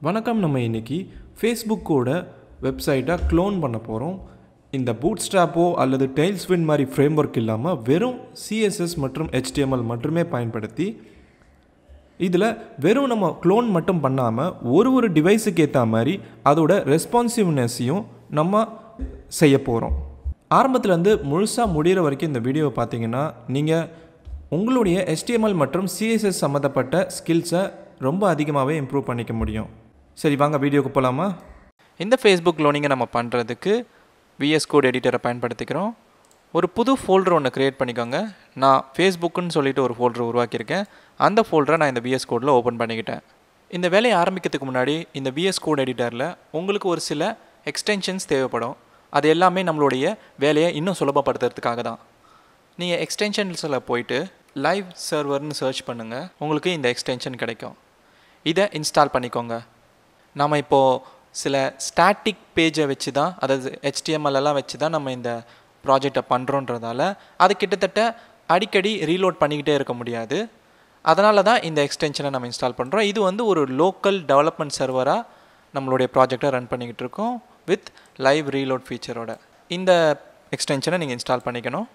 வணக்கம் நம்ம இன்னைக்கு ஃபேஸ்புக்கோட வெப்சைட்டை க்ளோன் பண்ண போகிறோம் இந்த பூட் ஸ்டாப்போ அல்லது டெய்ல்ஸ்வின் மாதிரி ஃப்ரேம் ஒர்க் இல்லாமல் வெறும் சிஎஸ்எஸ் மற்றும் ஹெச்டிஎம்எல் மட்டுமே பயன்படுத்தி இதில் வெறும் நம்ம க்ளோன் மட்டும் பண்ணாமல் ஒரு ஒரு டிவைஸுக்கு ஏற்ற மாதிரி அதோட ரெஸ்பான்சிவ்னஸையும் நம்ம செய்ய போகிறோம் ஆரம்பத்துலேருந்து முழுசாக முடிகிற வரைக்கும் இந்த வீடியோவை பார்த்தீங்கன்னா நீங்கள் உங்களுடைய ஹெச்டிஎம்எல் மற்றும் சிஎஸ்எஸ் சம்மந்தப்பட்ட ஸ்கில்ஸை ரொம்ப அதிகமாகவே இம்ப்ரூவ் பண்ணிக்க முடியும். சரி வாங்க வீடியோக்கு போகலாமா இந்த ஃபேஸ்புக் லோனிங்கை நம்ம பண்ணுறதுக்கு விஎஸ் கோட் எடிட்டரை பயன்படுத்திக்கிறோம். ஒரு புது ஃபோல்டர் ஒன்று க்ரியேட் பண்ணிக்கோங்க. நான் ஃபேஸ்புக்குன்னு சொல்லிட்டு ஒரு ஃபோல்டர் உருவாக்கியிருக்கேன். அந்த ஃபோல்டரை நான் இந்த விஎஸ் கோடில் ஓப்பன் பண்ணிக்கிட்டேன். இந்த வேலையை ஆரம்பிக்கிறதுக்கு முன்னாடி இந்த விஎஸ் கோட் எடிட்டரில் உங்களுக்கு ஒரு சில எக்ஸ்டென்ஷன்ஸ் தேவைப்படும். அது எல்லாமே நம்மளுடைய வேலையை இன்னும் சுலபப்படுத்துறதுக்காக தான். நீங்கள் எக்ஸ்டென்ஷன்ஸில் போயிட்டு லைவ் சர்வர்னு சர்ச் பண்ணுங்கள் உங்களுக்கு இந்த எக்ஸ்டென்ஷன் கிடைக்கும். இதை இன்ஸ்டால் பண்ணிக்கோங்க. நாம் இப்போது சில ஸ்டாட்டிக் பேஜை வச்சு தான் அதாவது HTML எல்லாம் வச்சு தான் நம்ம இந்த ப்ராஜெக்டை பண்ணுறோன்றதால அது கிட்டத்தட்ட அடிக்கடி ரீலோட் பண்ணிக்கிட்டே இருக்க முடியாது. அதனால தான் இந்த எக்ஸ்டென்ஷனை நம்ம இன்ஸ்டால் பண்ணுறோம் இது வந்து ஒரு லோக்கல் டெவலப்மெண்ட் சர்வராக நம்மளுடைய ப்ராஜெக்டை ரன் பண்ணிக்கிட்டு இருக்கோம் வித் லைவ் ரீலோட் ஃபீச்சரோட இந்த எக்ஸ்டென்ஷனை நீங்கள் இன்ஸ்டால் பண்ணிக்கணும்.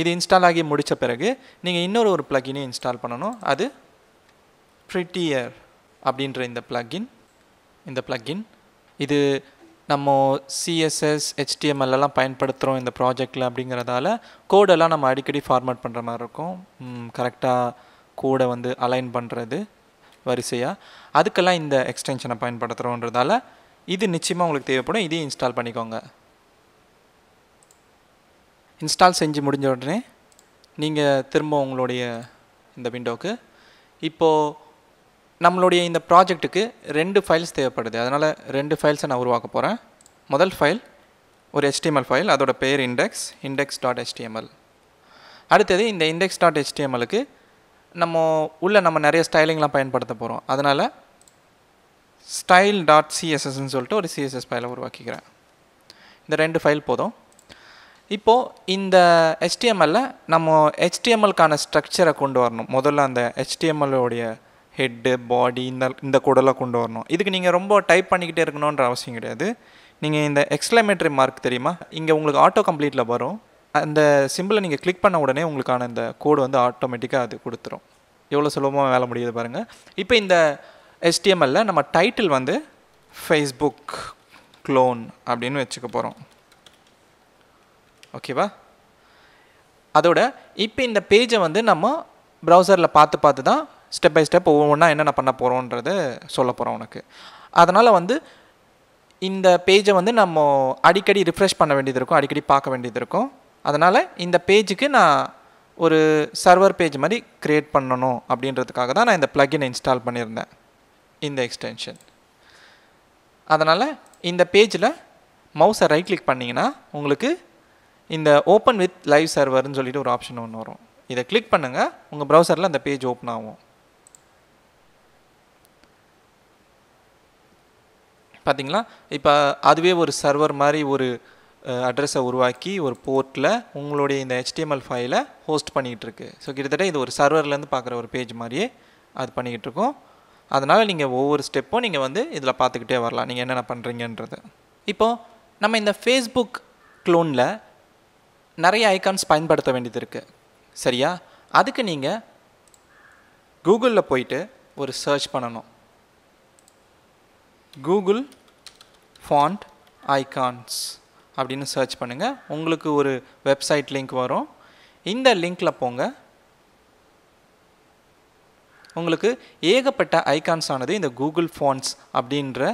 இது இன்ஸ்டால் ஆகி முடித்த பிறகு நீங்கள் இன்னொரு ஒரு ப்ளக்கினையும் இன்ஸ்டால் பண்ணணும். அது ப்ரிட்டியர் அப்படின்ற இந்த plugin இந்த plugin. இது நம்ம சிஎஸ்எஸ் HTML எல்லாம் பயன்படுத்துகிறோம் இந்த ப்ராஜெக்டில் அப்படிங்கிறதால கோடெல்லாம் நம்ம அடிக்கடி ஃபார்மேட் பண்ணுற மாதிரி இருக்கும். கரெக்டாக கோடை வந்து அலைன் பண்ணுறது வரிசையாக அதுக்கெல்லாம் இந்த எக்ஸ்டென்ஷனை பயன்படுத்துகிறோன்றதால இது நிச்சயமாக உங்களுக்கு தேவைப்படும். இதையும் இன்ஸ்டால் பண்ணிக்கோங்க. இன்ஸ்டால் செஞ்சு முடிஞ்ச உடனே நீங்கள் திரும்ப உங்களுடைய இந்த விண்டோவுக்கு இப்போது நம்மளுடைய இந்த ப்ராஜெக்ட்டுக்கு ரெண்டு ஃபைல்ஸ் தேவைப்படுது. அதனால் ரெண்டு ஃபைல்ஸை நான் உருவாக்க போகிறேன் முதல் ஃபைல் ஒரு ஹெச்டிஎம்எல் ஃபைல் அதோட பேர் இண்டெக்ஸ் இண்டெக்ஸ் டாட் ஹெச்டிஎம்எல் அடுத்தது இந்த இண்டெக்ஸ் டாட் ஹெச்டிஎம்எலுக்கு நம்ம உள்ள நம்ம நிறைய ஸ்டைலிங்லாம் பயன்படுத்த போகிறோம் அதனால் ஸ்டைல் டாட் சிஎஸ்எஸ்ன்னு சொல்லிட்டு ஒரு சிஎஸ்எஸ் ஃபைலை உருவாக்கிக்கிறேன். இந்த ரெண்டு ஃபைல் போதும். இப்போது இந்த ஹெச்டிஎம்எல்ல நம்ம HTML-க்கான ஸ்ட்ரக்சரை கொண்டு வரணும். முதல்ல அந்த HTML-உடைய ஹெட்டு பாடி இந்த இந்த கோடெல்லாம் கொண்டு வரணும். இதுக்கு நீங்கள் ரொம்ப டைப் பண்ணிக்கிட்டே இருக்கணுன்ற அவசியம் கிடையாது. நீங்கள் இந்த எக்ஸ்க்ளமேட்டரி மார்க் தெரியுமா? இங்கே உங்களுக்கு ஆட்டோ கம்ப்ளீட்டில் வரும். அந்த சிம்பிளை நீங்கள் கிளிக் பண்ண உடனே உங்களுக்கான இந்த கோடு வந்து ஆட்டோமேட்டிக்காக அது கொடுத்துரும். எவ்வளோ சுலபமாக வேலை முடியுது பாருங்கள் இப்போ இந்த எஸ்டிஎம்எல்ல நம்ம டைட்டில் வந்து ஃபேஸ்புக் க்ளோன் அப்படின்னு வச்சுக்க போகிறோம் ஓகேவா அதோட இப்போ இந்த பேஜை வந்து நம்ம ப்ரௌசரில் பார்த்து பார்த்து தான் ஸ்டெப் பை ஸ்டெப் ஒவ்வொன்றா என்னென்ன பண்ண போகிறோன்றது சொல்ல போகிறோம் உனக்கு. அதனால் வந்து இந்த பேஜை வந்து நம்ம அடிக்கடி ரிஃப்ரெஷ் பண்ண வேண்டியது இருக்கும் அடிக்கடி பார்க்க வேண்டியது இருக்கும். அதனால் இந்த பேஜுக்கு நான் ஒரு சர்வர் பேஜ் மாதிரி க்ரியேட் பண்ணணும் அப்படின்றதுக்காக தான் நான் இந்த ப்ளகின் இன்ஸ்டால் பண்ணியிருந்தேன் இந்த எக்ஸ்டென்ஷன் அதனால் இந்த பேஜில் மவுஸை ரைட் கிளிக் பண்ணிங்கன்னா உங்களுக்கு இந்த ஓப்பன் வித் லைவ் சர்வர்னு சொல்லிட்டு ஒரு ஆப்ஷன் ஒன்று வரும். இதை கிளிக் பண்ணுங்கள் உங்கள் ப்ரௌசரில் அந்த பேஜ் ஓப்பன் ஆகும். பார்த்தீங்களா இப்போ அதுவே ஒரு சர்வர் மாதிரி ஒரு அட்ரஸை உருவாக்கி ஒரு போர்ட்டில் உங்களுடைய இந்த ஹெச்டிஎம்எல் ஃபைலை ஹோஸ்ட் பண்ணிக்கிட்டு இருக்கு ஸோ கிட்டத்தட்ட இது ஒரு சர்வர்லேருந்து பார்க்குற ஒரு பேஜ் மாதிரியே அது பண்ணிக்கிட்டு இருக்கோம் அதனால் நீங்கள் ஒவ்வொரு ஸ்டெப்பும் நீங்கள் வந்து இதில் பார்த்துக்கிட்டே வரலாம். நீங்கள் என்னென்ன பண்ணுறீங்கன்றது இப்போது நம்ம இந்த ஃபேஸ்புக் க்ளோனில் நிறைய ஐக்கான்ஸ் பயன்படுத்த வேண்டியது இருக்குது சரியா? அதுக்கு நீங்கள் கூகுளில் போயிட்டு ஒரு சர்ச் பண்ணணும். கூகுள் ஃபாண்ட் ஐகான்ஸ் அப்படின்னு சர்ச் பண்ணுங்கள் உங்களுக்கு ஒரு வெப்சைட் லிங்க் வரும். இந்த லிங்க்கில் போங்க. உங்களுக்கு ஏகப்பட்ட ஐகான்ஸ் ஆனது இந்த கூகுள் ஃபாண்ட்ஸ் அப்படின்ற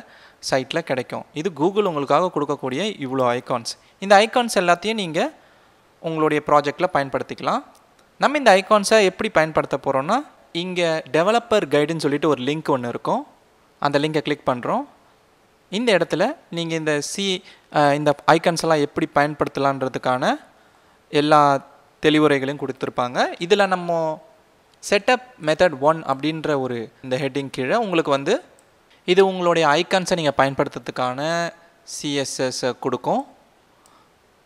சைட்டில் கிடைக்கும். இது கூகுள் உங்களுக்காக கொடுக்கக்கூடிய இவ்வளோ ஐகான்ஸ் இந்த ஐகான்ஸ் எல்லாத்தையும் நீங்கள் உங்களுடைய ப்ராஜெக்டில் பயன்படுத்திக்கலாம். நம்ம இந்த ஐகான்ஸை எப்படி பயன்படுத்த போகிறோன்னா இங்கே டெவலப்பர் கைடுன்னு சொல்லிட்டு ஒரு லிங்க் ஒன்று இருக்கும். அந்த லிங்கை கிளிக் பண்ணுறோம் இந்த இடத்துல நீங்கள் இந்த சி இந்த ஐக்கன்ஸ் எல்லாம் எப்படி பயன்படுத்தலான்றதுக்கான எல்லா தெளிவுரைகளையும் கொடுத்துருப்பாங்க. இதில் நம்ம செட்டப் மெத்தட் ஒன் அப்படின்ற ஒரு இந்த ஹெட்டிங் கீழே உங்களுக்கு வந்து இது உங்களுடைய ஐக்கான்ஸை நீங்கள் பயன்படுத்துறதுக்கான சிஎஸ்எஸை கொடுக்கும்.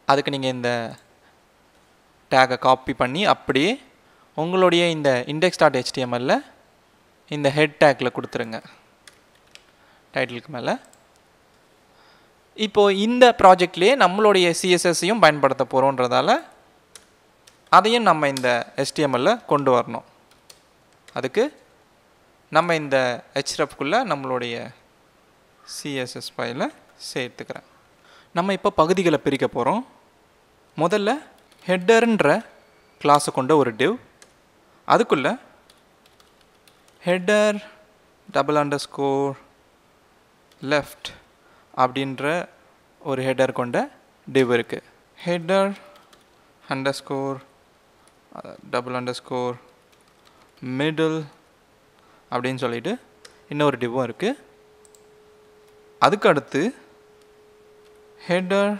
அதுக்கு நீங்கள் இந்த டேகை காப்பி பண்ணி அப்படியே உங்களுடைய இந்த இண்டெக்ஸ் டாட் ஹெச்டிஎம்எல்ல இந்த ஹெட் டேக்கில் கொடுத்துருங்க. டைட்டிலுக்கு மேலே. இப்போது இந்த ப்ராஜெக்ட்லேயே நம்மளுடைய சிஎஸ்எஸ்ஸையும் பயன்படுத்த போகிறோன்றதால அதையும் நம்ம இந்த எஸ்டிஎம்எல்ல கொண்டு வரணும். அதுக்கு நம்ம இந்த ஹெச்ரப்குள்ளே நம்மளுடைய சிஎஸ்எஸ் ஃபைலை சேர்த்துக்கிறேன். நம்ம இப்போ பகுதிகளை பிரிக்க போகிறோம் முதல்ல ஹெட்டர்ன்ற கிளாஸை கொண்ட ஒரு டிவ் அதுக்குள்ள header double under score left அப்படின்ற ஒரு ஹெட்டர் கொண்ட டிவ் இருக்குது header underscore double underscore middle அப்படின்னு சொல்லிட்டு இன்னொரு டிவும் இருக்குது அதுக்கு அடுத்து header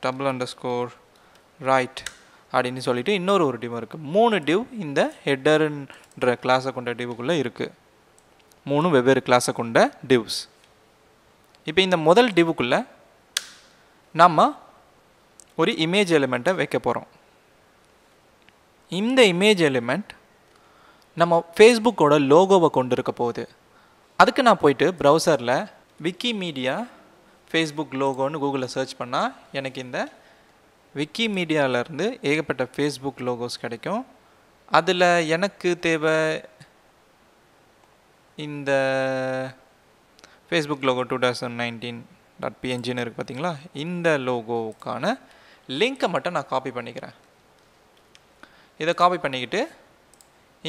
double under score right அப்படின்னு சொல்லிட்டு இன்னொரு ஒரு டிவ் இருக்குது மூணு டிவ் இந்த ஹெட்டர்ன்ற கிளாஸை கொண்ட டிவுக்குள்ளே இருக்குது மூணு வெவ்வேறு கிளாஸை கொண்ட டிவ்ஸ் இப்போ இந்த முதல் டிவுக்குள்ளே நம்ம ஒரு இமேஜ் எலிமெண்ட்டை வைக்க போகிறோம் இந்த இமேஜ் எலிமெண்ட் நம்ம ஃபேஸ்புக்கோட லோகோவை கொண்டு இருக்க போகுது. அதுக்கு நான் போயிட்டு ப்ரௌசரில் விக்கிமீடியா ஃபேஸ்புக் லோகோன்னு கூகுளில் சர்ச் பண்ணால் எனக்கு இந்த விக்கிமீடியாவிலேருந்து ஏகப்பட்ட ஃபேஸ்புக் லோகோஸ் கிடைக்கும். அதில் எனக்கு தேவை இந்த Facebook logo two thousand nineteen dot பிஎன்ஜின்னு இருக்குது பார்த்தீங்களா இந்த லோகோவுக்கான லிங்க்கை மட்டும் நான் காப்பி பண்ணிக்கிறேன். இதை காப்பி பண்ணிக்கிட்டு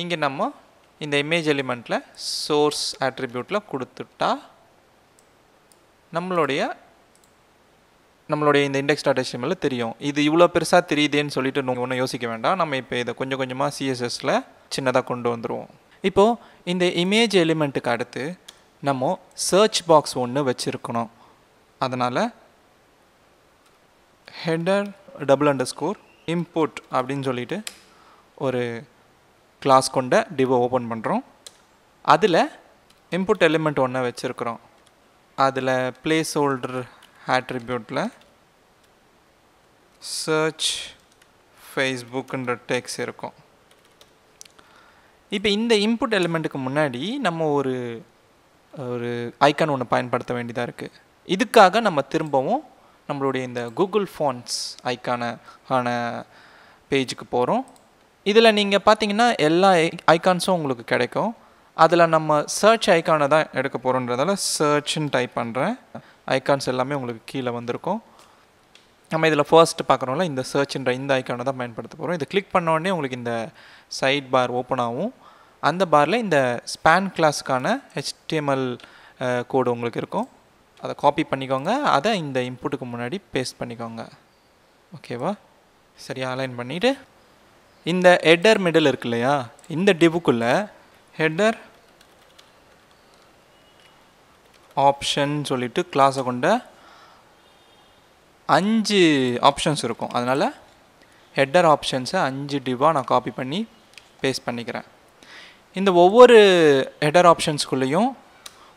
இங்கே நம்ம இந்த இமேஜ் எலிமெண்ட்டில் சோர்ஸ் ஆட்ரிபியூட்டில் கொடுத்துட்டா நம்மளுடைய நம்மளுடைய இந்த இண்டெக்ஸ் டாட் HTML தெரியும். இது இவ்வளோ பெருசாக தெரியுதேன்னு சொல்லிட்டு நீங்கள் ஒன்றும் யோசிக்க வேண்டாம். நம்ம இப்போ இதை கொஞ்சம் கொஞ்சமாக சிஎஸ்எஸில் சின்னதாக கொண்டு வந்துடுவோம் இப்போது இந்த இமேஜ் எலிமெண்ட்டுக்கு அடுத்து நம்ம சர்ச் பாக்ஸ் ஒன்று வச்சுருக்கணும். அதனால் header double under score import அப்படின்னு சொல்லிட்டு ஒரு கிளாஸ் கொண்ட டிவை ஓப்பன் பண்ணுறோம் அதில் இன்புட் எலிமெண்ட் ஒன்று வச்சுருக்குறோம். அதில் பிளேஸ் ஹோல்டர் ஆட்ரிபியூட்டில் சர்ச் ஃபேஸ்புக்குன்ற டெக்ஸ் இருக்கும். இப்போ இந்த இன்புட் எலிமெண்ட்டுக்கு முன்னாடி நம்ம ஒரு ஒரு ஐக்கான் ஒன்று பயன்படுத்த வேண்டியதாக இருக்குது இதுக்காக நம்ம திரும்பவும் நம்மளுடைய இந்த கூகுள் ஃபோன்ஸ் ஐக்கான ஆன பேஜுக்கு போகிறோம் இதில் நீங்கள் பார்த்தீங்கன்னா எல்லா ஐக்கான்ஸும் உங்களுக்கு கிடைக்கும். அதில் நம்ம சர்ச் ஐக்கானை தான் எடுக்க போகிறோன்றதால சர்ச்னு டைப் பண்ணுறேன் ஐக்கான்ஸ் எல்லாமே உங்களுக்கு கீழே வந்திருக்கும். நம்ம இதில் ஃபர்ஸ்ட் பார்க்குறோம்ல இந்த சர்ச்ன்ற இந்த ஐக்கானை தான் பயன்படுத்த போகிறோம் இதை கிளிக் பண்ண உடனே உங்களுக்கு இந்த சைட் பார் ஓப்பன் ஆகும். அந்த பாரில் இந்த ஸ்பேன் கிளாஸ்க்கான ஹெச்டிஎம்எல் கோடு உங்களுக்கு இருக்கும். அதை காப்பி பண்ணிக்கோங்க. அதை இந்த இன்புட்டுக்கு முன்னாடி பேஸ்ட் பண்ணிக்கோங்க. ஓகேவா சரியா அலைன் பண்ணிவிட்டு இந்த ஹெட்டர் மிடில் இருக்கு இல்லையா? இந்த டிவுக்குள்ளே ஹெட்டர் ஆப்ஷன் சொல்லிட்டு கிளாஸை கொண்ட அஞ்சு ஆப்ஷன்ஸ் இருக்கும். அதனால் ஹெட்டர் ஆப்ஷன்ஸை அஞ்சு டிவாக நான் காப்பி பண்ணி பேஸ்ட் பண்ணிக்கிறேன். இந்த ஒவ்வொரு ஹெடர் ஆப்ஷன்ஸ்குள்ளேயும்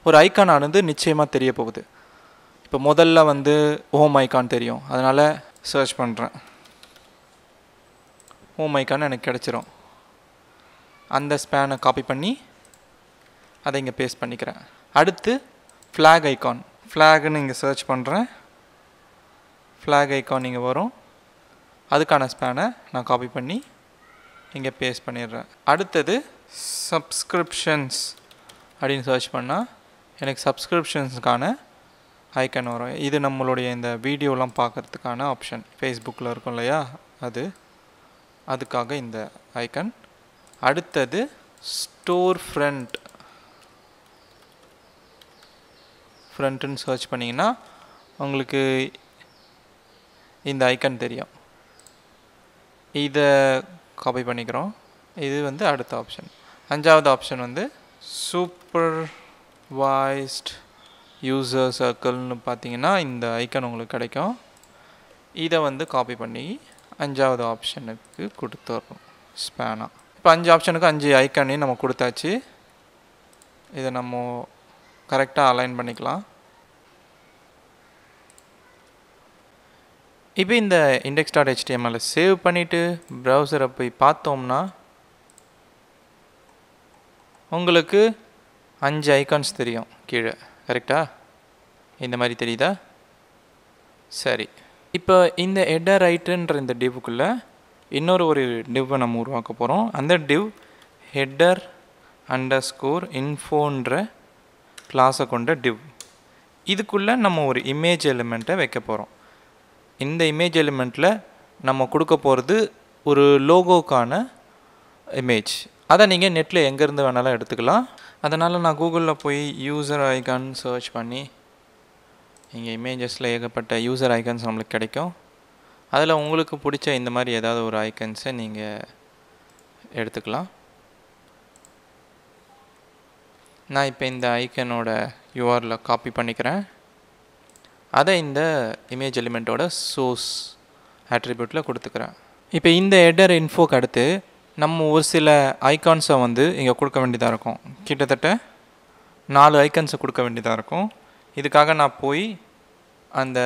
ஒரு ஐக்கான் ஆனது நிச்சயமாக தெரிய போகுது. இப்போ முதல்ல வந்து ஹோம் ஐக்கான் தெரியும். அதனால் சர்ச் பண்ணுறேன் ஹோம் ஐக்கான் எனக்கு கிடச்சிரும். அந்த ஸ்பேனை காப்பி பண்ணி அதை இங்கே பேஸ்ட் பண்ணிக்கிறேன். அடுத்து ஃப்ளாக் ஐக்கான் ஃப்ளாக்னு இங்கே சர்ச் பண்ணுறேன் ஃப்ளாக் ஐக்கான் இங்கே வரும். அதுக்கான ஸ்பேனை நான் காப்பி பண்ணி இங்கே பேஸ்ட் பண்ணிடுறேன். அடுத்தது சப்ஸ்கிரிப்ஷன்ஸ் அப்படின்னு சர்ச் பண்ணால் எனக்கு சப்ஸ்கிரிப்ஷன்ஸுக்கான ஐக்கன் வரும். இது நம்மளுடைய இந்த வீடியோலாம் பார்க்கறதுக்கான ஆப்ஷன் ஃபேஸ்புக்கில் இருக்கும் இல்லையா? அது. அதுக்காக இந்த ஐக்கன் அடுத்தது ஸ்டோர் ஃப்ரண்ட் ஃப்ரண்ட்டுன்னு சர்ச் பண்ணிங்கன்னா உங்களுக்கு இந்த ஐக்கன் தெரியும். இதை காப்பி பண்ணிக்கிறோம். இது வந்து அடுத்த ஆப்ஷன் அஞ்சாவது ஆப்ஷன் வந்து சூப்பர் வாய்ஸ்ட் யூசர் சர்க்கிள்னு பார்த்தீங்கன்னா இந்த ஐக்கன் உங்களுக்கு கிடைக்கும். இதை வந்து காப்பி பண்ணி அஞ்சாவது ஆப்ஷனுக்கு கொடுத்துட்றோம் ஸ்பேனா இப்போ அஞ்சு ஆப்ஷனுக்கு அஞ்சு ஐக்கனையும் நம்ம கொடுத்தாச்சு. இதை நம்ம கரெக்டாக அலைன் பண்ணிக்கலாம். இப்போ இந்த இண்டெக்ஸ் டாட் ஹெச்டிஎம்எல்லை சேவ் பண்ணிவிட்டு ப்ரௌசரை போய் பார்த்தோம்னா உங்களுக்கு அஞ்சு ஐகான்ஸ் தெரியும் கீழே. கரெக்டா இந்த மாதிரி தெரியுதா? சரி. இப்போ இந்த ஹெட்டர் ரைட்டுன்ற இந்த டிவுக்குள்ளே இன்னொரு ஒரு டிவ்வை நம்ம உருவாக்க போகிறோம் அந்த டிவ் ஹெட்டர் அண்டர் ஸ்கோர் இன்ஃபோன்ற கிளாஸை கொண்ட டிவ் இதுக்குள்ளே நம்ம ஒரு இமேஜ் எலிமெண்ட்டை வைக்க போகிறோம் இந்த இமேஜ் எலிமெண்ட்டில் நம்ம கொடுக்க போகிறது ஒரு லோகோக்கான இமேஜ் அதை நீங்கள் நெட்டில் எங்கேருந்து வேணாலும் எடுத்துக்கலாம். அதனால் நான் கூகுளில் போய் யூசர் ஐகான் சர்ச் பண்ணி இங்கே இமேஜஸில் ஏகப்பட்ட யூசர் ஐக்கன்ஸ் நம்மளுக்கு கிடைக்கும். அதில் உங்களுக்கு பிடிச்ச இந்த மாதிரி ஏதாவது ஒரு ஐக்கன்ஸை நீங்கள் எடுத்துக்கலாம். நான் இப்போ இந்த ஐக்கனோட யூஆரில் காப்பி பண்ணிக்கிறேன். அதை இந்த இமேஜ் எலிமெண்ட்டோட சோர்ஸ் ஆட்ரிபியூட்டில் கொடுத்துக்கிறேன். இப்போ இந்த எடர் இன்ஃபோக்கு அடுத்து நம்ம ஒரு சில ஐக்கான்ஸை வந்து இங்கே கொடுக்க வேண்டியதாக இருக்கும். கிட்டத்தட்ட நாலு ஐக்கன்ஸை கொடுக்க வேண்டியதாக இருக்கும். இதுக்காக நான் போய் அந்த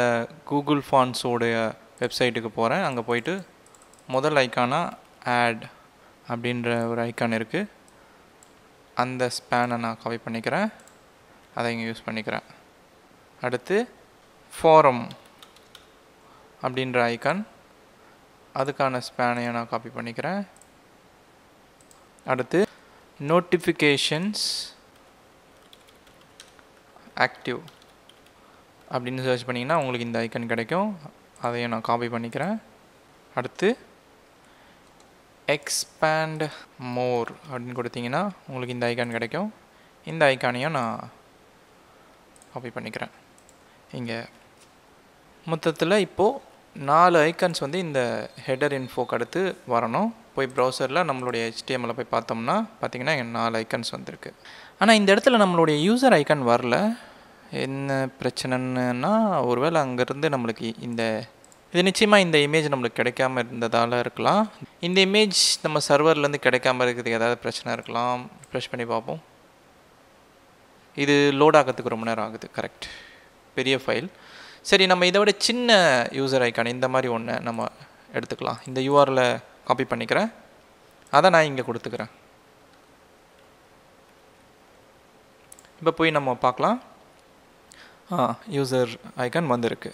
கூகுள் ஃபான்ஸோடைய வெப்சைட்டுக்கு போகிறேன் அங்கே போயிட்டு முதல் ஐக்கானாக ஆட் அப்படின்ற ஒரு ஐக்கான் இருக்குது அந்த ஸ்பேனை நான் காப்பி பண்ணிக்கிறேன். அதை இங்கே யூஸ் பண்ணிக்கிறேன். அடுத்து ஃபோரம் அப்படின்ற ஐக்கான் அதுக்கான ஸ்பேனையும் நான் காப்பி பண்ணிக்கிறேன். அடுத்து நோட்டிஃபிகேஷன்ஸ் ஆக்டிவ் அப்படின்னு சர்ச் பண்ணிங்கன்னா உங்களுக்கு இந்த ஐக்கன் கிடைக்கும். அதையும் நான் காப்பி பண்ணிக்கிறேன். அடுத்து எக்ஸ்பேண்ட் மோர் அப்படின்னு கொடுத்தீங்கன்னா உங்களுக்கு இந்த ஐக்கான் கிடைக்கும். இந்த ஐக்கானையும் நான் காப்பி பண்ணிக்கிறேன். இங்கே மொத்தத்தில் இப்போது நாலு ஐக்கன்ஸ் வந்து இந்த ஹெடர் இன்ஃபோக்கு அடுத்து வரணும். போய் ப்ரௌசரில் நம்மளுடைய ஹெச்டிஎம்மில் போய் பார்த்தோம்னா பார்த்தீங்கன்னா நாலு ஐக்கன்ஸ் வந்திருக்கு. ஆனால் இந்த இடத்துல நம்மளுடைய யூசர் ஐக்கன் வரல. என்ன பிரச்சனைன்னா ஒருவேளை அங்கேருந்து நம்மளுக்கு இந்த இது நிச்சயமாக இந்த இமேஜ் நம்மளுக்கு கிடைக்காம இருந்ததால் இருக்கலாம். இந்த இமேஜ் நம்ம சர்வர்லேருந்து கிடைக்காம இருக்கிறதுக்கு ஏதாவது பிரச்சனை இருக்கலாம். ப்ரெஷ் பண்ணி பார்ப்போம். இது லோட் ஆகிறதுக்கு ரொம்ப நேரம் ஆகுது. கரெக்ட் பெரிய ஃபைல் சரி நம்ம இதை விட சின்ன யூசர் ஐக்கான் இந்த மாதிரி ஒன்று நம்ம எடுத்துக்கலாம். இந்த யூஆரில் காப்பி பண்ணிக்கிறேன். அதை நான் இங்கே கொடுத்துக்கிறேன். இப்போ போய் நம்ம பார்க்கலாம். ஆ யூசர் ஐக்கான் வந்திருக்கு.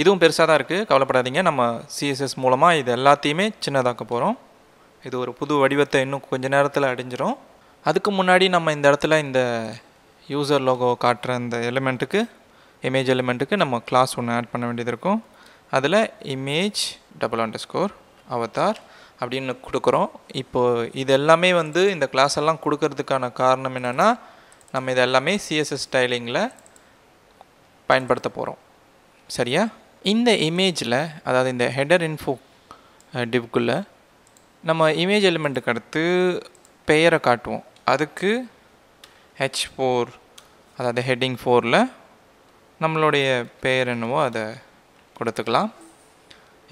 இதுவும் பெருசாக தான் இருக்குது கவலைப்படாதீங்க. நம்ம சிஎஸ்எஸ் மூலமாக இது எல்லாத்தையுமே சின்னதாக்க போகிறோம் இது ஒரு புது வடிவத்தை இன்னும் கொஞ்ச நேரத்தில் அடைஞ்சிரும். அதுக்கு முன்னாடி நம்ம இந்த இடத்துல இந்த யூசர் லோகோ காட்டுற இந்த எலிமெண்ட்டுக்கு இமேஜ் எலிமெண்ட்டுக்கு நம்ம கிளாஸ் ஒன்று ஆட் பண்ண வேண்டியது இருக்கும். அதில் image double under score avatar அப்படின்னு கொடுக்குறோம். இப்போது இது எல்லாமே வந்து இந்த கிளாஸ் எல்லாம் கொடுக்கறதுக்கான காரணம் என்னென்னா நம்ம இது எல்லாமே சிஎஸ்எஸ் ஸ்டைலிங்கில் பயன்படுத்த போகிறோம் சரியா? இந்த இமேஜில் அதாவது இந்த ஹெடர் இன்ஃபோ டிவ்க்குள்ளே நம்ம இமேஜ் எலிமெண்ட்டுக்கு அடுத்து பெயரை காட்டுவோம். அதுக்கு ஹெச் ஃபோர் அதாவது ஹெட்டிங் ஃபோரில் நம்மளுடைய பெயர் என்னவோ அதை கொடுத்துக்கலாம்.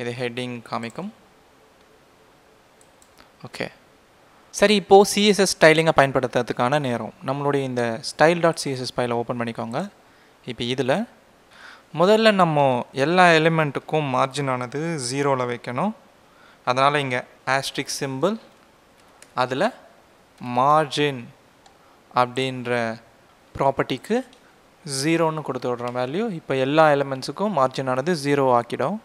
இது ஹெட்டிங் காமிக்கும். ஓகே. சரி இப்போது சிஎஸ்எஸ் ஸ்டைலிங்கை பயன்படுத்துறதுக்கான நேரம். நம்மளுடைய இந்த ஸ்டைல் டாட் சிஎஸ்எஸ் ஃபைலை ஓப்பன் பண்ணிக்கோங்க. இப்போ இதில் முதல்ல நம்ம எல்லா எலிமெண்ட்டுக்கும் மார்ஜின் ஆனது ஜீரோவில் வைக்கணும். அதனால் இங்கே ஆஸ்ட்ரிக் சிம்பிள் அதில் மார்ஜின் அப்படின்ற ப்ராப்பர்ட்டிக்கு ஜீரோன்னு கொடுத்து விட்றோம் வேல்யூ இப்போ எல்லா எலிமெண்ட்ஸுக்கும் மார்ஜின் ஆனது ஜீரோ ஆக்கிடும்.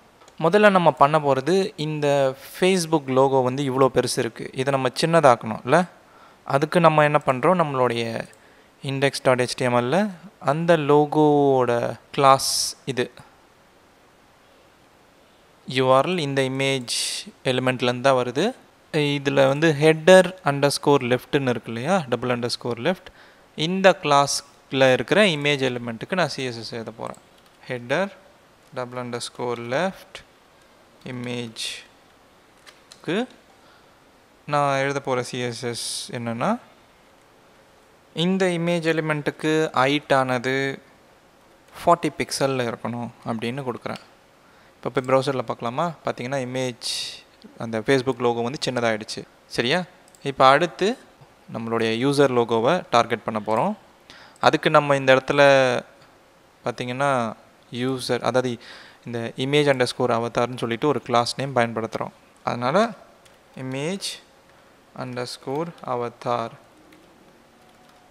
முதல்ல நம்ம பண்ண போகிறது இந்த ஃபேஸ்புக் லோகோ வந்து இவ்வளோ பெருசு இருக்குது இதை நம்ம சின்னதாக்கணும் இல்லை அதுக்கு நம்ம என்ன பண்ணுறோம் நம்மளுடைய இண்டெக்ஸ் டாட் ஹெச்டிஎம்எல்ல அந்த லோகோவோட கிளாஸ் இது. யூஆர்எல் இந்த இமேஜ் எலிமெண்ட்லேருந்து தான் வருது. இதில் வந்து ஹெட்டர் அண்டர் ஸ்கோர் லெஃப்ட்னு இருக்கு இல்லையா? டபுள் அண்டர் ஸ்கோர் லெஃப்ட் இந்த கிளாஸில் இருக்கிற இமேஜ் எலிமெண்ட்டுக்கு நான் சிஎஸ்எஸ் எழுத போகிறேன் header double under score left இமேஜ்க்கு நான் எழுத போகிற சிஎஸ்எஸ் என்னென்னா இந்த இமேஜ் எலிமெண்ட்டுக்கு ஹைட் ஆனது ஃபார்ட்டி பிக்சலில் இருக்கணும் அப்படின்னு கொடுக்குறேன். இப்போ போய் ப்ரௌசரில் பார்க்கலாமா? பார்த்தீங்கன்னா இமேஜ் அந்த ஃபேஸ்புக் லோகோ வந்து சின்னதாகிடுச்சு சரியா? இப்போ அடுத்து நம்மளுடைய யூசர் லோகோவை டார்கெட் பண்ண போகிறோம் அதுக்கு நம்ம இந்த இடத்துல பார்த்திங்கன்னா யூசர் அதாவது இந்த இமேஜ் அண்டர் ஸ்கோர் அவதார்னு சொல்லிட்டு ஒரு கிளாஸ் நேம் பயன்படுத்துகிறோம் அதனால் image under score avatar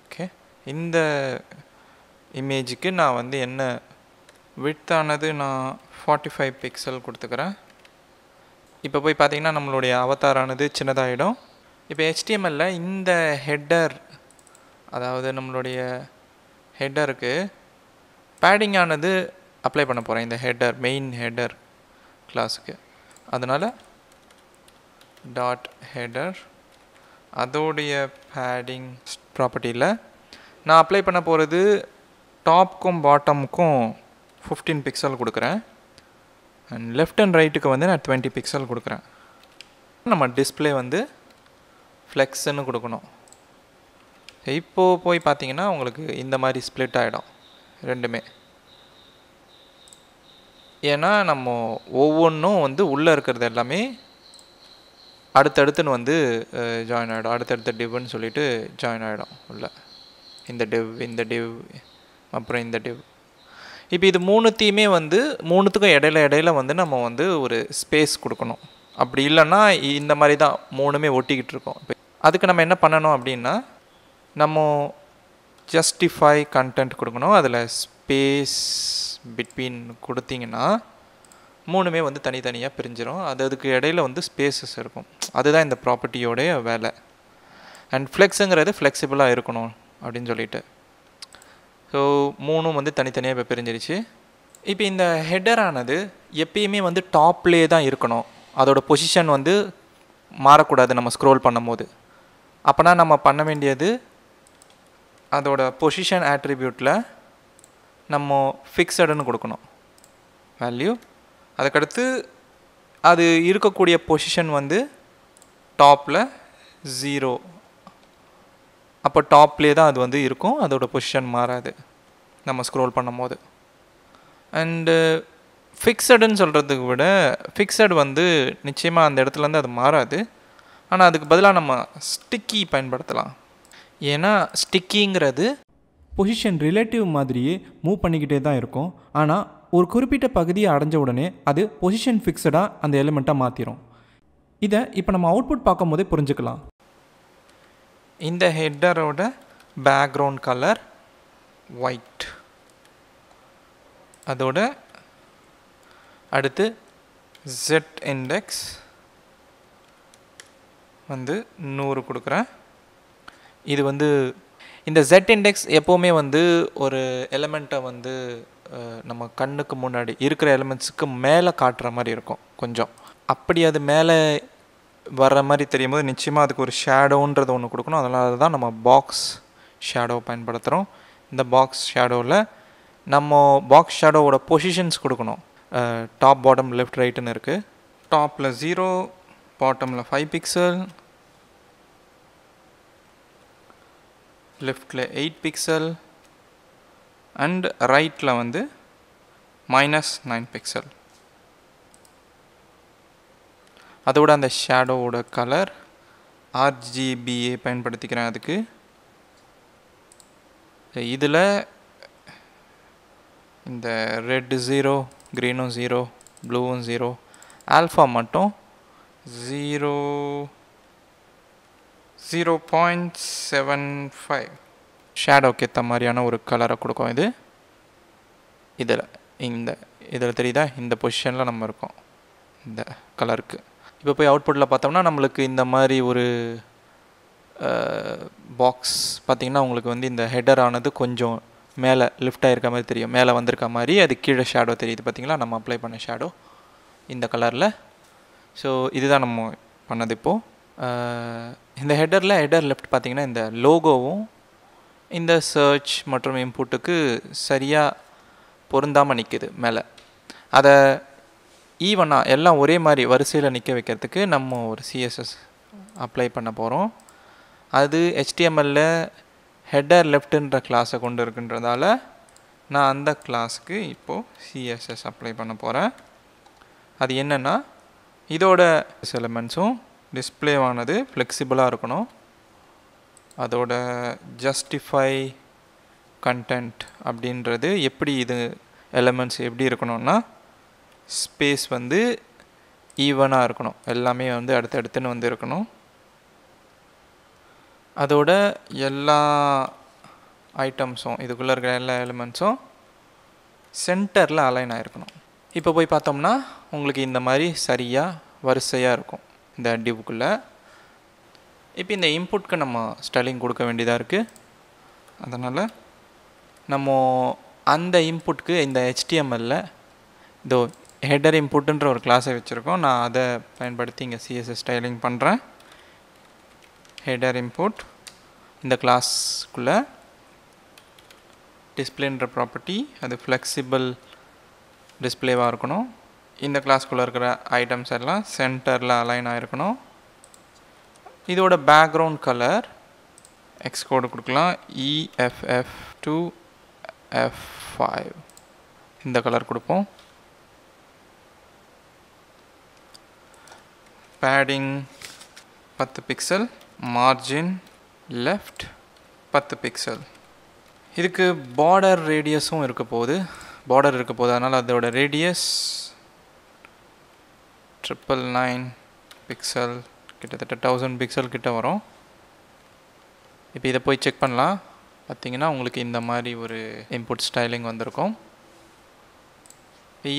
okay இந்த இமேஜுக்கு நான் வந்து என்ன width நான் ஃபார்ட்டி ஃபைவ் பிக்சல் கொடுத்துக்கிறேன். இப்போ போய் பார்த்தீங்கன்னா நம்மளுடைய அவதாரானது சின்னதாகிடும் இப்போ ஹெச்டிஎம்எல்ல இந்த ஹெட்டர் அதாவது நம்மளுடைய ஹெட்டருக்கு பேடிங் ஆனது அப்ளை பண்ண போகிறேன் இந்த ஹெட்டர் மெயின் ஹெட்டர் கிளாஸுக்கு அதனால் டாட் ஹெடர் அதோடைய பேடிங் ப்ராப்பர்ட்டியில் நான் அப்ளை பண்ண போகிறது டாப்க்கும் பாட்டமுக்கும் ஃபிஃப்டீன் பிக்சல் கொடுக்குறேன். அண்ட் லெஃப்ட் அண்ட் ரைட்டுக்கு வந்து நான் டுவெண்ட்டி பிக்சல் கொடுக்குறேன். நம்ம டிஸ்பிளே வந்து ஃப்ளெக்ஸுன்னு கொடுக்கணும். இப்போது போய் பார்த்தீங்கன்னா உங்களுக்கு இந்த மாதிரி ஸ்ப்ளிட் ஆகிடும் ரெண்டுமே. ஏன்னா நம்ம ஒவ்வொன்றும் வந்து உள்ளே இருக்கிறது எல்லாமே அடுத்தடுத்துன்னு வந்து ஜாயின் ஆகிடும் அடுத்தடுத்த டிவ்னு சொல்லிட்டு ஜாயின் ஆகிடும் உள்ள. இந்த டிவ் இந்த டிவ் அப்புறம் இந்த டிவ் இப்போ இது மூணுத்தையுமே வந்து மூணுத்துக்கும் இடையில இடையில வந்து நம்ம வந்து ஒரு ஸ்பேஸ் கொடுக்கணும். அப்படி இல்லைன்னா இந்த மாதிரி தான் மூணுமே ஒட்டிக்கிட்டு இருக்கோம். இப்போ அதுக்கு நம்ம என்ன பண்ணணும் அப்படின்னா நம்ம ஜஸ்டிஃபை கண்டென்ட் கொடுக்கணும். அதில் ஸ்பேஸ் பிட்வீன் கொடுத்தீங்கன்னா மூணுமே வந்து தனித்தனியாக பிரிஞ்சிடும் அது அதுக்கு இடையில வந்து ஸ்பேசஸ் இருக்கும். அதுதான் இந்த ப்ராப்பர்ட்டியோடைய வேலை. அண்ட் ஃப்ளெக்ஸுங்கிறது ஃப்ளெக்சிபிளாக இருக்கணும் அப்படின்னு சொல்லிட்டு. ஸோ மூணும் வந்து தனித்தனியாக இப்போ பிரிஞ்சிருச்சு. இப்போ இந்த ஹெட்டரானது எப்பயுமே வந்து டாப்லேயே தான் இருக்கணும். அதோடய பொசிஷன் வந்து மாறக்கூடாது நம்ம ஸ்க்ரோல் பண்ணும்போது. அப்போனா நம்ம பண்ண வேண்டியது அதோட பொசிஷன் ஆட்ரிபியூட்டில் நம்ம ஃபிக்ஸடுன்னு கொடுக்கணும். வேல்யூ அதுக்கடுத்து அது இருக்கக்கூடிய பொசிஷன் வந்து டாப்பில் ஜீரோ அப்போ டாப்லேயே தான் அது வந்து இருக்கும். அதோட பொசிஷன் மாறாது. நம்ம ஸ்க்ரோல் பண்ணும்போது. அண்டு ஃபிக்ஸடுன்னு சொல்கிறதுக்கு விட ஃபிக்ஸட் வந்து நிச்சயமாக அந்த இடத்துலேருந்து அது மாறாது. ஆனால் அதுக்கு பதிலாக நம்ம ஸ்டிக்கி பயன்படுத்தலாம். ஏன்னா ஸ்டிக்கிங்கிறது பொசிஷன் ரிலேட்டிவ் மாதிரியே மூவ் பண்ணிக்கிட்டே தான் இருக்கும். ஆனால் ஒரு குறிப்பிட்ட பகுதியை அடைஞ்ச உடனே அது பொசிஷன் ஃபிக்ஸடாக அந்த எலிமெண்ட்டாக மாற்றிடும் இதை இப்போ நம்ம அவுட்புட் பார்க்கும்போதே புரிஞ்சுக்கலாம். இந்த ஹெட்டரோட பேக்ரவுண்ட் கலர் ஒயிட் அதோட அடுத்து ஜெட் இண்டெக்ஸ் வந்து நூறு கொடுக்குறேன். இது வந்து இந்த ஜெட் இண்டெக்ஸ் எப்போவுமே வந்து ஒரு எலிமெண்ட்டை வந்து நம்ம கண்ணுக்கு முன்னாடி இருக்கிற எலிமெண்ட்ஸுக்கு மேலே காட்டுற மாதிரி இருக்கும் கொஞ்சம். அப்படி அது மேலே வர்ற மாதிரி தெரியும் போது நிச்சயமாக அதுக்கு ஒரு ஷேடோன்றது ஒன்று கொடுக்கணும். அதனால தான் நம்ம பாக்ஸ் ஷேடோ பயன்படுத்துகிறோம் இந்த பாக்ஸ் ஷேடோவில் நம்ம பாக்ஸ் ஷேடோவோட பொசிஷன்ஸ் கொடுக்கணும். டாப் பாட்டம் லெஃப்ட் ரைட்டுன்னு இருக்குது டாப்பில் ஜீரோ பாட்டமில் ஃபைவ் பிக்சல் லெஃப்டில் எயிட் பிக்சல் அண்ட் ரைட்டில் வந்து மைனஸ் நைன் பிக்சல் அதோட அந்த ஷேடோவோட கலர் ஆர்ஜிபிஏ பயன்படுத்திக்கிறேன் அதுக்கு. இதில் இந்த ரெட்டு ஜீரோ க்ரீனும் ஜீரோ ப்ளூவும் ஜீரோ ஆல்ஃபா மட்டும் zero zero point seven five ஷேடோக்கு ஏற்ற மாதிரியான ஒரு கலரை கொடுக்கும் இது. இதில் இந்த இதில் தெரியுதா? இந்த பொசிஷனில் நம்ம இருக்கோம். இந்த கலருக்கு இப்போ போய் அவுட்புட்டில் பார்த்தோம்னா நம்மளுக்கு இந்த மாதிரி ஒரு பாக்ஸ் பார்த்திங்கன்னா உங்களுக்கு வந்து இந்த ஹெடர் ஆனது கொஞ்சம் மேலே லிஃப்ட் ஆகிருக்க மாதிரி தெரியும். மேலே வந்திருக்க மாதிரி அது கீழே ஷேடோ தெரியுது பார்த்தீங்களா? நம்ம அப்ளை பண்ண ஷேடோ இந்த கலரில் ஸோ இதுதான் நம்ம பண்ணது இப்போது இந்த ஹெடரில் ஹெடர் லெஃப்ட் பார்த்தீங்கன்னா இந்த லோகோவும் இந்த சர்ச் மற்றும் இன்புட்டுக்கு சரியாக பொருந்தாமல் நிற்குது மேலே. அதை ஈவனாக எல்லாம் ஒரே மாதிரி வரிசையில் நிற்க வைக்கிறதுக்கு நம்ம ஒரு சிஎஸ்எஸ் அப்ளை பண்ண போகிறோம் அது ஹெச்டிஎம்எல்ல ஹெட்டர் லெஃப்ட்டுன்ற கிளாஸை கொண்டு இருக்குன்றதால நான் அந்த கிளாஸுக்கு இப்போது சிஎஸ்எஸ் அப்ளை பண்ண போகிறேன் அது என்னென்னா இதோட எலமெண்ட்ஸும் டிஸ்பிளேவானது ஃப்ளெக்சிபிளாக இருக்கணும். அதோட ஜஸ்டிஃபை கண்டென்ட் அப்படின்றது எப்படி இது எலமெண்ட்ஸ் எப்படி இருக்கணும்னா ஸ்பேஸ் வந்து ஈவனாக இருக்கணும். எல்லாமே வந்து அடுத்தடுத்துன்னு வந்து இருக்கணும். அதோட எல்லா ஐட்டம்ஸும் இதுக்குள்ளே இருக்கிற எல்லா எலிமெண்ட்ஸும் சென்டரில் அலைன் ஆகிருக்கணும் இப்போ போய் பார்த்தோம்னா உங்களுக்கு இந்த மாதிரி சரியாக வரிசையாக இருக்கும். இந்த டிவுக்குள்ளே இப்போ இந்த இன்புட்க்கு நம்ம ஸ்டைலிங் கொடுக்க வேண்டியதாக இருக்குது அதனால் நம்ம அந்த இன்புட்க்கு இந்த ஹெச்டிஎம்எல்ல இதோ ஹெடர் இன்புட்டுன்ற ஒரு கிளாஸை வச்சுருக்கோம். நான் அதை பயன்படுத்தி இங்கே சிஎஸ்எஸ் ஸ்டைலிங் பண்ணுறேன் ஹெடர் இன்புட் இந்த கிளாஸ்க்குள்ளே டிஸ்பிளேன்ற ப்ராப்பர்ட்டி அது ஃப்ளெக்சிபிள் டிஸ்பிளேவாக இருக்கணும். இந்த கிளாஸ்க்குள்ளே இருக்கிற ஐட்டம்ஸ் எல்லாம் சென்டரில் அலைன் ஆகிருக்கணும் இதோட பேக்ரவுண்ட் கலர் எக்ஸ் கோடு கொடுக்கலாம். E F F two F five இந்த கலர் கொடுப்போம். பேடிங் பத்து பிக்சல் மார்ஜின் லெஃப்ட் பத்து பிக்சல் இதுக்கு பார்டர் ரேடியஸும் இருக்க போகுது. பார்டர் இருக்க போகுது. அதனால் அதோட ரேடியஸ் ட்ரிப்பிள் நைன் பிக்சல் கிட்டத்தட்ட தௌசண்ட் பிக்சல் கிட்ட வரும். இப்போ இதை போய் செக் பண்ணலாம். பார்த்தீங்கன்னா உங்களுக்கு இந்த மாதிரி ஒரு இன்புட் ஸ்டைலிங் வந்திருக்கும்.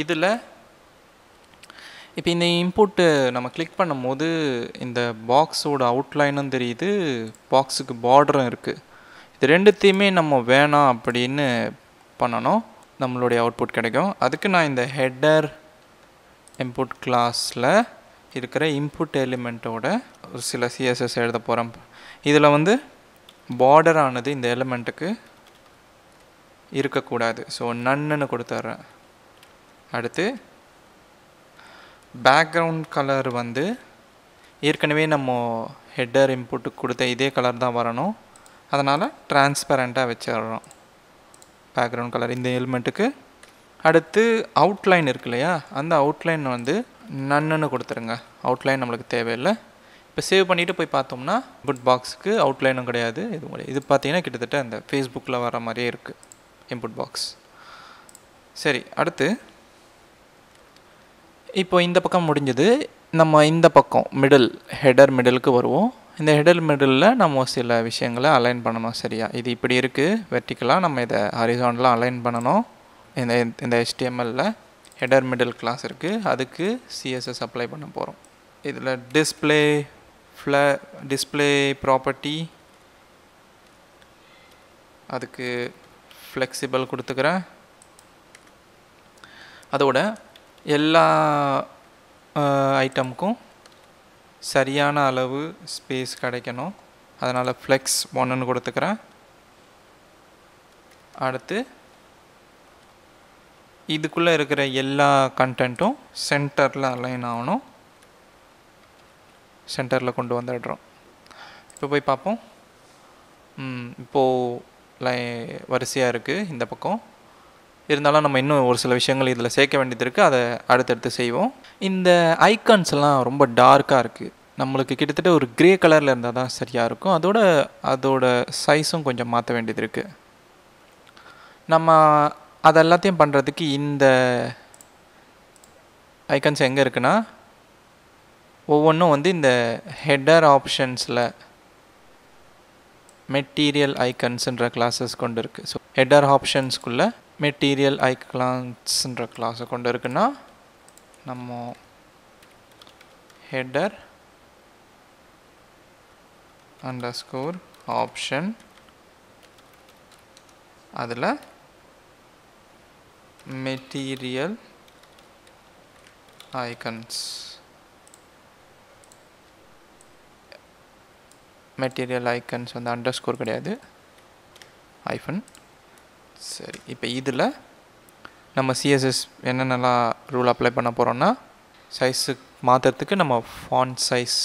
இதில் இப்போ இந்த இன்புட்டு நம்ம கிளிக் பண்ணும்போது இந்த பாக்ஸோட அவுட்லைனும் தெரியுது. பாக்ஸுக்கு பார்டரும் இருக்குது இது ரெண்டுத்தையுமே நம்ம வேணாம் அப்படின்னு பண்ணணும். நம்மளுடைய அவுட்புட் கிடைக்கும். அதுக்கு நான் இந்த ஹெட்டர் இம்புட் கிளாஸில் இருக்கிற இன்புட் எலிமெண்ட்டோட ஒரு சில சிஎஸ்எஸ் எழுத போகிறோம் இதில் வந்து பார்டர் ஆனது இந்த எலிமெண்ட்டுக்கு இருக்கக்கூடாது. ஸோ நன்னுன்னு கொடுத்துட்றேன் அடுத்து பேக்ரவுண்ட் கலர் வந்து ஏற்கனவே நம்ம ஹெட்டர் இன்புட்டுக்கு கொடுத்த இதே கலர் தான் வரணும். அதனால் டிரான்ஸ்பரண்ட்டாக வச்சிடுறோம். பேக்ரவுண்ட் கலர் இந்த எலிமெண்ட்டுக்கு அடுத்து அவுட்லைன் இருக்கு இல்லையா அந்த அவுட்லைன் வந்து நன்னுன்னு கொடுத்துருங்க. அவுட்லைன் நம்மளுக்கு தேவையில்லை. இப்போ சேவ் பண்ணிவிட்டு போய் பார்த்தோம்னா இன்புட் பாக்ஸுக்கு அவுட்லைனும் கிடையாது. இது இது பார்த்தீங்கன்னா கிட்டத்தட்ட அந்த ஃபேஸ்புக்கில் வர மாதிரியே இருக்குது இன்புட் பாக்ஸ் சரி அடுத்து இப்போ இந்த பக்கம் முடிஞ்சது. நம்ம இந்த பக்கம் மிடில் ஹெடர் மிடிலுக்கு வருவோம். இந்த ஹெடர் மிடிலில் நம்ம சில விஷயங்களை அலைன் பண்ணணும் சரியா? இது இப்படி இருக்குது வெர்டிக்கலாக நம்ம இதை ஹரிசான்லாம் அலைன் பண்ணணும். இந்த இந்த ஹெச்டிஎம்எல்ல ஹெடர் மிடில் கிளாஸ் இருக்குது அதுக்கு சிஎஸ்எஸ் அப்ளை பண்ண போகிறோம் இதில் டிஸ்பிளே ஃப்ள டிஸ்பிளே ப்ராப்பர்ட்டி அதுக்கு ஃப்ளெக்சிபிள் கொடுத்துக்கிறேன் அதோட எல்லா ஐட்டமுக்கும் சரியான அளவு ஸ்பேஸ் கிடைக்கணும். அதனால் ஃப்ளெக்ஸ் ஒன்றுன்னு கொடுத்துக்கிறேன். அடுத்து இதுக்குள்ளே இருக்கிற எல்லா கண்டென்ட்டும் சென்டரில் அலைன் ஆகணும். சென்டரில் கொண்டு வந்துடுறோம். இப்போ போய் பார்ப்போம். இப்போது லை வரிசையாக இருக்குது இந்த பக்கம். இருந்தாலும் நம்ம இன்னும் ஒரு சில விஷயங்கள் இதில் சேர்க்க வேண்டியது இருக்குது அதை அடுத்தடுத்து செய்வோம். இந்த ஐக்கான்ஸ்லாம் ரொம்ப டார்க்காக இருக்குது நம்மளுக்கு கிட்டத்தட்ட ஒரு க்ரே கலரில் இருந்தால் தான் சரியாக இருக்கும். அதோட அதோட சைஸும் கொஞ்சம் மாற்ற வேண்டியது இருக்குது நம்ம அது எல்லாத்தையும் பண்ணுறதுக்கு இந்த ஐக்கன்ஸ் எங்கே இருக்குன்னா ஒவ்வொன்றும் வந்து இந்த ஹெட்டர் ஆப்ஷன்ஸில் மெட்டீரியல் ஐக்கன்ஸுன்ற கிளாஸஸ் கொண்டு இருக்குது ஸோ ஹெட்டர் ஆப்ஷன்ஸ்குள்ளே மெட்டீரியல் ஐக்லான்ஸ்ன்ற கிளாஸை கொண்டு இருக்குன்னா நம்ம ஹெட்டர் அண்டர் ஸ்கோர் ஆப்ஷன் அதில் மெட்டீரியல் ஐக்கன்ஸ் மெட்டீரியல் ஐக்கன்ஸ் வந்து அண்டர் ஸ்கோர் கிடையாது. ஐஃபன் சரி இப்போ இதில் நம்ம சிஎஸ்எஸ் என்னென்னலாம் ரூல் அப்ளை பண்ண போகிறோன்னா சைஸுக்கு மாற்றுறதுக்கு நம்ம ஃபான் சைஸ்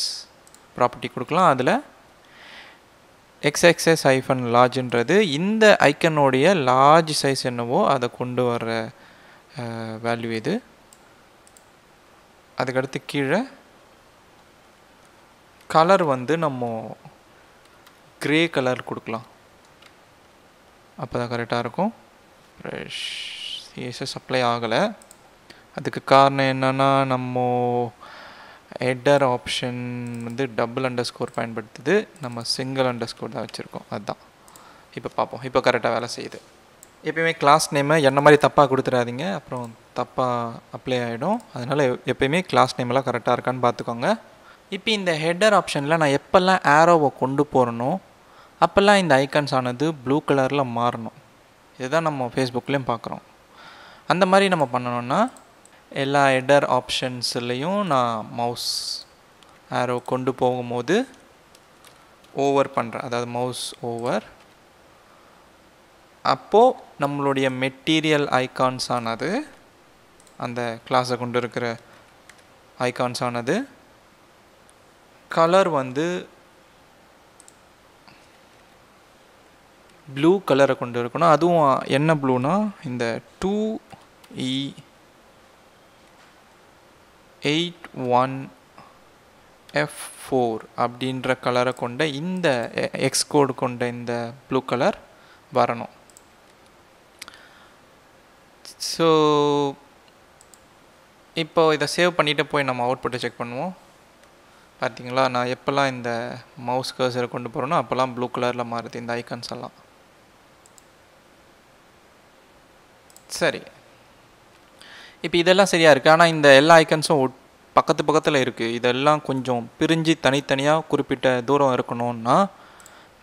ப்ராப்பர்ட்டி கொடுக்கலாம். அதில் எக்ஸ்எக்ஸ்எஸ் ஐஃபன் லார்ஜ்ன்றது இந்த ஐக்கனுடைய லார்ஜ் சைஸ் என்னவோ அதை கொண்டு வர்ற வேல்யூ இது. அதுக்கடுத்து கீழே கலர் வந்து நம்ம க்ரே கலர் கொடுக்கலாம். அப்போ தான் கரெக்டாக இருக்கும். ஃப்ரெஷ் சிஎஸ்எஸ் சப்ளை ஆகலை. அதுக்கு காரணம் என்னென்னா நம்ம ஹெட்டர் ஆப்ஷன் வந்து டபுள் அண்டர் ஸ்கோர் பயன்படுத்துது. நம்ம சிங்கிள் அண்டர் ஸ்கோர் தான் வச்சுருக்கோம். அதுதான் இப்போ பார்ப்போம். இப்போ கரெக்டாக வேலை செய்யுது. எப்பயுமே கிளாஸ் நேமை என்ன மாதிரி தப்பாக கொடுத்துடாதீங்க. அப்புறம் தப்பாக அப்ளை ஆகிடும் அதனால் எப்பயுமே கிளாஸ் நேமெல்லாம் கரெக்டாக இருக்கான்னு பார்த்துக்கோங்க. இப்போ இந்த ஹெட்டர் ஆப்ஷனில் நான் எப்போல்லாம் ஏரோவை கொண்டு போகிறனோ அப்போல்லாம் இந்த ஐக்கன்ஸ் ஆனது ப்ளூ கலரில் மாறணும். இதுதான் நம்ம ஃபேஸ்புக்லேயும் பார்க்குறோம். அந்த மாதிரி நம்ம பண்ணணுன்னா எல்லா எடர் ஆப்ஷன்ஸ்லேயும் நான் மவுஸ் ஆரோ கொண்டு போகும்போது ஓவர் பண்ணுறேன் அதாவது மவுஸ் ஓவர் அப்போது நம்மளுடைய மெட்டீரியல் ஐகான்ஸ் ஆனது அந்த கிளாஸை கொண்டு இருக்கிற ஐகான்ஸ் ஆனது கலர் வந்து ப்ளூ கலரை கொண்டு இருக்கணும். அதுவும் என்ன ப்ளூனா இந்த two E e eight one F four அப்படின்ற கலரை கொண்ட இந்த எக்ஸ் கோடு கொண்ட இந்த ப்ளூ கலர் வரணும். ஸோ இப்போ இதை சேவ் பண்ணிவிட்டு போய் நம்ம அவுட்புட்டை செக் பண்ணுவோம். பார்த்தீங்களா? நான் எப்போல்லாம் இந்த மவுஸ் கர்சரை கொண்டு போகிறேனோ அப்போல்லாம் ப்ளூ கலரில் மாறுது இந்த ஐக்கன்ஸ் எல்லாம். சரி. இப்போ இதெல்லாம் சரியாக இருக்குது ஆனால் இந்த எல்லா ஐக்கன்ஸும் பக்கத்து பக்கத்தில் இருக்குது இதெல்லாம் கொஞ்சம் பிரிஞ்சு தனித்தனியாக குறிப்பிட்ட தூரம் இருக்கணும்னா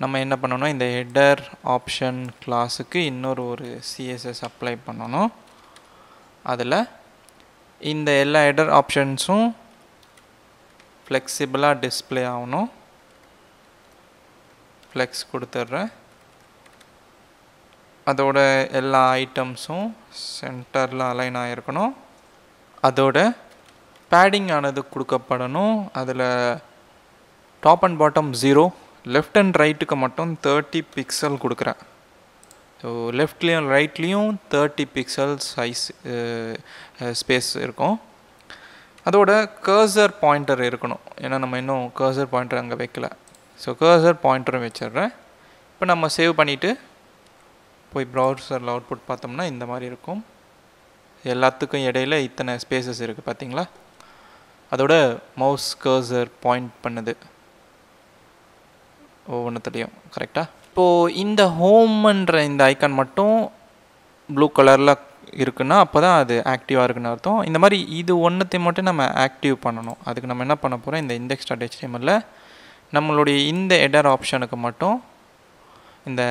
நம்ம என்ன பண்ணணும்? இந்த ஹெட்டர் ஆப்ஷன் கிளாஸுக்கு இன்னொரு ஒரு சிஎஸ்எஸ் அப்ளை பண்ணணும். அதில் இந்த எல்லா ஹெட்டர் ஆப்ஷன்ஸும் ஃப்ளெக்சிபிளாக டிஸ்பிளே ஆகணும். ஃப்ளெக்ஸ் கொடுத்துட்றேன் அதோட எல்லா ஐட்டம்ஸும் சென்டரில் அலைன் ஆகிருக்கணும் அதோட பேடிங் ஆனது கொடுக்கப்படணும். அதில் top and bottom zero left and ரைட்டுக்கு மட்டும் தேர்ட்டி பிக்சல் கொடுக்குறேன். ஸோ லெஃப்ட்லேயும் ரைட்லேயும் தேர்ட்டி பிக்சல் சைஸ் ஸ்பேஸ் இருக்கும். அதோட கர்சர் பாயிண்டர் இருக்கணும். ஏன்னா நம்ம இன்னும் கர்சர் பாயிண்டர் அங்கே வைக்கல. ஸோ கர்சர் பாயிண்டரும் வச்சிடுறேன். இப்போ நம்ம சேவ் பண்ணிவிட்டு போய் ப்ரௌசரில் அவுட்புட் பார்த்தோம்னா இந்த மாதிரி இருக்கும். எல்லாத்துக்கும் இடையில இத்தனை ஸ்பேசஸ் இருக்குது பார்த்தீங்களா? அதோட மவுஸ் கர்சர் பாயிண்ட் பண்ணுது. ஒவ்வொன்றத்துலேயும் கரெக்டாக இப்போது இந்த ஹோம்ன்ற இந்த ஐக்கான் மட்டும் ப்ளூ கலரில் இருக்குன்னா அப்போ தான் அது ஆக்டிவாக இருக்குன்னு அர்த்தம். இந்த மாதிரி இது ஒன்றுத்தையும் மட்டும் நம்ம ஆக்டிவ் பண்ணணும். அதுக்கு நம்ம என்ன பண்ண போகிறோம் இந்த இண்டெக்ஸ் டாட் ஹெச்டிஎம்எல்ல நம்மளுடைய இந்த எடர் ஆப்ஷனுக்கு மட்டும் இந்த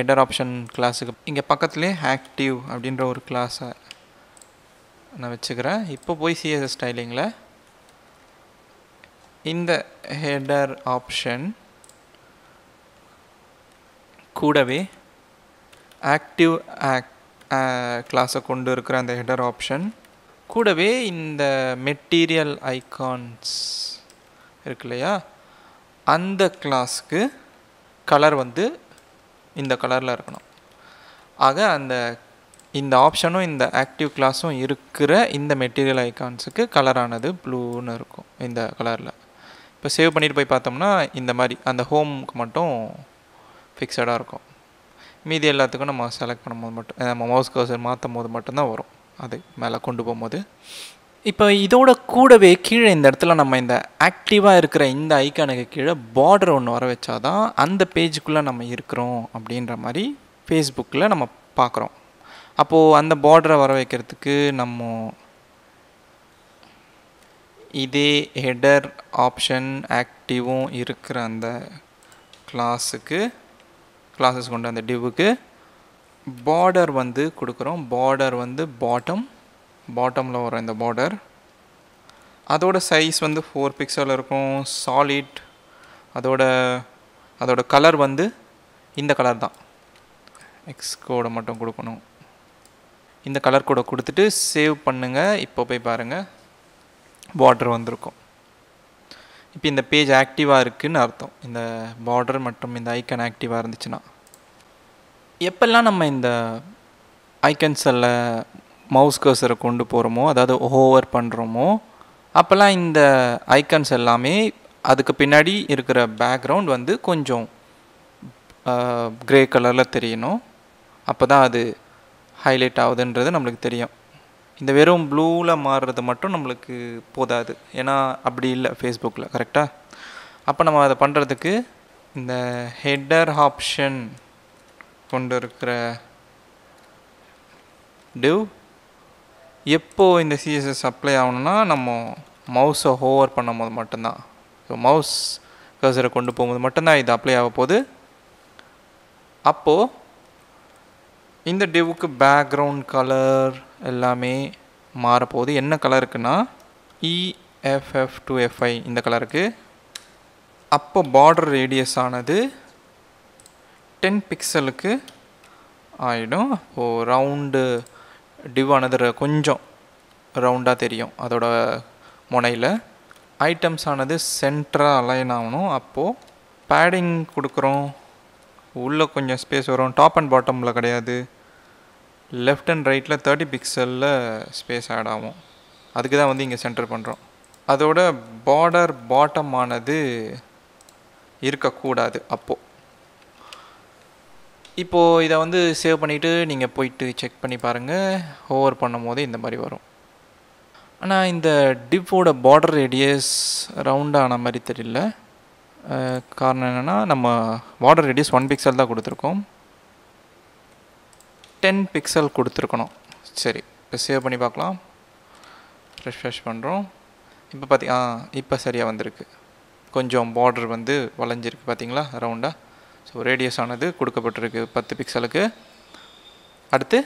எடர் ஆப்ஷன் கிளாஸுக்கு இங்கே பக்கத்துலேயே ஆக்டிவ் அப்படின்ற ஒரு கிளாஸை நான் வச்சுக்கிறேன். இப்போ போய் சிஎஸ்எஸ் ஸ்டைலிங்கில் இந்த ஹெடர் ஆப்ஷன் கூடவே ஆக்டிவ் ஆக் கிளாஸை கொண்டு இருக்கிற அந்த ஹெடர் ஆப்ஷன் கூடவே இந்த மெட்டீரியல் ஐகான்ஸ் இருக்கு இல்லையா? அந்த கிளாஸ்க்கு கலர் வந்து இந்த கலரில் இருக்கணும். ஆக அந்த இந்த ஆப்ஷனும் இந்த ஆக்டிவ் கிளாஸும் இருக்கிற இந்த மெட்டீரியல் ஐக்கான்ஸுக்கு கலரானது ப்ளூன்னு இருக்கும் இந்த கலரில் இப்போ சேவ் பண்ணிட்டு போய் பார்த்தோம்னா இந்த மாதிரி அந்த ஹோம்க்கு மட்டும் ஃபிக்ஸடாக இருக்கும். மீதி எல்லாத்துக்கும் நம்ம செலக்ட் பண்ணும்போது மட்டும் நம்ம மவுஸ் கர்சர் மாற்றும் போது மட்டும்தான் வரும். அது மேலே கொண்டு போகும்போது. இப்போ இதோட கூடவே கீழே இந்த இடத்துல நம்ம இந்த ஆக்டிவாக இருக்கிற இந்த ஐக்கானுக்கு கீழே பார்டர் ஒன்று வர வச்சாதான் அந்த பேஜுக்குள்ளே நம்ம இருக்கிறோம் அப்படின்ற மாதிரி ஃபேஸ்புக்கில் நம்ம பார்க்குறோம். அப்போது அந்த பார்டரை வர வைக்கிறதுக்கு நம்ம இதே ஹெடர் ஆப்ஷன் ஆக்டிவும் இருக்கிற அந்த கிளாஸுக்கு கிளாஸஸ் கொண்ட அந்த டிவுக்கு பார்டர் வந்து கொடுக்குறோம். பார்டர் வந்து பாட்டம் பாட்டமில் வர இந்த பார்டர் அதோட சைஸ் வந்து ஃபோர் பிக்சல் இருக்கும் சாலிட் அதோட அதோட கலர் வந்து இந்த கலர் தான். எக்ஸ் கோடை மட்டும் கொடுக்கணும். இந்த கலர் கூட கொடுத்துட்டு சேவ் பண்ணுங்கள் இப்போ போய் பாருங்கள் பார்டர் வந்திருக்கும். இப்போ இந்த பேஜ் ஆக்டிவாக இருக்குதுன்னு அர்த்தம். இந்த பார்டர் மற்றும் இந்த ஐக்கன் ஆக்டிவாக இருந்துச்சுன்னா. எப்பெல்லாம் நம்ம இந்த ஐக்கன்ஸில் மவுஸ் கர்சரை கொண்டு போகிறோமோ அதாவது ஓவர் பண்ணுறோமோ அப்போல்லாம் இந்த ஐக்கன்ஸ் எல்லாமே அதுக்கு பின்னாடி இருக்கிற பேக்ரவுண்ட் வந்து கொஞ்சம் க்ரே கலரில் தெரியணும். அப்போ தான் அது ஹைலைட் ஆகுதுன்றது நம்மளுக்கு தெரியும். இந்த வெறும் ப்ளூவில் மாறுறது மட்டும் நம்மளுக்கு போதாது. ஏன்னா அப்படி இல்லை ஃபேஸ்புக்கில் கரெக்டாக அப்போ நம்ம அதை பண்ணுறதுக்கு இந்த ஹெட்டர் ஆப்ஷன் கொண்டு இருக்கிற டிவ் எப்போது இந்த சிஎஸ்எஸ் அப்ளை ஆகணும்னா நம்ம மவுஸை ஹோவர் பண்ணும்போது மட்டும்தான். ஸோ மவுஸ் கர்சரை கொண்டு போகும்போது மட்டும்தான் இது அப்ளை ஆக போகுது. அப்போது இந்த டிவுக்கு பேக்ரவுண்ட் கலர் எல்லாமே மாறப்போகுது என்ன கலருக்குன்னா E F F e, two F I இந்த கலருக்கு அப்போ பார்டர் ரேடியஸ் ஆனது டென் பிக்சலுக்கு ஆகிடும் இப்போது ரவுண்டு டிவ் ஆனது ர- கொஞ்சம் ரவுண்டாக தெரியும் அதோட முனையில். ஐட்டம்ஸ் ஆனது சென்டராக அலைன் ஆகணும். அப்போது பேடிங் கொடுக்குறோம். உள்ளே கொஞ்சம் ஸ்பேஸ் வரும். டாப் அண்ட் பாட்டமில் கிடையாது. லெஃப்ட் அண்ட் ரைட்டில் தேர்ட்டி பிக்சலில் ஸ்பேஸ் ஆட் ஆகும். அதுக்கு தான் வந்து இங்கே சென்டர் பண்ணுறோம் அதோட பார்டர் பாட்டம் ஆனது இருக்கக்கூடாது அப்போது இப்போது இதை வந்து சேவ் பண்ணிவிட்டு நீங்கள் போயிட்டு செக் பண்ணி பாருங்கள் ஓவர் பண்ணும் போதே இந்த மாதிரி வரும். ஆனால் இந்த டிப்போட பார்டர் ரேடியஸ் ரவுண்டான மாதிரி தெரியல. காரணம் என்னென்னா நம்ம பார்டர் ரேடியஸ் ஒன் பிக்சல் தான் கொடுத்துருக்கோம். டென் பிக்சல் கொடுத்துருக்கணும். சரி இப்போ சேவ் பண்ணி பார்க்கலாம். ரெஃப்ரெஷ் பண்ணுறோம் இப்போ பார்த்தி ஆ இப்போ சரியாக வந்திருக்கு. கொஞ்சம் பார்டர் வந்து வளைஞ்சிருக்கு பார்த்தீங்களா ரவுண்டாக ஸோ ரேடியஸ் ஆனது கொடுக்கப்பட்டிருக்கு பத்து பிக்சலுக்கு அடுத்து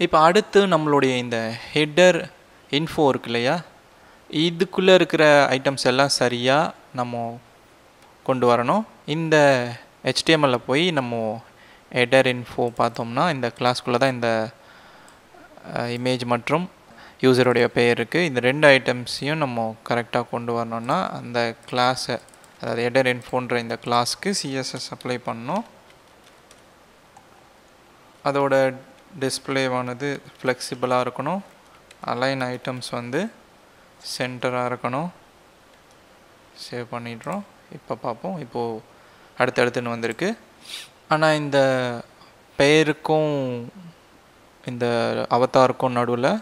இப்போ அடுத்து நம்மளுடைய இந்த ஹெட்டர் இன்ஃபோ இருக்கு இல்லையா? இதுக்குள்ளே இருக்கிற ஐட்டம்ஸ் எல்லாம் சரியாக நம்ம கொண்டு வரணும். இந்த HTML போய் நம்ம ஹெடர் இன்ஃபோ பார்த்தோம்னா இந்த கிளாஸ்க்குள்ளே தான் இந்த இமேஜ் மற்றும் யூசருடைய பெயர் இருக்குது இந்த ரெண்டு ஐட்டம்ஸையும் நம்ம கரெக்டாக கொண்டு வரணும்னா அந்த கிளாஸை அதாவது ஹெடர் இன்ஃபோன்ற இந்த கிளாஸ்க்கு சிஎஸ்எஸ் அப்ளை பண்ணணும் அதோட டிஸ்பிளேவானது ஃப்ளெக்சிபிளாக இருக்கணும். அலைன் ஐட்டம்ஸ் வந்து சென்டராக இருக்கணும். சேவ் பண்ணிடுறோம். இப்போ பார்ப்போம். இப்போது அடுத்தடுத்துன்னு வந்திருக்கு. ஆனால் இந்த பெயருக்கும் இந்த அவதாருக்கும் நடுவில்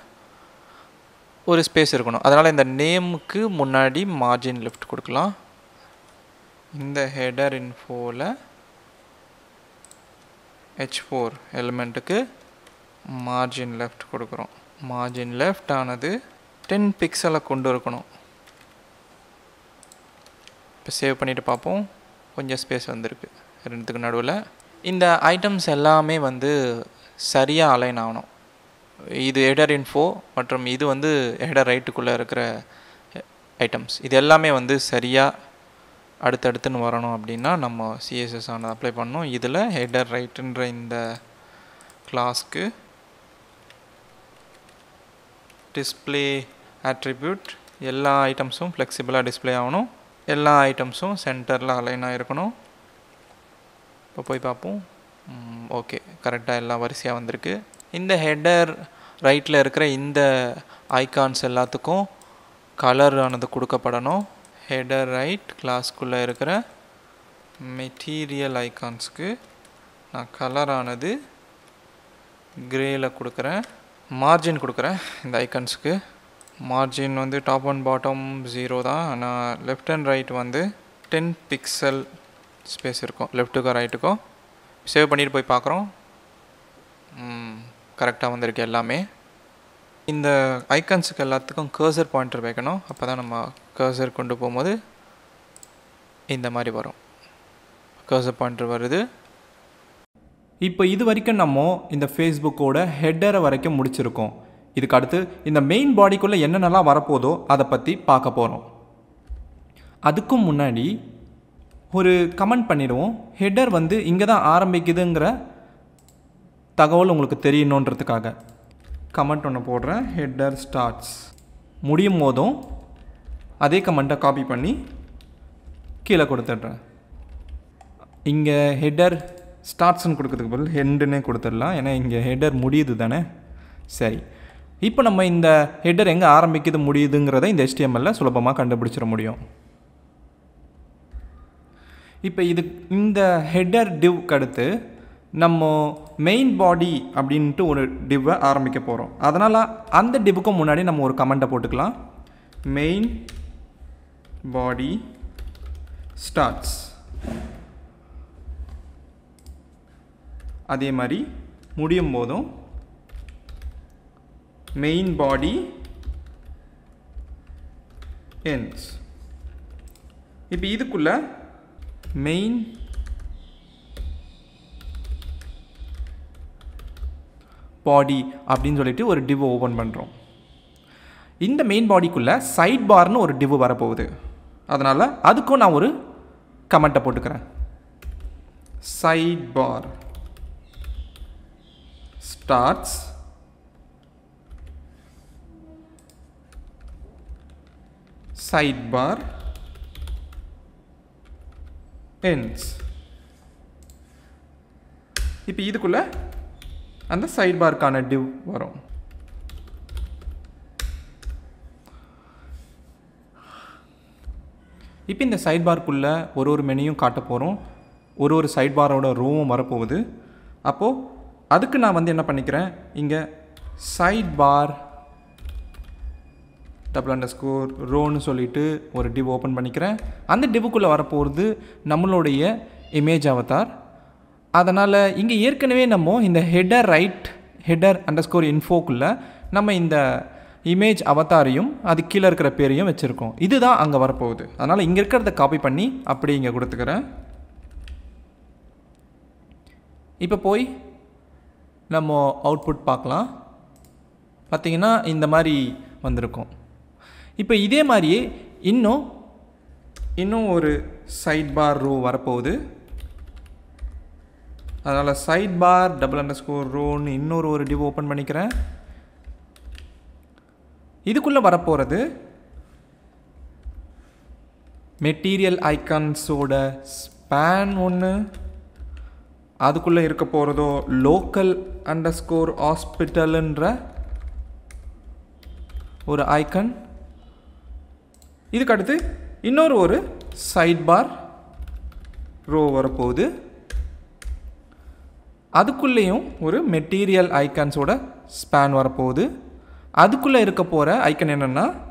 ஒரு ஸ்பேஸ் இருக்கணும். அதனால் இந்த நேமுக்கு முன்னாடி மார்ஜின் லெஃப்ட் கொடுக்கலாம். இந்த ஹெடர் இன்ஃபோவில் ஹெச் ஃபோர் எலிமெண்ட்டுக்கு மார்ஜின் லெஃப்ட் கொடுக்குறோம். மார்ஜின் லெஃப்ட் ஆனது டென் பிக்சலை கொண்டு இருக்கணும். இப்போ சேவ் பண்ணிவிட்டு பார்ப்போம். கொஞ்சம் ஸ்பேஸ் வந்திருக்கு. ரெண்டுத்துக்கு நடுவில். இந்த ஐட்டம்ஸ் எல்லாமே வந்து சரியாக அலைன் ஆகணும். இது ஹெடர் இன்ஃபோ மற்றும் இது வந்து ஹெடர் ரைட்டுக்குள்ளே இருக்கிற ஐட்டம்ஸ் இது எல்லாமே வந்து சரியாக அடுத்தடுத்துன்னு வரணும் அப்படின்னா நம்ம சிஎஸ்எஸ் ஆனது அப்ளை பண்ணணும். இதில் ஹெடர் ரைட்டுன்ற இந்த கிளாஸ்க்கு டிஸ்ப்ளே ஆட்ரிபியூட் எல்லா ஐட்டம்ஸும் ஃப்ளெக்சிபிளாக டிஸ்ப்ளே ஆகணும். எல்லா ஐட்டம்ஸும் சென்டரில் அலைனாக இருக்கணும் இப்போ போய் பார்ப்போம். ஓகே கரெக்டாக எல்லாம் வரிசையாக வந்திருக்கு. இந்த ஹெடர் ரைட்டில் இருக்கிற இந்த ஐக்கான்ஸ் எல்லாத்துக்கும் கலர் ஆனது கொடுக்கப்படணும். ஹெடர் ரைட் கிளாஸ்க்குள்ளே இருக்கிற மெட்டீரியல் ஐகான்ஸ்க்கு நான் கலரானது ஆனது கிரேயில் கொடுக்குறேன். மார்ஜின் கொடுக்குறேன் இந்த ஐக்கன்ஸ்க்கு மார்ஜின் வந்து டாப் அண்ட் பாட்டம் ஜீரோ தான். ஆனால் லெஃப்ட் அண்ட் ரைட் வந்து டென் பிக்சல் ஸ்பேஸ் இருக்கும். லெஃப்ட்டுக்கும் ரைட்டுக்கும் சேவ் பண்ணிட்டு போய் பார்க்குறோம். கரெக்டாக வந்திருக்கு எல்லாமே. இந்த ஐக்கன்ஸுக்கு எல்லாத்துக்கும் கர்சர் பாயிண்டர் வைக்கணும். அப்போ தான் நம்ம கர்சர் கொண்டு போகும்போது இந்த மாதிரி வரும். கர்சர் பாயிண்டர் வருது. இப்போ இது வரைக்கும் நம்ம இந்த ஃபேஸ்புக்கோட ஹெட்டரை வரைக்கும் முடிச்சிருக்கோம். இதுக்கு அடுத்து இந்த மெயின் பாடிக்குள்ளே என்னென்னலாம் வரப்போதோ அதை பற்றி பார்க்க போகிறோம் அதுக்கும் முன்னாடி ஒரு கமெண்ட் பண்ணிடுவோம். ஹெட்டர் வந்து இங்கே தான் ஆரம்பிக்குதுங்கிற தகவல் உங்களுக்கு தெரியணுன்றதுக்காக. கமெண்ட் ஒன்று போடுறேன். ஹெட்டர் ஸ்டார்ட்ஸ் முடியும் போதும் அதே கமெண்ட்டை காப்பி பண்ணி கீழே கொடுத்துட்றேன். இங்கே ஹெட்டர் ஸ்டார்ட்ஸ்னு கொடுக்கறதுக்கு பதில் ஹெண்டுன்னே கொடுத்துடலாம். ஏன்னா இங்கே ஹெட்டர் முடியுது தானே? சரி. இப்போ நம்ம இந்த ஹெட்டர் எங்கே ஆரம்பிக்குது முடியுதுங்கிறத இந்த ஹெச்டிஎம்எல்ல சுலபமாக கண்டுபிடிச்சிட முடியும். இப்போ இது இந்த ஹெட்டர் டிவ்க்கு அடுத்து நம்ம மெயின் பாடி அப்படின்ட்டு ஒரு டிவ்வை ஆரம்பிக்க போகிறோம் அதனால் அந்த டிவுக்கும் முன்னாடி நம்ம ஒரு கமெண்ட்டை போட்டுக்கலாம். மெயின் பாடி ஸ்டார்ட்ஸ் அதே மாதிரி முடியும் போதும். மெயின் பாடி என்ஸ் இப்போ இதுக்குள்ளே மெயின் பாடி அப்படின்னு சொல்லிட்டு ஒரு டிவ் ஓப்பன் பண்ணுறோம் இந்த மெயின் பாடிக்குள்ளே சைட் பார்னு ஒரு டிவ் வரப்போகுது. அதனால் அதுக்கும் நான் ஒரு கமெண்ட்டை போட்டுக்கிறேன். Side bar starts side bar ends. இப்போ இதுக்குள்ளே அந்த சைட் பார்க்கான டிவ் வரும். இப்போ இந்த சைட் பார்க்குள்ளே ஒரு ஒரு மெனியும் காட்ட போகிறோம் ஒரு ஒரு சைட் பாரோட ரூமும் வரப்போகுது. அப்போது அதுக்கு நான் வந்து என்ன பண்ணிக்கிறேன்? இங்கே சைட் பார் டபுள் அண்டர் ஸ்கோர் ரோன்னு சொல்லிவிட்டு ஒரு டிவ் ஓப்பன் பண்ணிக்கிறேன். அந்த டிவுக்குள்ளே வரப்போகிறது நம்மளுடைய இமேஜ் அவதார் அதனால் இங்கே ஏற்கனவே நம்ம இந்த header right header underscore இன்ஃபோக்குள்ளே நம்ம இந்த இமேஜ் அவதாரையும் அது கீழே இருக்கிற பேரையும் வச்சுருக்கோம். இதுதான் அங்கே வரப்போகுது. அதனால் இங்கே இருக்கிறத காப்பி பண்ணி அப்படி இங்கே கொடுத்துக்கிறேன். இப்போ போய் நம்ம அவுட்புட் பார்க்கலாம். பார்த்திங்கன்னா இந்த மாதிரி வந்திருக்கும். இப்போ இதே மாதிரியே இன்னும் இன்னும் ஒரு சைட் பார் ரோ வரப்போகுது. அதனால் சைட் பார் டபுள் அண்டர் ஸ்கோர் ரோன்னு இன்னொரு ஒரு டிவ் ஓப்பன் பண்ணிக்கிறேன். இதுக்குள்ளே வரப்போகிறது மெட்டீரியல் ஐக்கான்ஸோட ஸ்பேன் ஒன்று அதுக்குள்ளே இருக்க போகிறதோ லோக்கல் அண்டர் ஸ்கோர் ஹாஸ்பிட்டலுன்ற ஒரு ஐக்கன் இதுக்கு அடுத்து இன்னொரு ஒரு சைட் பார் ரோ வரப்போகுது. அதுக்குள்ளேயும் ஒரு மெட்டீரியல் ஐக்கன்ஸோட ஸ்பேன் வரப்போகுது. அதுக்குள்ளே இருக்க போகிற ஐக்கன் என்னென்னா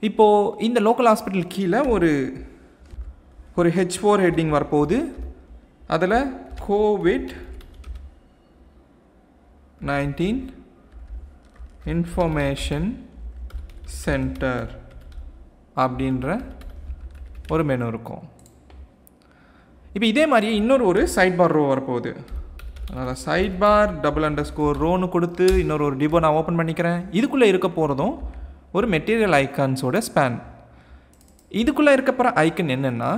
இப்போது இந்த லோக்கல் ஹாஸ்பிட்டல் கீழே ஒரு ஒரு ஹெச் ஃபோர் ஹெட்டிங் வரப்போகுது. அதில் கோவிட் நைன்டீன் இன்ஃபர்மேஷன் சென்டர் அப்படின்ற ஒரு மெனு இருக்கும். இப்போ இதே மாதிரியே இன்னொரு ஒரு சைட் பார் ரோ வரப்போகுது. அதனால் சைட் பார் டபுள் அண்டர் ஸ்கோர் ரோன்னு கொடுத்து இன்னொரு ஒரு டிபோ நான் ஓப்பன் பண்ணிக்கிறேன். இதுக்குள்ளே இருக்க போகிறதும் ஒரு மெட்டீரியல் ஐக்கான்ஸோட ஸ்பேன் இதுக்குள்ளே இருக்க போகிற ஐக்கன் என்னென்னா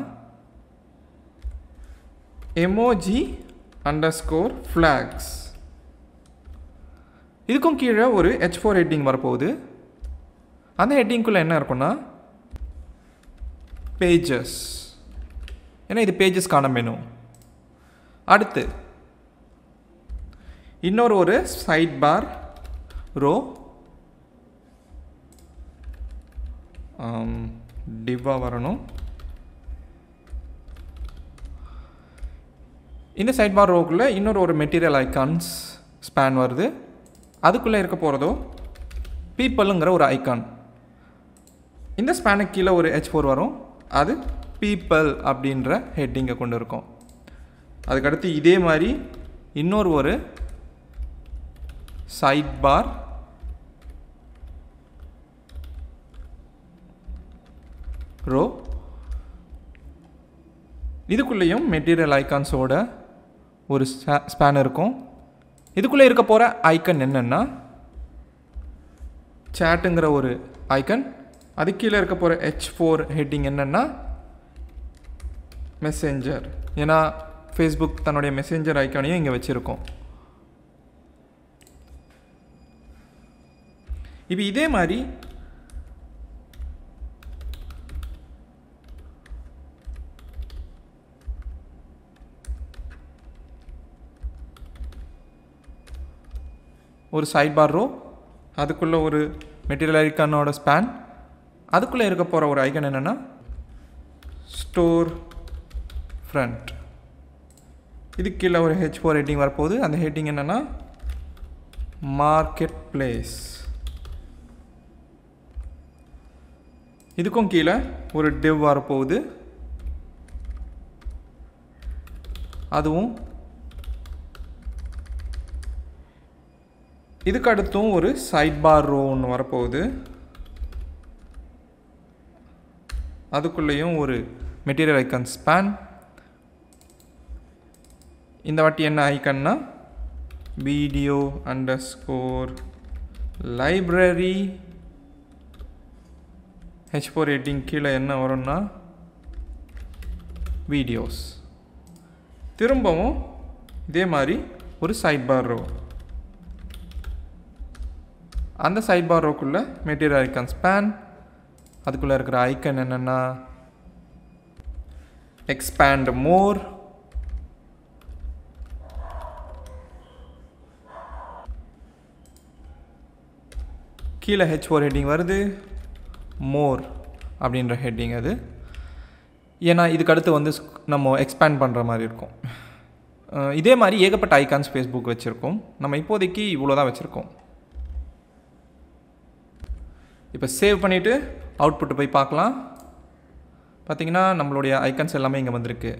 எமோஜி அண்டர் ஸ்கோர் ஃப்ளாக்ஸ் இதுக்கும் கீழே ஒரு ஹெச் ஃபோர் ஹெட்டிங் வரப்போகுது. அந்த ஹெட்டிங்குள்ளே என்ன இருக்குன்னா பேஜஸ் ஏன்னா இது பேஜஸ்க்கான மெனு அடுத்து இன்னொரு ஒரு சைட் பார் ரோ டிவா வரணும். இந்த சைட் பார் ரோக்குள்ளே இன்னொரு ஒரு மெட்டீரியல் ஐக்கான்ஸ் ஸ்பேன் வருது. அதுக்குள்ளே இருக்க போகிறதோ பீப்புளுங்கிற ஒரு ஐக்கான் இந்த ஸ்பேனுக்கு கீழே ஒரு ஹெச் ஃபோர் வரும். அது பீப்பிள் அப்படின்ற ஹெட்டிங்கை கொண்டு இருக்கும் அதுக்கடுத்து இதே மாதிரி இன்னொரு ஒரு சைட் பார் ரோ இதுக்குள்ளேயும் மெட்டீரியல் ஐக்கான்ஸோட ஒரு ஸ்பேன் இருக்கும். இதுக்குள்ளே இருக்க போகிற ஐக்கன் என்னென்னா சேட்டுங்கிற ஒரு ஐக்கன் அது கீழே இருக்க போகிற ஹெச் ஃபோர் ஹெட்டிங் என்னென்னா மெசேஞ்சர் ஏன்னா ஃபேஸ்புக் தன்னுடைய மெசேஞ்சர் ஐக்கானையும் இங்கே வச்சுருக்கோம். இப்போ இதே மாதிரி ஒரு சைட் பார் ரோ அதுக்குள்ளே ஒரு மெட்டீரியல் ஐக்கானோட ஸ்பேன் அதுக்குள்ளே இருக்க போகிற ஒரு ஐக்கன் என்னென்னா ஸ்டோர் ஃப்ரண்ட் இதுக்கு கீழே ஒரு ஹெச் ஃபோர் ஹெட்டிங் வரப்போகுது. அந்த ஹெட்டிங் என்னென்னா மார்க்கெட் பிளேஸ் இதுக்கும் கீழே ஒரு டிவ் வரப்போகுது. அதுவும் இதுக்கு அடுத்தும் ஒரு சைட் பார் ரோ ஒன்று வரப்போகுது. அதுக்குள்ளேயும் ஒரு மெட்டீரியல் ஐக்கன் ஸ்பேன் இந்த வாட்டி என்ன ஐக்கன்னா video underscore library H four heading கீழே என்ன வரும்னா வீடியோஸ் திரும்பவும் இதே மாதிரி ஒரு சைட் பார் ரோ அந்த சைட் பார் ரோக்குள்ளே மெட்டீரியல் ஐக்கன் ஸ்பேன் அதுக்குள்ளே இருக்கிற ஐக்கன் என்னென்னா எக்ஸ்பேண்ட் மோர் கீழே ஹெச் ஃபோர் ஹெட்டிங் வருது. மோர் அப்படின்ற ஹெட்டிங் அது. ஏன்னா இதுக்கு அடுத்து வந்து நம்ம எக்ஸ்பேண்ட் பண்ணுற மாதிரி இருக்கும். இதே மாதிரி ஏகப்பட்ட ஐக்கான்ஸ் ஃபேஸ்புக் வச்சுருக்கோம். நம்ம இப்போதைக்கு இவ்வளோ தான் வச்சுருக்கோம். இப்போ சேவ் பண்ணிவிட்டு அவுட்புட்டு போய் பார்க்கலாம். பார்த்திங்கன்னா நம்மளுடைய ஐக்கன்ஸ் எல்லாமே இங்கே வந்திருக்கு.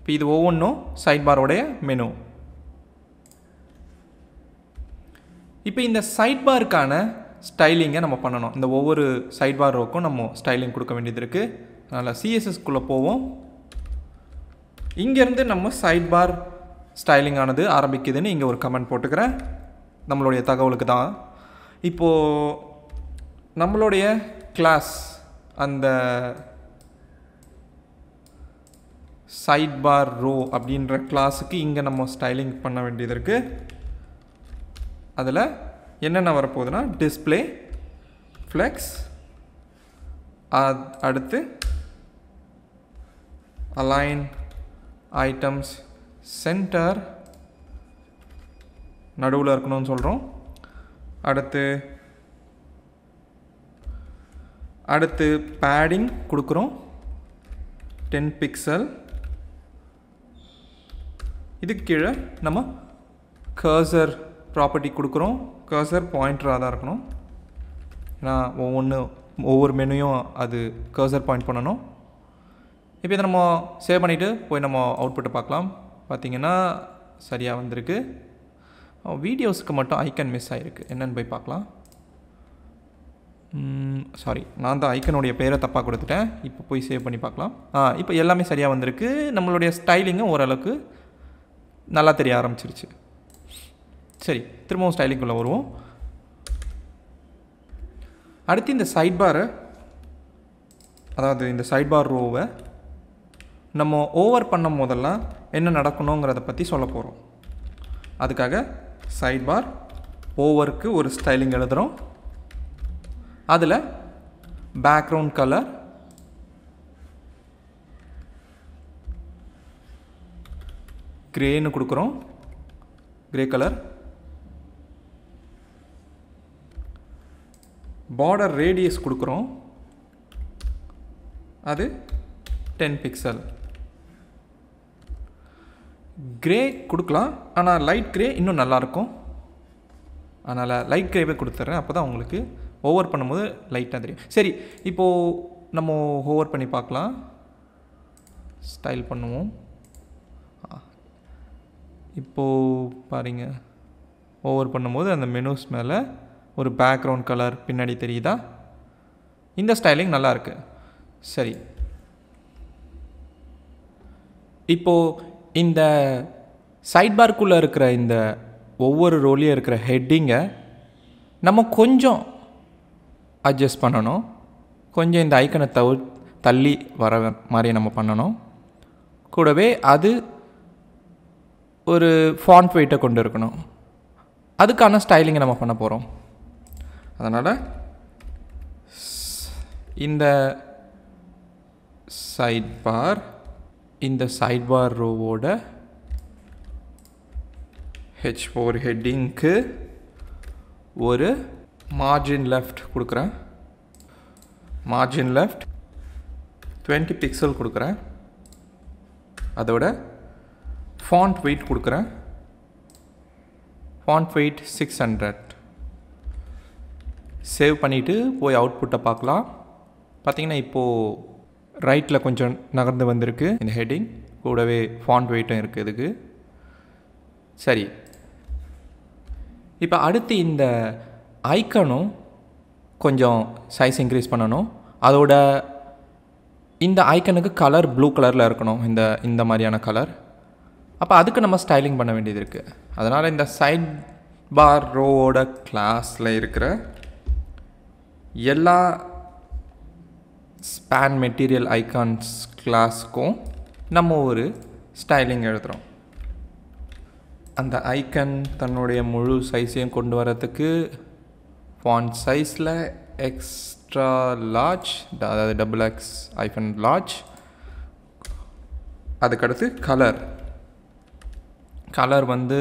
இப்போ இது ஒவ்வொன்றும் சைட் பாரோடைய மெனு இப்போ இந்த சைட் பாருக்கான ஸ்டைலிங்கை நம்ம பண்ணணும். இந்த ஒவ்வொரு சைட் பார் ரோக்கும் நம்ம ஸ்டைலிங் கொடுக்க வேண்டியது இருக்குது அதனால் சிஎஸ்எஸ்குள்ளே போவோம். இங்கேருந்து நம்ம சைட் பார் ஸ்டைலிங் ஆனது ஆரம்பிக்குதுன்னு இங்கே ஒரு கமெண்ட் போட்டுக்கிறேன். நம்மளுடைய தகவலுக்கு தான். இப்போது நம்மளுடைய கிளாஸ் அந்த சைட் பார் ரோ அப்படின்ற கிளாஸுக்கு இங்கே நம்ம ஸ்டைலிங் பண்ண வேண்டியது இருக்குது அதில் என்னென்ன வரப்போகுதுன்னா டிஸ்ப்ளே ஃப்ளெக்ஸ் அடுத்து அலைன் ஐட்டம்ஸ் சென்டர் நடுவில் இருக்கணும்னு சொல்கிறோம் அடுத்து அடுத்து பேடிங் கொடுக்குறோம். டென் பிக்சல் இதுக்கு கீழே நம்ம கர்சர் ப்ராப்பர்ட்டி கொடுக்குறோம். கர்சர் பாயிண்டராக தான் இருக்கணும். ஏன்னா ஒவ்வொன்று ஒவ்வொரு மெனுயும் அது கர்சர் பாயிண்ட் பண்ணணும். இப்போ இதை நம்ம சேவ் பண்ணிவிட்டு போய் நம்ம அவுட்புட்டை பார்க்கலாம். பார்த்திங்கன்னா சரியாக வந்திருக்கு. வீடியோஸுக்கு மட்டும் ஐக்கன் மிஸ் ஆகிருக்கு என்னென்னு போய் பார்க்கலாம். சாரி நான் தான் ஐக்கனுடைய பேரை தப்பாக கொடுத்துட்டேன். இப்போ போய் சேவ் பண்ணி பார்க்கலாம். ஆ இப்போ எல்லாமே சரியாக வந்திருக்கு. நம்மளுடைய ஸ்டைலிங்கும் ஓரளவுக்கு நல்லா தெரிய ஆரம்பிச்சிருச்சு. சரி திரும்பவும் ஸ்டைலிங்குள்ளே வருவோம். அடுத்து இந்த சைட் பாரை அதாவது இந்த சைட் பார் ரோவை நம்ம ஓவர் பண்ணும் போதெல்லாம் என்ன நடக்கணுங்கிறத பற்றி சொல்ல போகிறோம் அதுக்காக சைட் பார் ஓவருக்கு ஒரு ஸ்டைலிங் எழுதுகிறோம் அதில் பேக்ரவுண்ட் கலர் கிரேன்னு கொடுக்குறோம். கிரே கலர் பார்டர் ரேடியஸ் கொடுக்குறோம். அது டென் பிக்சல் கிரே கொடுக்கலாம் ஆனால் லைட் கிரே இன்னும் நல்லாயிருக்கும் அதனால் லைட் கிரேவே கொடுத்துட்றேன் அப்போ தான் உங்களுக்கு ஓவர் பண்ணும்போது லைட்டாக தெரியும். சரி இப்போது நம்ம ஓவர் பண்ணி பார்க்கலாம். ஸ்டைல் பண்ணுவோம். இப்போது பாருங்க. ஓவர் பண்ணும்போது அந்த மெனுஸ் மேலே ஒரு பேக்ரவுண்ட் கலர் பின்னாடி தெரியுதா? இந்த ஸ்டைலிங் நல்லாயிருக்கு சரி. இப்போது இந்த சைட் பார்க்குள்ளே இருக்கிற இந்த ஒவ்வொரு ரோலையும் இருக்கிற ஹெட்டிங்கை நம்ம கொஞ்சம் அட்ஜஸ்ட் பண்ணணும். கொஞ்சம் இந்த ஐக்கனை தவிர தள்ளி வர மாதிரி நம்ம பண்ணணும். கூடவே அது ஒரு ஃபாண்ட் வெயிட்டை கொண்டு இருக்கணும். அதுக்கான ஸ்டைலிங்கை நம்ம பண்ண போகிறோம் அதனால் இந்த சைட் பார் இந்த சைட் பார் ரோவோட ஹெச் ஃபோர் ஹெட்டிங்க்கு ஒரு மார்ஜின் லெஃப்ட் கொடுக்குறேன். மார்ஜின் லெஃப்ட் டுவெண்ட்டி பிக்சல் கொடுக்குறேன். அதோட ஃபாண்ட் வெயிட் கொடுக்குறேன். Font weight six hundred save பண்ணிவிட்டு போய் அவுட்புட்டை பார்க்கலாம். பார்த்தீங்கன்னா இப்போது ரைட்டில் கொஞ்சம் நகர்ந்து வந்திருக்கு. இந்த ஹெட்டிங் கூடவே ஃபாண்ட் வெயிட்டும் இருக்குது இதுக்கு. சரி. இப்போ அடுத்து இந்த ஐக்கனும் கொஞ்சம் சைஸ் இன்க்ரீஸ் பண்ணணும். அதோட இந்த ஐக்கனுக்கு கலர் ப்ளூ கலரில் இருக்கணும் இந்த இந்த மாதிரியான கலர் அப்போ அதுக்கு நம்ம ஸ்டைலிங் பண்ண வேண்டியது இருக்குது அதனால் இந்த சைட் பார் ரோவோட கிளாஸில் இருக்கிற எல்லா ஸ்பேன் மெட்டீரியல் ஐகான்ஸ் கிளாஸ்க்கும் நம்ம ஒரு ஸ்டைலிங் எழுதுகிறோம் அந்த ஐக்கன் தன்னுடைய முழு சைஸையும் கொண்டு வரத்துக்கு ஃபாண்ட் சைஸில் எக்ஸ்ட்ரா லார்ஜ் அதாவது டபுள் எக்ஸ் ஐஃபன் லார்ஜ் அதுக்கடுத்து கலர் கலர் வந்து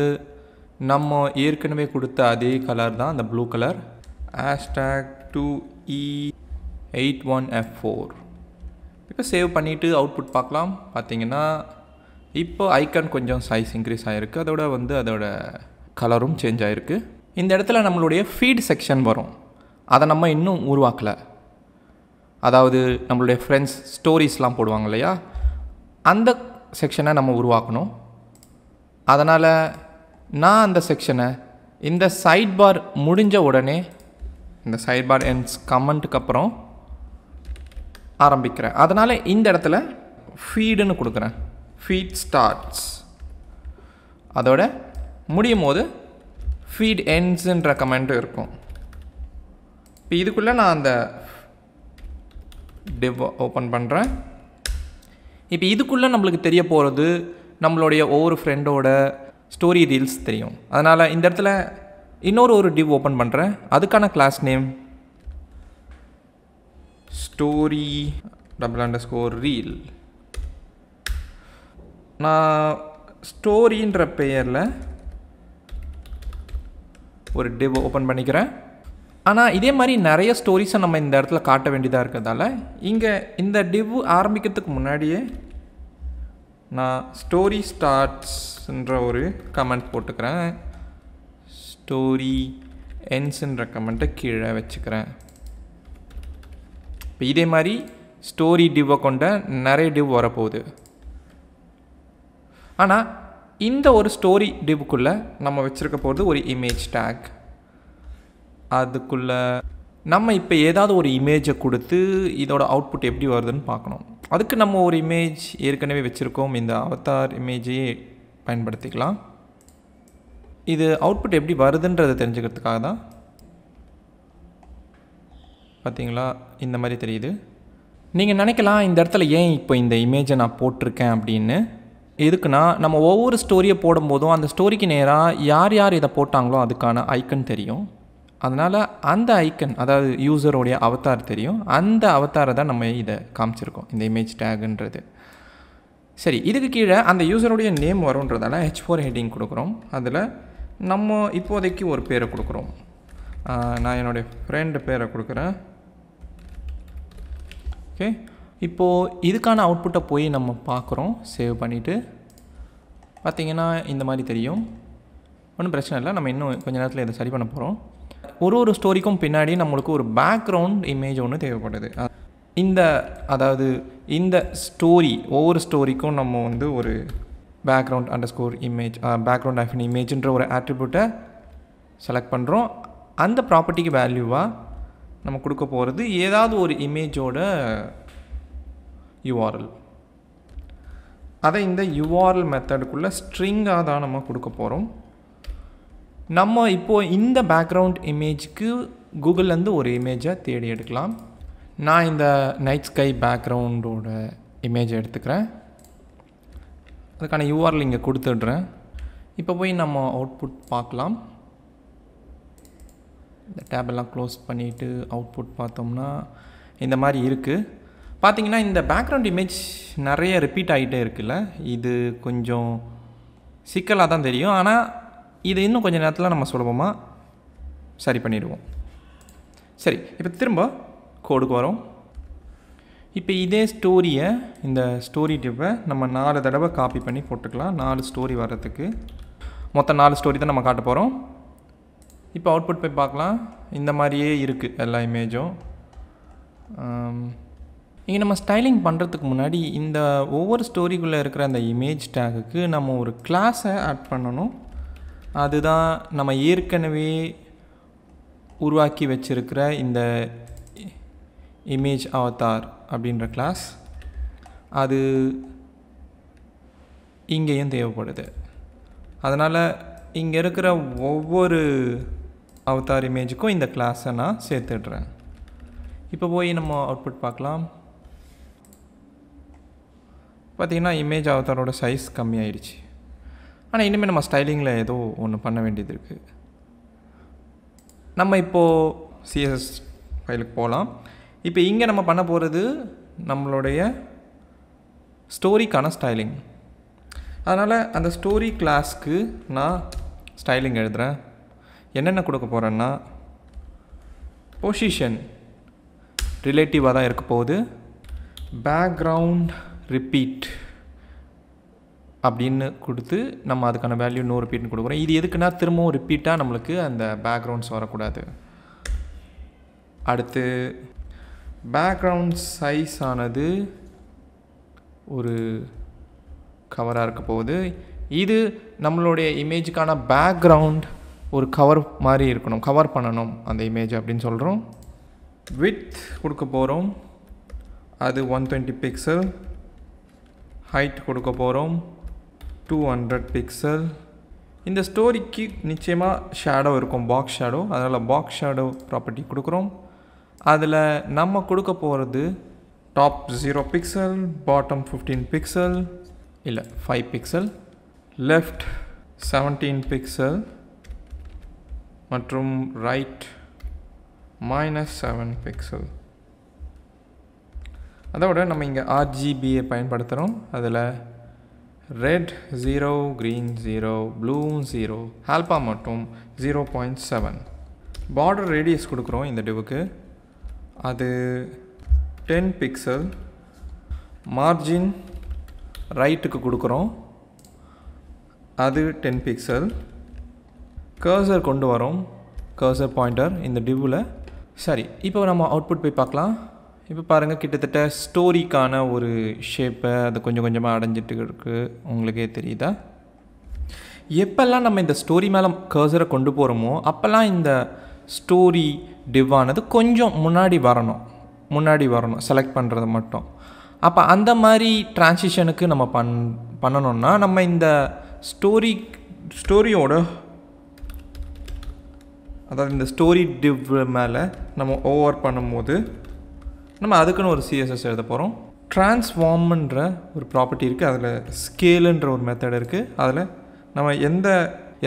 நம்ம ஏற்கனவே கொடுத்த அதே கலர் தான் அந்த blue colour hashtag two E eight one F four இப்போ சேவ் பண்ணிவிட்டு அவுட்புட் பார்க்கலாம். பார்த்தீங்கன்னா இப்போ ஐக்கான் கொஞ்சம் சைஸ் இன்க்ரீஸ் ஆகிருக்கு அதோட வந்து அதோட கலரும் சேஞ்ச் ஆகிருக்கு இந்த இடத்துல நம்மளுடைய ஃபீட் செக்ஷன் வரும். அதை நம்ம இன்னும் உருவாக்கலை. அதாவது நம்மளுடைய ஃப்ரெண்ட்ஸ் ஸ்டோரிஸ்லாம் போடுவாங்க இல்லையா? அந்த செக்ஷனை நம்ம உருவாக்கணும். அதனால் நான் அந்த செக்ஷனை இந்த சைட் பார் முடிஞ்ச உடனே இந்த சைட் பார் என்ஸ் கமெண்ட்டுக்கு அப்புறம் ஆரம்பிக்கிறேன். அதனால் இந்த இடத்துல ஃபீடுன்னு கொடுக்குறேன். ஃபீட் ஸ்டார்ட்ஸ் அதோட முடியும் போது ஃபீட் என்ஸுன்ற கமெண்ட்டும் இருக்கும். இப்போ இதுக்குள்ளே நான் அந்த டிவ் ஓப்பன் பண்ணுறேன் இப்போ இதுக்குள்ளே நம்மளுக்கு தெரிய போகிறது நம்மளுடைய ஒவ்வொரு ஃப்ரெண்டோட ஸ்டோரி ரீல்ஸ் தெரியும். அதனால் இந்த இடத்துல இன்னொரு ஒரு டிவ் ஓப்பன் பண்ணுறேன் அதுக்கான class name story double underscore reel நான் ஸ்டோரின்ற பெயரில் ஒரு டிவ் ஓப்பன் பண்ணிக்கிறேன். ஆனால் இதே மாதிரி நிறைய ஸ்டோரிஸை நம்ம இந்த இடத்துல காட்ட வேண்டியதாக இருக்கிறதால இங்கே இந்த டிவ் ஆரம்பிக்கிறதுக்கு முன்னாடியே நான் ஸ்டோரி ஸ்டார்ட்ஸ்ன்ற ஒரு கமெண்ட் போட்டுக்கிறேன். ஸ்டோரி என்ஸுன்ற கமெண்ட்டை கீழே வச்சுக்கிறேன். இப்போ இதே மாதிரி ஸ்டோரி டிவ்வை கொண்ட நிறைய டிவ் வரப்போகுது. ஆனால் இந்த ஒரு ஸ்டோரி டிப்புக்குள்ளே நம்ம வச்சுருக்க போகிறது ஒரு இமேஜ் டேக் அதுக்குள்ளே நம்ம இப்போ ஏதாவது ஒரு இமேஜை கொடுத்து இதோட அவுட்புட் எப்படி வருதுன்னு பார்க்கணும். அதுக்கு நம்ம ஒரு இமேஜ் ஏற்கனவே வச்சுருக்கோம். இந்த அவத்தார் இமேஜையே பயன்படுத்திக்கலாம். இது அவுட்புட் எப்படி வருதுன்றதை தெரிஞ்சுக்கிறதுக்காக தான். பார்த்தீங்களா இந்த மாதிரி தெரியுது. நீங்கள் நினைக்கலாம் இந்த இடத்துல ஏன் இப்போ இந்த இமேஜை நான் போட்டிருக்கேன் அப்படின்னு. எதுக்குன்னா நம்ம ஒவ்வொரு ஸ்டோரியை போடும்போதும் அந்த ஸ்டோரிக்கு நேராக யார் யார் இதை போட்டாங்களோ அதுக்கான ஐக்கன் தெரியும். அதனால் அந்த ஐக்கன் அதாவது யூசருடைய அவத்தார் தெரியும். அந்த அவத்தாரை தான் நம்ம இதை காமிச்சிருக்கோம் இந்த இமேஜ் டேகுன்றது சரி இதுக்கு கீழே அந்த யூசருடைய நேம் வரும்ன்றதால ஹெச் ஃபோர் ஹெட்டிங் கொடுக்குறோம். அதில் நம்ம இப்போதைக்கு ஒரு பேரை கொடுக்குறோம். நான் என்னுடைய ஃப்ரெண்டு பேரை கொடுக்குறேன். ஓகே இப்போது இதுக்கான அவுட்புட்டை போய் நம்ம பார்க்குறோம். சேவ் பண்ணிவிட்டு பார்த்திங்கன்னா இந்த மாதிரி தெரியும். ஒன்றும் பிரச்சனை இல்லை. நம்ம இன்னும் கொஞ்சம் நேரத்தில் இதை சரி பண்ண போகிறோம் ஒரு ஒரு ஸ்டோரிக்கும் பின்னாடி நம்மளுக்கு ஒரு பேக்ரவுண்ட் இமேஜ் ஒன்று தேவைப்படுது. இந்த அதாவது இந்த ஸ்டோரி ஒவ்வொரு ஸ்டோரிக்கும் நம்ம வந்து ஒரு background underscore image background hyphen இமேஜ்ன்ற ஒரு ஆட்ரிபியூட்டை செலக்ட் பண்ணுறோம் அந்த ப்ராப்பர்ட்டிக்கு வேல்யூவாக நம்ம கொடுக்க போகிறது ஏதாவது ஒரு இமேஜோட யூஆர்எல் அதை இந்த யூஆர்எல் மெத்தடுக்குள்ளே ஸ்ட்ரிங்காக தான் நம்ம கொடுக்க போகிறோம் நம்ம இப்போது இந்த பேக்ரவுண்ட் இமேஜ்க்கு கூகுள்லேருந்து ஒரு இமேஜை தேடி எடுக்கலாம். நான் இந்த நைட் ஸ்கை பேக்ரவுண்டோட இமேஜை எடுத்துக்கிறேன். அதுக்கான யூஆர்எல் இங்கே கொடுத்துடுறேன். இப்போ போய் நம்ம அவுட்புட் பார்க்கலாம். இந்த டேபெல்லாம் க்ளோஸ் பண்ணிவிட்டு அவுட்புட் பார்த்தோம்னா இந்த மாதிரி இருக்குது பார்த்தீங்கன்னா இந்த பேக்ரவுண்ட் இமேஜ் நிறைய ரிப்பீட் ஆகிட்டே இருக்குல்ல? இது கொஞ்சம் சிக்கலாக தான் தெரியும். ஆனால் இது இன்னும் கொஞ்சம் நேரத்தில் நம்ம சுலபமாக சரி பண்ணிடுவோம். சரி இப்போ திரும்ப கோடுக்கு வரோம். இப்போ இதே ஸ்டோரியை இந்த ஸ்டோரி டிப்பை நம்ம நாலு தடவை காப்பி பண்ணி போட்டுக்கலாம். நாலு ஸ்டோரி வர்றதுக்கு. மொத்தம் நாலு ஸ்டோரி தான் நம்ம காட்ட போகிறோம் இப்போ அவுட்புட் போய் பார்க்கலாம். இந்த மாதிரியே இருக்குது எல்லா இமேஜும் இங்கே நம்ம ஸ்டைலிங் பண்ணுறதுக்கு முன்னாடி இந்த ஒவ்வொரு ஸ்டோரிக்குள்ளே இருக்கிற அந்த இமேஜ் டேகுக்கு நம்ம ஒரு கிளாஸை ஆட் பண்ணணும். அதுதான் நம்ம ஏற்கனவே உருவாக்கி வச்சிருக்கிற இந்த இமேஜ் அவதார் அப்படின்ற கிளாஸ் அது இங்கேயும் தேவைப்படுது. அதனால் இங்கே இருக்கிற ஒவ்வொரு அவதார் இமேஜுக்கும் இந்த கிளாஸை நான் சேர்த்துடுறேன். இப்போ போய் நம்ம அவுட்புட் பார்க்கலாம். பார்த்திங்கன்னா இமேஜ் அவதாரோட சைஸ் கம்மியாயிடுச்சு. ஆனால் இனிமேல் நம்ம ஸ்டைலிங்கில் ஏதோ ஒன்று பண்ண வேண்டியது இருக்குது நம்ம இப்போது சிஎஸ்எஸ் ஃபைலுக்கு போகலாம் இப்போ இங்கே நம்ம பண்ண போகிறது நம்மளுடைய ஸ்டோரிக்கான ஸ்டைலிங் அதனால் அந்த ஸ்டோரி கிளாஸ்க்கு நான் ஸ்டைலிங் எழுதுகிறேன் என்னென்ன கொடுக்க போகிறேன்னா பொசிஷன் ரிலேட்டிவாக தான் இருக்க போகுது. பேக்ரவுண்ட் ரிப்பீட் அப்படின்னு கொடுத்து நம்ம அதுக்கான வேல்யூ நோ ரிப்பீட்னு கொடுக்குறோம். இது எதுக்குன்னா திரும்பவும் ரிப்பீட்டாக நம்மளுக்கு அந்த பேக்ரவுண்ட்ஸ் வரக்கூடாது. அடுத்து பேக்ரவுண்ட் சைஸ் ஆனது ஒரு கவராக இருக்க போகுது. இது நம்மளுடைய இமேஜுக்கான பேக்ரவுண்ட் ஒரு கவர் மாதிரி இருக்கணும். கவர் பண்ணணும் அந்த இமேஜ் அப்படின்னு சொல்கிறோம் வித் கொடுக்க போகிறோம் அது ஒன் டுவெண்ட்டி பிக்சல் ஹைட் கொடுக்க போகிறோம் டூ ஹண்ட்ரட் பிக்சல் இந்த ஸ்டோரிக்கு நிச்சயமாக ஷேடோ இருக்கும் பாக்ஸ் ஷேடோ அதனால் பாக்ஸ் ஷேடோ ப்ராப்பர்ட்டி கொடுக்குறோம். அதில் நம்ம கொடுக்க போகிறது top zero pixel bottom fifteen pixel இல்லை five pixel left seventeen pixel மற்றும் ரைட் மைனஸ் செவன் பிக்சல் அதோட நம்ம இங்கே ஆர்ஜிபியை பயன்படுத்துகிறோம் அதில் red zero green zero blue zero alpha மட்டும் zero point seven border radius கொடுக்குறோம் இந்த டிவுக்கு அது டென் பிக்சல் மார்ஜின் ரைட்டுக்கு கொடுக்குறோம். அது டென் பிக்சல் கர்சர் கொண்டு வரோம். கர்சர் பாயிண்டர் இந்த டிவில் சரி இப்போ நம்ம அவுட்புட் போய் பார்க்கலாம். இப்போ பாருங்கள் கிட்டத்தட்ட ஸ்டோரிக்கான ஒரு ஷேப்பை அது கொஞ்சம் கொஞ்சமாக அடைஞ்சிட்டு இருக்குது உங்களுக்கே தெரியுதா? எப்போல்லாம் நம்ம இந்த ஸ்டோரி மேலே கர்சரை கொண்டு போகிறோமோ அப்போல்லாம் இந்த ஸ்டோரி டிவ்வானது கொஞ்சம் முன்னாடி வரணும். முன்னாடி வரணும் செலக்ட் பண்ணுறது மட்டும். அப்போ அந்த மாதிரி ட்ரான்சிஷனுக்கு நம்ம பண் பண்ணணும்னா நம்ம இந்த ஸ்டோரி ஸ்டோரியோட அதாவது இந்த ஸ்டோரி டிவ் மேலே நம்ம ஓவர் பண்ணும்போது நம்ம அதுக்குன்னு ஒரு சிஎஸ்எஸ் எழுத போகிறோம் ட்ரான்ஸ்ஃபார்ம்ன்ற ஒரு ப்ராப்பர்ட்டி இருக்குது அதில் ஸ்கேலுன்ற ஒரு மெத்தட் இருக்குது அதில் நம்ம எந்த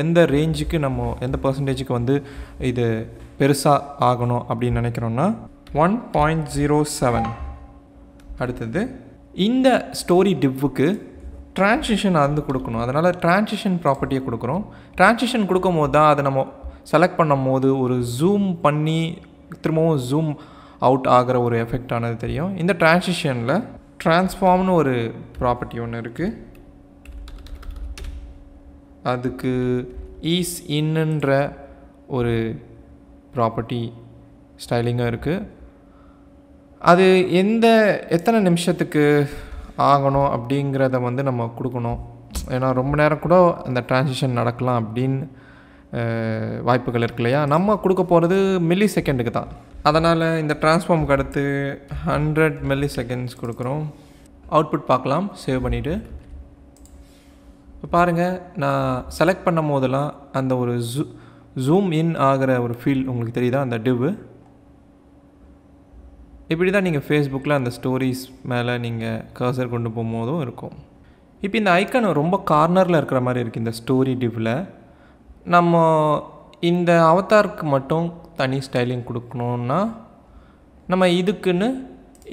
எந்த ரேஞ்சுக்கு நம்ம எந்த பர்சன்டேஜுக்கு வந்து இது பெருசாக ஆகணும் அப்படின்னு நினைக்கிறோன்னா ஒன் பாயிண்ட் ஜீரோ செவன் அடுத்தது இந்த ஸ்டோரி டிவ்வுக்கு ட்ரான்சிஷன் வந்து கொடுக்கணும். அதனால் ட்ரான்சிஷன் ப்ராப்பர்ட்டியை கொடுக்குறோம். ட்ரான்சிஷன் கொடுக்கும் போது தான் அதை நம்ம செலக்ட் பண்ணும் போது ஒரு ஜூம் பண்ணி திரும்பவும் ஜூம் அவுட் ஆகிற ஒரு எஃபெக்ட் ஆனது தெரியும். இந்த ட்ரான்சிஷனில் ட்ரான்ஸ்ஃபார்ம்னு ஒரு ப்ராப்பர்ட்டி ஒன்று இருக்குது அதுக்கு ஈஸ் இன்னுன்ற ஒரு ப்ராப்பர்ட்டி ஸ்டைலிங்கும் இருக்குது அது எந்த எத்தனை நிமிஷத்துக்கு ஆகணும் அப்படிங்கிறத வந்து நம்ம கொடுக்கணும். ஏன்னா ரொம்ப நேரம் கூட அந்த ட்ரான்சிஷன் நடக்கலாம் அப்படின்னு வாய்ப்புகள் இருக்கு இல்லையா? நம்ம கொடுக்க போகிறது மில்லி செகண்டுக்கு தான். அதனால் இந்த ட்ரான்ஸ்ஃபார்முக்கு அடுத்து ஹண்ட்ரட் மில்லி செகண்ட்ஸ் கொடுக்குறோம். அவுட்புட் பார்க்கலாம் சேவ் பண்ணிவிட்டு இப்போ பாருங்கள் நான் செலக்ட் பண்ணும் போதெல்லாம் அந்த ஒரு ஜூ ஜூம் இன் ஆகிற ஒரு ஃபீல் உங்களுக்கு தெரியுதா? அந்த டிவ் இப்படி தான் நீங்கள் ஃபேஸ்புக்கில் அந்த ஸ்டோரிஸ் மேலே நீங்கள் கர்சர் கொண்டு போகும்போதும் இருக்கும். இப்போ இந்த ஐக்கன் ரொம்ப கார்னரில் இருக்கிற மாதிரி இருக்குது இந்த ஸ்டோரி டிவ்வில் நம்ம இந்த அவதாருக்கு மட்டும் தனி ஸ்டைலிங் கொடுக்கணுன்னா நம்ம இதுக்குன்னு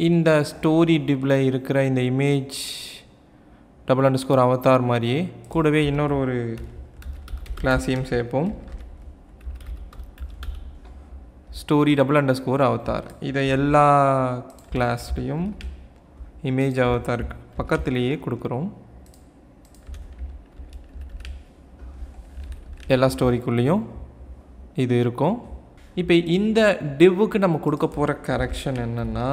இந்த ஸ்டோரி டிப்பில் இருக்கிற இந்த image double under score avatar மாதிரியே கூடவே இன்னொரு ஒரு கிளாஸையும் சேர்ப்போம். Story double under score avatar இதை எல்லா கிளாஸ்லேயும் இமேஜ் அவதாருக்கு பக்கத்துலேயே கொடுக்குறோம். எல்லா ஸ்டோரிக்குள்ளேயும் இது இருக்கும். இப்போ இந்த டிவ்வுக்கு நம்ம கொடுக்க போகிற கரெக்ஷன் என்னென்னா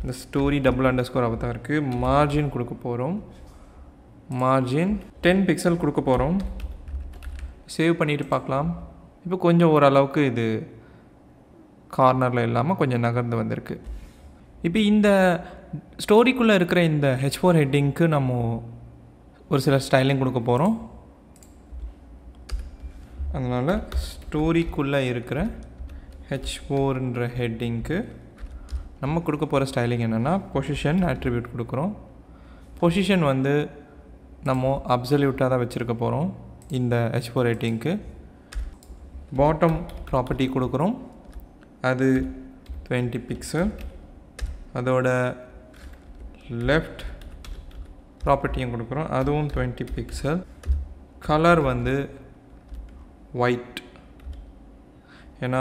இந்த ஸ்டோரி டபுள் அண்டர் ஸ்கோர் அவதாருக்கு மார்ஜின் கொடுக்க போகிறோம் மார்ஜின் டென் பிக்சல் கொடுக்க போகிறோம் சேவ் பண்ணிட்டு பார்க்கலாம். இப்போ கொஞ்சம் ஓரளவுக்கு இது கார்னரில் இல்லாமல் கொஞ்சம் நகர்ந்து வந்திருக்கு. இப்போ இந்த ஸ்டோரிக்குள்ளே இருக்கிற இந்த ஹெச் ஃபோர் ஹெட்டிங்க்கு நம்ம ஒரு சில ஸ்டைலிங் கொடுக்க போகிறோம் அதனால் ஸ்டோரிக்குள்ளே இருக்கிற ஹெச் ஃபோர்ன்ற ஹெட்டிங்க்கு நம்ம கொடுக்க போகிற ஸ்டைலிங் என்னென்னா பொசிஷன் ஆட்ரிபியூட் கொடுக்குறோம். பொசிஷன் வந்து நம்ம அப்சல்யூட்டாக தான் வச்சுருக்க போகிறோம் இந்த ஹெச் ஃபோர் ஹெட்டிங்க்கு பாட்டம் ப்ராப்பர்ட்டி கொடுக்குறோம். அது டுவெண்ட்டி பிக்சல் அதோட லெஃப்ட் ப்ராப்பர்ட்டியும் கொடுக்குறோம். அதுவும் டுவெண்ட்டி பிக்சல் கலர் வந்து ஒயிட் ஏன்னா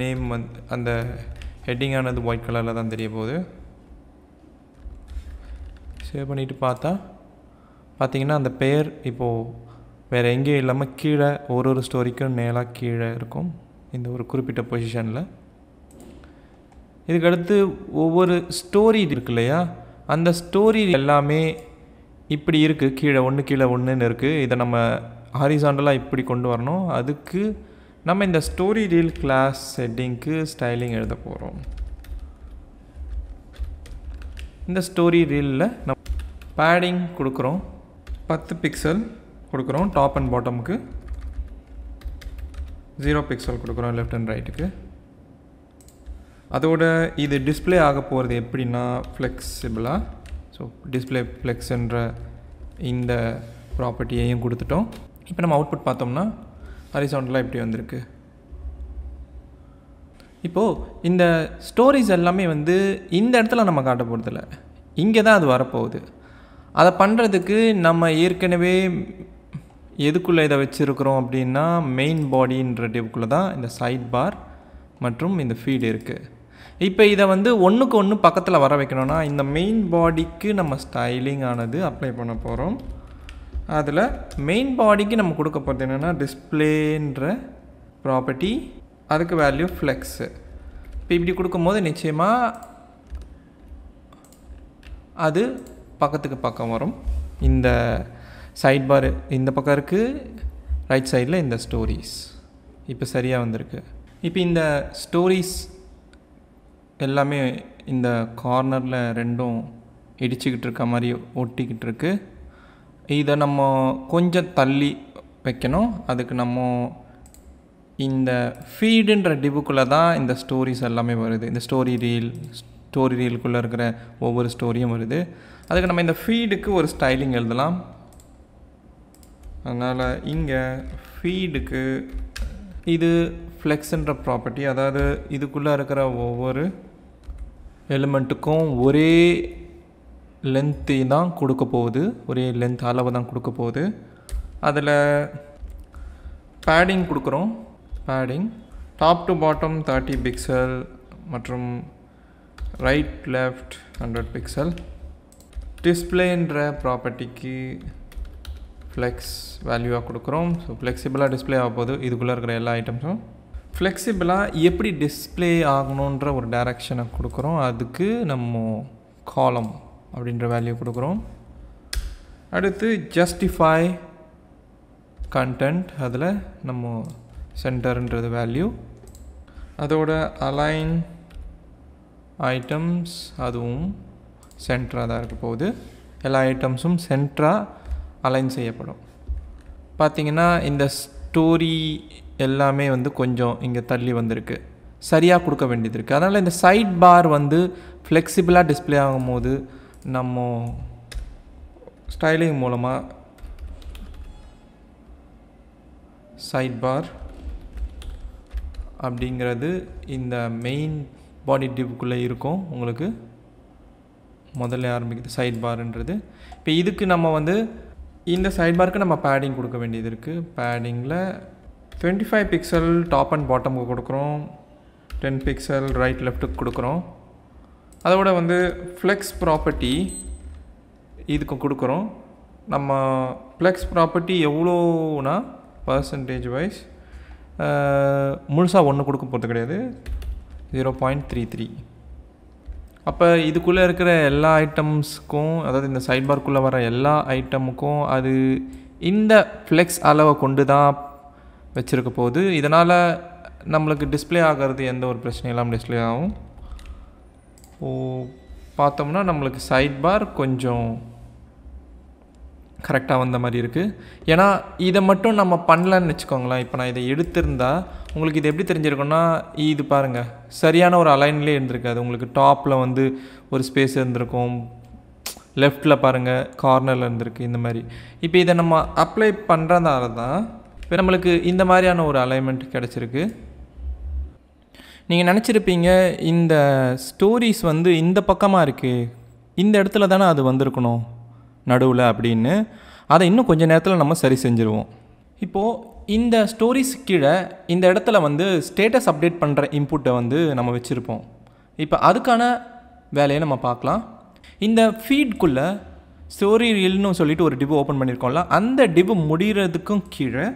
நேம் வந்து அந்த ஹெட்டிங்கானது ஒயிட் கலரில் தான் தெரிய போகுது. சேவ் பண்ணிவிட்டு பார்த்தா பார்த்தீங்கன்னா அந்த பெயர் இப்போது வேறு எங்கேயும் இல்லாமல் கீழே ஒரு ஒரு ஸ்டோரிக்கும் நேராக கீழே இருக்கும். இந்த ஒரு குறிப்பிட்ட பொசிஷனில் இதுக்கடுத்து ஒவ்வொரு ஸ்டோரி இருக்கு இல்லையா? அந்த ஸ்டோரி எல்லாமே இப்படி இருக்குது கீழே ஒன்று கீழே ஒன்றுன்னு இருக்குது இதை நம்ம ஹாரிசாண்டலாக இப்படி கொண்டு வரணும். அதுக்கு நம்ம இந்த ஸ்டோரி ரீல் கிளாஸ் செட்டிங்க்கு ஸ்டைலிங் எழுத போகிறோம் இந்த ஸ்டோரி ரீலில் நம்ம பேடிங் கொடுக்குறோம் பத்து பிக்சல் கொடுக்குறோம் டாப் அண்ட் பாட்டமுக்கு ஜீரோ பிக்சல் கொடுக்குறோம் லெஃப்ட் அண்ட் ரைட்டுக்கு அதோட இது டிஸ்ப்ளே ஆக போகிறது எப்படின்னா ஃப்ளெக்சிபிளாக ஸோ டிஸ்ப்ளே ஃப்ளெக்ஸ்ன்ற இந்த ப்ராப்பர்ட்டியையும் கொடுத்துட்டோம். இப்போ நம்ம அவுட்புட் பார்த்தோம்னா ஹரிசவுண்டெலாம் இப்படி வந்திருக்கு. இப்போது இந்த ஸ்டோரிஸ் எல்லாமே வந்து இந்த இடத்துல நம்ம காட்ட போகிறதில்ல இங்கே தான் அது வரப்போகுது. அதை பண்ணுறதுக்கு நம்ம ஏற்கனவே எதுக்குள்ளே இதை வச்சுருக்குறோம் அப்படின்னா மெயின் பாடின்ற டிவ்க்குள்ளே தான் இந்த சைட் பார் மற்றும் இந்த ஃபீடு இருக்குது இப்போ இதை வந்து ஒன்றுக்கு ஒன்று பக்கத்தில் வர வைக்கணும்னா இந்த மெயின் பாடிக்கு நம்ம ஸ்டைலிங் ஆனது அப்ளை பண்ண போகிறோம் அதில் மெயின் பாடிக்கு நம்ம கொடுக்க போகிறது என்னென்னா டிஸ்பிளேன்ற ப்ராப்பர்ட்டி அதுக்கு வேல்யூ ஃப்ளெக்ஸு இப்போ இப்படி கொடுக்கும்போது நிச்சயமாக அது பக்கத்துக்கு பக்கம் வரும். இந்த சைட் பாரு இந்த பக்கம் இருக்குது ரைட் சைடில் இந்த ஸ்டோரிஸ் இப்போ சரியாக வந்திருக்கு. இப்போ இந்த ஸ்டோரிஸ் எல்லாமே இந்த கார்னரில் ரெண்டும் இடிச்சுக்கிட்டு இருக்க மாதிரி ஒட்டிக்கிட்டு இருக்குது இதை நம்ம கொஞ்சம் தள்ளி வைக்கணும். அதுக்கு நம்ம இந்த ஃபீடுன்ற டிவுக்குள்ளே தான் இந்த ஸ்டோரிஸ் எல்லாமே வருது. இந்த ஸ்டோரி ரீல் ஸ்டோரி ரீலுக்குள்ளே இருக்கிற ஒவ்வொரு ஸ்டோரியும் வருது. அதுக்கு நம்ம இந்த ஃபீடுக்கு ஒரு ஸ்டைலிங் எழுதலாம். அதனால் இங்கே ஃபீடுக்கு இது ஃப்ளெக்ஸுன்ற ப்ராப்பர்ட்டி அதாவது இதுக்குள்ளே இருக்கிற ஒவ்வொரு எலிமெண்ட்டுக்கும் ஒரே லென்த்து தான் கொடுக்க போகுது. ஒரே லென்த் அளவு தான் கொடுக்க போகுது. அதில் பேடிங் கொடுக்குறோம். Padding top to bottom thirty pixel மற்றும் ரைட் லெஃப்ட் ஹண்ட்ரட் பிக்சல் டிஸ்பிளேன்ற ப்ராப்பர்ட்டிக்கு ஃப்ளெக்ஸ் வேல்யூவாக கொடுக்குறோம். ஸோ ஃப்ளெக்சிபிளாக டிஸ்பிளே ஆக போகுது. இதுக்குள்ளே இருக்கிற எல்லா ஐட்டம்ஸும் ஃப்ளெக்சிபிளாக எப்படி டிஸ்பிளே ஆகணுன்ற ஒரு டைரக்ஷனை கொடுக்குறோம். அதுக்கு நம்ம காலம் அப்படின்ற வேல்யூ கொடுக்குறோம். அடுத்து ஜஸ்டிஃபை கண்டென்ட் அதில் நம்ம சென்டர்ன்றது வேல்யூ அதோட அலைன் ஐட்டம்ஸ் அதுவும் சென்டராக தான் இருக்க போகுது. எல்லா ஐட்டம்ஸும் சென்டராக அலைன் செய்யப்படும். பார்த்திங்கன்னா இந்த ஸ்டோரி எல்லாமே வந்து கொஞ்சம் இங்கே தள்ளி வந்திருக்கு. சரியாக கொடுக்க வேண்டியது இருக்குது அதனால் இந்த சைட் பார் வந்து ஃப்ளெக்சிபிளாக டிஸ்பிளே ஆகும்போது நம்ம ஸ்டைலிங் மூலமாக சைட் பார் அப்படிங்கிறது இந்த மெயின் பாடி டிப்புக்குள்ளே இருக்கும். உங்களுக்கு முதல்ல ஆரம்பிக்குது சைட் பார்ன்றது இப்போ இதுக்கு நம்ம வந்து இந்த சைட் பாருக்கு நம்ம பேடிங் கொடுக்க வேண்டியது இருக்குது பேடிங்கில் twenty five pixel top and பாட்டமுக்கு கொடுக்குறோம். டென் பிக்சல் ரைட் லெஃப்ட்டுக்கு கொடுக்குறோம். அதோட வந்து ஃப்ளெக்ஸ் ப்ராப்பர்ட்டி இதுக்கு கொடுக்குறோம். நம்ம ஃப்ளெக்ஸ் ப்ராப்பர்ட்டி எவ்வளோனா பர்சன்டேஜ் வைஸ் முழுசாக ஒன்று கொடுக்க போகிறது கிடையாது. ஜீரோ பாயிண்ட் த்ரீ த்ரீ அப்போ இதுக்குள்ளே இருக்கிற எல்லா ஐட்டம்ஸ்க்கும் அதாவது இந்த சைட் பார்க்குள்ளே வர எல்லா ஐட்டமுக்கும் அது இந்த ஃப்ளெக்ஸ் அளவை கொண்டு தான் வச்சுருக்க போகுது. இதனால் நம்மளுக்கு டிஸ்ப்ளே ஆகிறது எந்த ஒரு பிரச்சனையும் இல்லாமல் டிஸ்ப்ளே ஆகும். பார்த்தோம்னா நம்மளுக்கு சைட் பார் கொஞ்சம் கரெக்டாக வந்த மாதிரி இருக்குது ஏன்னா இதை மட்டும் நம்ம பண்ணலன்னு வச்சுக்கோங்களேன். இப்போ நான் இதை எடுத்திருந்தா உங்களுக்கு இது எப்படி தெரிஞ்சிருக்கும்னா இது பாருங்கள் சரியான ஒரு அலைன்லேயே இருந்திருக்காது. உங்களுக்கு டாப்பில் வந்து ஒரு ஸ்பேஸ் இருந்திருக்கும். லெஃப்ட்டில் பாருங்கள் கார்னரில் இருந்திருக்கு இந்த மாதிரி. இப்போ இதை நம்ம அப்ளை பண்ணுறதால தான் இப்போ நம்மளுக்கு இந்த மாதிரியான ஒரு அலைன்மெண்ட் கிடச்சிருக்கு. நீங்கள் நினச்சிருப்பீங்க இந்த ஸ்டோரிஸ் வந்து இந்த பக்கமாக இருக்குது இந்த இடத்துல தானே அது வந்திருக்கணும் நடுவில் அப்படின்னு. அதை இன்னும் கொஞ்ச நேரத்தில் நம்ம சரி செஞ்சுருவோம். இப்போது இந்த ஸ்டோரிஸ் கீழே இந்த இடத்துல வந்து ஸ்டேட்டஸ் அப்டேட் பண்ணுற இன்புட்டை வந்து நம்ம வச்சுருப்போம். இப்போ அதுக்கான வேலையை நம்ம பார்க்கலாம். இந்த ஃபீட்குள்ளே ஸ்டோரி ரீல்னு சொல்லிட்டு ஒரு டிவ் ஓப்பன் பண்ணியிருக்கோம்ல அந்த டிவ் முடிகிறதுக்கும் கீழே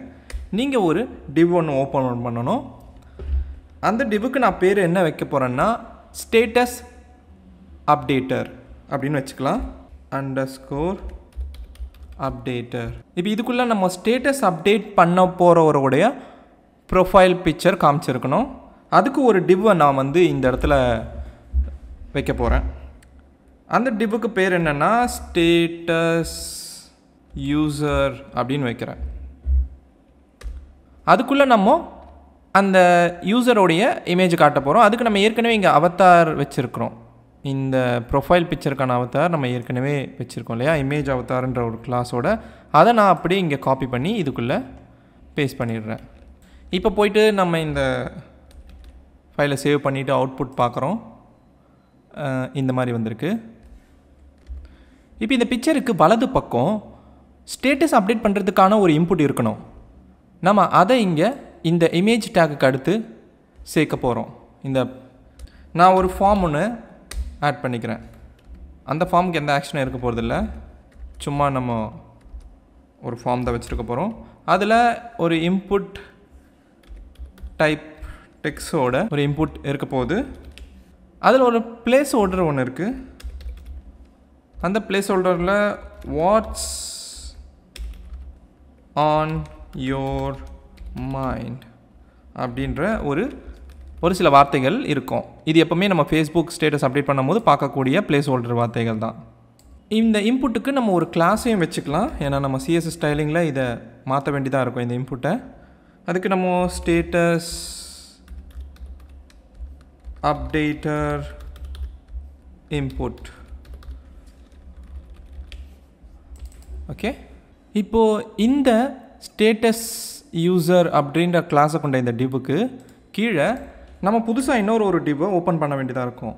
நீங்கள் ஒரு டிவ் ஒன்று ஓப்பன் பண்ணணும். அந்த டிவுக்கு நான் பேர் என்ன வைக்க போகிறேன்னா ஸ்டேட்டஸ் அப்டேட்டர் அப்படின்னு வச்சுக்கலாம். அண்டர் ஸ்கோர் அப்டேட்டர் இப்போ இதுக்குள்ளே நம்ம ஸ்டேட்டஸ் அப்டேட் பண்ண போகிறவருடைய ப்ரொஃபைல் பிக்சர் காமிச்சிருக்கணும். அதுக்கு ஒரு டிவ்வை நான் வந்து இந்த இடத்துல வைக்க போகிறேன் அந்த டிவுக்கு பேர் என்னென்னா ஸ்டேட்டஸ் யூசர் அப்படின்னு வைக்கிறேன். அதுக்குள்ளே நம்ம அந்த யூசரோடைய இமேஜ் காட்ட போகிறோம் அதுக்கு நம்ம ஏற்கனவே இங்கே அவத்தார் வச்சுருக்குறோம். இந்த ப்ரொஃபைல் பிக்சருக்கான அவத்தார் நம்ம ஏற்கனவே வச்சுருக்கோம் இல்லையா? இமேஜ் அவத்தார்ன்ற ஒரு கிளாஸோட அதை நான் அப்படியே இங்கே காப்பி பண்ணி இதுக்குள்ளே பேஸ்ட் பண்ணிடுறேன். இப்போ போயிட்டு நம்ம இந்த ஃபைலை சேவ் பண்ணிவிட்டு அவுட்புட் பார்க்குறோம். இந்த மாதிரி வந்திருக்கு. இப்போ இந்த பிக்சருக்கு வலது பக்கம் ஸ்டேட்டஸ் அப்டேட் பண்ணுறதுக்கான ஒரு இன்புட் இருக்கணும். நம்ம அதை இங்கே இந்த இமேஜ் டேக்குக்கு அடுத்து சேர்க்க போகிறோம் இந்த நான் ஒரு ஃபார்ம் ஒன்று ஆட் பண்ணிக்கிறேன். அந்த ஃபார்முக்கு எந்த ஆக்ஷனும் இருக்க போகிறதில்ல சும்மா நம்ம ஒரு ஃபார்ம் தான் வச்சுருக்க போகிறோம் அதில் ஒரு இன்புட் டைப் டெக்ஸோட ஒரு இன்புட் இருக்க போகுது. அதில் ஒரு பிளேஸ் ஹோல்டர் ஒன்று இருக்குது அந்த பிளேஸ் ஹோல்டரில் வாட்ஸ் ஆன் யோர் மைண்ட் அப்படின்ற ஒரு ஒரு சில வார்த்தைகள் இருக்கும். இது எப்போவுமே நம்ம ஃபேஸ்புக் ஸ்டேட்டஸ் அப்டேட் பண்ணும்போது பார்க்கக்கூடிய பிளேஸ் ஹோல்டர் வார்த்தைகள் தான். இந்த இன்புட்டுக்கு நம்ம ஒரு கிளாஸையும் வச்சுக்கலாம். ஏன்னா நம்ம சிஎஸ்எஸ் ஸ்டைலிங்கில் இதை மாற்ற வேண்டியதாக இருக்கும் இந்த இன்புட்டை அதுக்கு நம்ம ஸ்டேட்டஸ் அப்டேட்டர் இன்புட் ஓகே இப்போது இந்த ஸ்டேட்டஸ் யூசர் அப்படின்ற கிளாஸை கொண்ட இந்த டிப்புக்கு கீழே நம்ம புதுசாக இன்னொரு ஒரு டிப்பை ஓப்பன் பண்ண வேண்டியதாக இருக்கும்.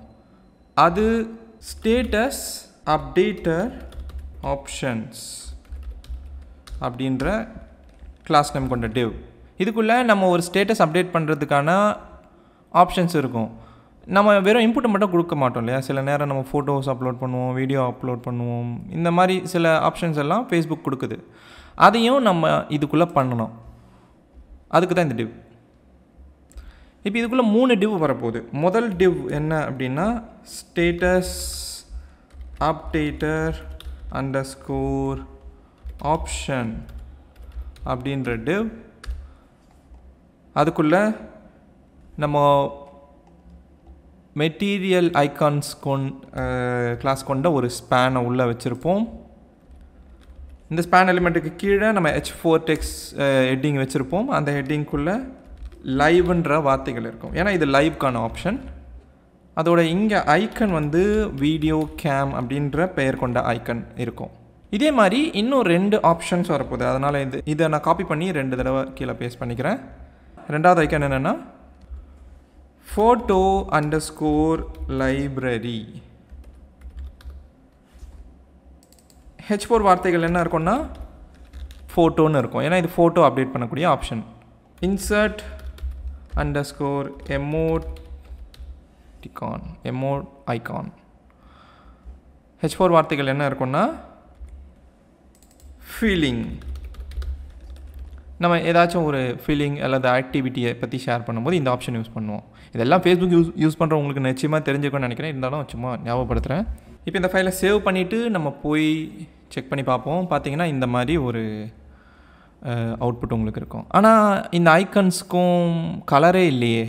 அது ஸ்டேட்டஸ் அப்டேட்டர் ஆப்ஷன்ஸ் அப்படின்ற கிளாஸ் நேம் கொண்ட டிவ் இதுக்குள்ளே நம்ம ஒரு ஸ்டேட்டஸ் அப்டேட் பண்ணுறதுக்கான ஆப்ஷன்ஸ் இருக்கும். நம்ம வெறும் இன்புட்டை மட்டும் கொடுக்க மாட்டோம் இல்லையா? சில நேரம் நம்ம ஃபோட்டோஸ் அப்லோட் பண்ணுவோம் வீடியோ அப்லோட் பண்ணுவோம். இந்த மாதிரி சில ஆப்ஷன்ஸ் எல்லாம் ஃபேஸ்புக் கொடுக்குது. அதையும் நம்ம இதுக்குள்ளே பண்ணணும். அதுக்கு தான் இந்த டிவ் இப்போ இதுக்குள்ளே மூணு டிவ் வரப்போகுது. முதல் டிவ் என்ன அப்படின்னா status updater under score option அப்படின்ற டிவ் அதுக்குள்ளே நம்ம மெட்டீரியல் ஐகான்ஸ் கொண் கிளாஸ் கொண்ட ஒரு ஸ்பேனை உள்ளே வச்சுருப்போம். இந்த ஸ்பேன் எலிமெண்ட்டுக்கு கீழே நம்ம ஹெச் ஃபோர் டெக்ஸ் ஹெட்டிங் வச்சுருப்போம். அந்த ஹெட்டிங்குள்ளே லைவ்ன்ற வார்த்தைகள் இருக்கும். ஏன்னா இது லைவ்க்கான ஆப்ஷன் அதோட இங்கே ஐக்கன் வந்து வீடியோ கேம் அப்படின்ற பெயர் கொண்ட ஐக்கன் இருக்கும். இதே மாதிரி இன்னும் ரெண்டு ஆப்ஷன்ஸ் வரப்போகுது. அதனால் இது இதை நான் காப்பி பண்ணி ரெண்டு தடவை கீழே பேஸ்ட் பண்ணிக்கிறேன். ரெண்டாவது ஐக்கன் என்னென்னா photo underscore library H four வார்த்தைகள் என்ன இருக்கும்னா ஃபோட்டோன்னு இருக்கும். ஏன்னா இது ஃபோட்டோ அப்டேட் பண்ணக்கூடிய option insert underscore emoticon emo icon H four வார்த்தைகள் என்ன இருக்கும்னா ஃபீலிங் நம்ம ஏதாச்சும் ஒரு ஃபீலிங் அல்லது ஆக்டிவிட்டியை பற்றி ஷேர் பண்ணும்போது இந்த ஆப்ஷன் யூஸ் பண்ணுவோம். இதெல்லாம் ஃபேஸ்புக் யூஸ் யூஸ் பண்ணுறவங்களுக்கு நிச்சயமாக தெரிஞ்சுக்கணும்னு நினைக்கிறேன். இருந்தாலும் சும்மா ஞாபகப்படுத்துகிறேன் இப்போ இந்த ஃபைலை சேவ் பண்ணிவிட்டு நம்ம போய் செக் பண்ணி பார்ப்போம். பார்த்தீங்கன்னா இந்த மாதிரி ஒரு அவுட்புட் உங்களுக்கு இருக்கும். ஆனால் இந்த ஐக்கன்ஸ்க்கும் கலரே இல்லையே.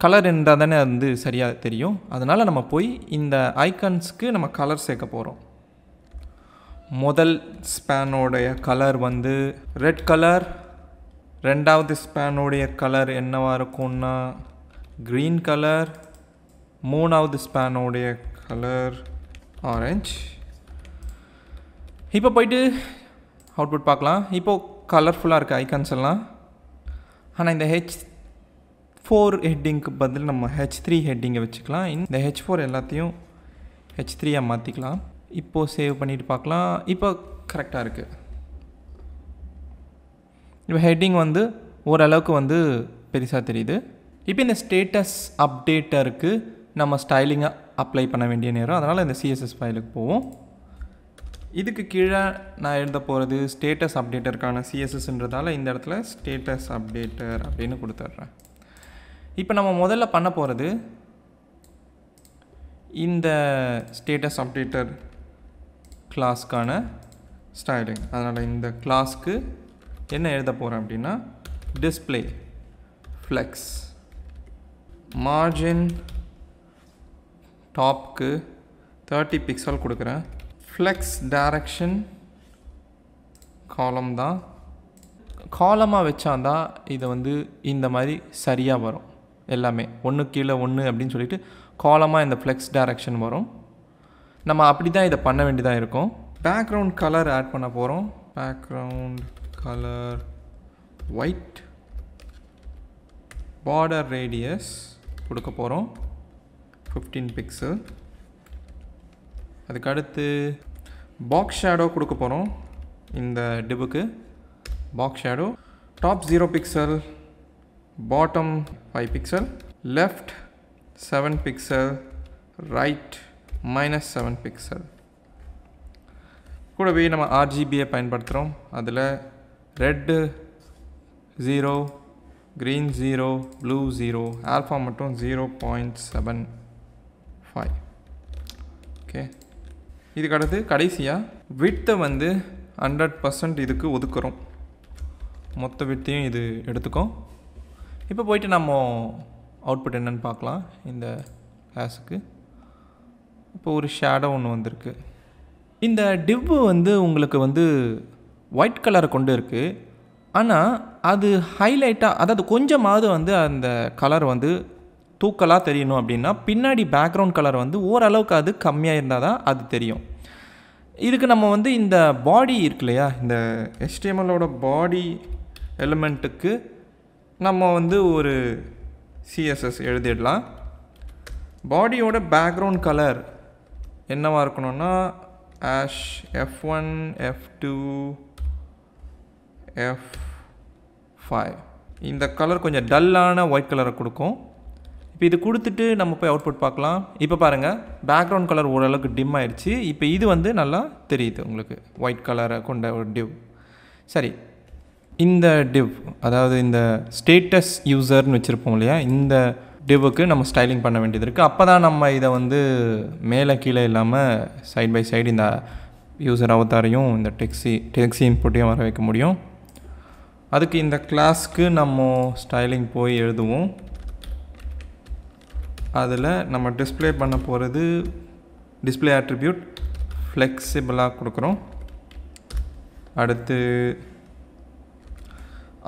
கலர் இருந்தால் தானே அது வந்து சரியாக தெரியும். அதனால் நம்ம போய் இந்த ஐக்கன்ஸ்க்கு நம்ம கலர் சேர்க்க போகிறோம் முதல் ஸ்பேனோடைய கலர் வந்து ரெட் கலர் ரெண்டாவது ஸ்பேனுடைய கலர் என்னவாக இருக்கும்னா க்ரீன் கலர் மூணாவது ஸ்பேனுடைய கலர் ஆரஞ்ச். இப்போ போயிட்டு அவுட்புட் பார்க்கலாம். இப்போது கலர்ஃபுல்லாக இருக்குது ஐக்கான்ஸ் எல்லாம். ஆனால் இந்த ஹெச் ஃபோர் ஹெட்டிங்க்கு பதில் நம்ம ஹெச் த்ரீ ஹெட்டிங்கை வச்சுக்கலாம். இந்த ஹெச் ஃபோர் எல்லாத்தையும் ஹெச் த்ரீயாக மாற்றிக்கலாம் இப்போது சேவ் பண்ணிவிட்டு பார்க்கலாம். இப்போ கரெக்டாக இருக்குது இப்போ ஹெட்டிங் வந்து ஓரளவுக்கு வந்து பெருசாக தெரியுது. இப்போ இந்த ஸ்டேட்டஸ் அப்டேட்டருக்கு நம்ம ஸ்டைலிங்காக அப்ளை பண்ண வேண்டிய நேரம். அதனால் இந்த சிஎஸ்எஸ் ஃபைலுக்கு போவோம். இதுக்கு கீழே நான் எழுத போகிறது ஸ்டேட்டஸ் அப்டேட்டருக்கான சிஎஸ்எஸ்ன்றதால இந்த இடத்துல ஸ்டேட்டஸ் அப்டேட்டர் அப்படின்னு கொடுத்துட்றேன். இப்போ நம்ம முதல்ல பண்ண போகிறது இந்த ஸ்டேட்டஸ் அப்டேட்டர் கிளாஸ்க்கான ஸ்டைலிங் அதனால் இந்த கிளாஸ்க்கு என்ன எழுத போகிறேன் அப்படின்னா டிஸ்பிளே ஃப்ளெக்ஸ் மார்ஜின் டாப்க்கு தேர்ட்டி பிக்சல் கொடுக்குறேன். ஃப்ளெக்ஸ் டைரக்ஷன் காலம் தான். காலமாக வச்சாதான் இதை வந்து இந்த மாதிரி சரியாக வரும். எல்லாமே. ஒன்று கீழே ஒன்று அப்படின்னு சொல்லிட்டு காலமாக இந்த ஃப்ளெக்ஸ் டைரக்ஷன் வரும். நம்ம அப்படி தான் இதை பண்ண வேண்டியதாக இருக்கும். பேக்ரவுண்ட் கலர் ஆட் பண்ண போகிறோம் background colour white border radius கொடுக்க போகிறோம் ஃபிஃப்டீன் பிக்சல் அதுக்கு அடுத்து பாக்ஸ் ஷேடோ கொடுக்க போகிறோம் இந்த டிபுக்கு box shadow top zero pixel bottom five pixel left seven pixel right minus seven pixel கூடவே நம்ம ஆர்ஜிபியை பயன்படுத்துகிறோம் அதில் red zero green zero blue zero alpha மட்டும் ஜீரோ பாயிண்ட் செவன் ஓகே. இதுக்கு அடுத்து கடைசியாக வித்தை வந்து ஹண்ட்ரட் பர்சன்ட் இதுக்கு ஒதுக்குறோம். மொத்த வித்தையும் இது எடுத்துக்கும். இப்போ போயிட்டு நம்ம அவுட்புட் என்னன்னு பார்க்கலாம் இந்த கிளாஸுக்கு இப்போ ஒரு ஷேடோ ஒன்று வந்திருக்கு. இந்த டிவ்வு வந்து உங்களுக்கு வந்து ஒயிட் கலரை கொண்டு இருக்குது ஆனால் அது ஹைலைட்டாக அதாவது கொஞ்சமாவது வந்து அந்த கலர் வந்து தூக்கலாக தெரியணும் அப்படின்னா பின்னாடி பேக்ரவுண்ட் கலர் வந்து ஓரளவுக்கு அது கம்மியாக இருந்தால் தான் அது தெரியும். இதுக்கு நம்ம வந்து இந்த பாடி இருக்கு இல்லையா இந்த எஸ்டிஎம்எலோட பாடி எலிமெண்ட்டுக்கு நம்ம வந்து ஒரு சிஎஸ்எஸ் எழுதிடலாம். பாடியோட பேக்ரவுண்ட் கலர் என்னவாக இருக்கணும்னா hash F one F two F five இந்த கலர் கொஞ்சம் டல்லான ஒயிட் கலரை கொடுக்கும். இப்போ இது கொடுத்துட்டு நம்ம போய் அவுட்புட் பார்க்கலாம். இப்போ பாருங்கள் பேக்ரவுண்ட் கலர் ஓரளவுக்கு டிம் ஆயிடுச்சு இப்போ இது வந்து நல்லா தெரியுது உங்களுக்கு. ஒயிட் கலரை கொண்ட ஒரு டிவ் சரி இந்த டிவ் அதாவது இந்த ஸ்டேட்டஸ் யூசர்னு வச்சுருப்போம் இல்லையா? இந்த டிவ்வுக்கு நம்ம ஸ்டைலிங் பண்ண வேண்டியது இருக்குது அப்போ தான் நம்ம இதை வந்து மேலே கீழே இல்லாமல் சைட் பை சைடு இந்த யூசர் அவதாரையும் இந்த டெக்ஸி டெக்ஸி இன்புட்டையும் வர வைக்க முடியும். அதுக்கு இந்த கிளாஸ்க்கு நம்ம ஸ்டைலிங் போய் எழுதுவோம். அதில் நம்ம டிஸ்ப்ளே பண்ண போகிறது டிஸ்ப்ளே ஆட்ரிபியூட் ஃப்ளெக்சிபிளாக கொடுக்குறோம். அடுத்து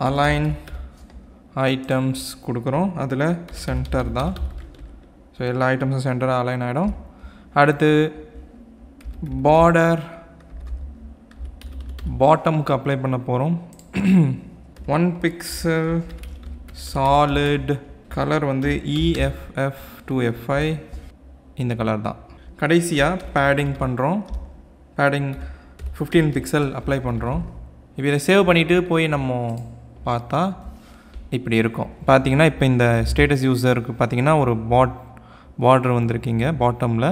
அலைன் ஐட்டம்ஸ் கொடுக்குறோம். அதில் சென்டர் தான். ஸோ எல்லா ஐட்டம்ஸும் சென்டராக அலைன் ஆகிடும் அடுத்து பார்டர் பாட்டமுக்கு அப்ளை பண்ண போகிறோம். ஒன் பிக்சல் சாலிட் கலர் வந்து E F F two F I இந்த கலர் தான். கடைசியாக பேடிங் பண்ணுறோம் பேடிங் ஃபிஃப்டீன் பிக்சல் அப்ளை பண்ணுறோம் இப்போ இதை சேவ் பண்ணிவிட்டு போய் நம்ம பார்த்தா இப்படி இருக்கும். பார்த்தீங்கன்னா இப்போ இந்த ஸ்டேட்டஸ் யூஸருக்கு பார்த்தீங்கன்னா ஒரு பாட் பார்டர் வந்திருக்கீங்க பாட்டமில்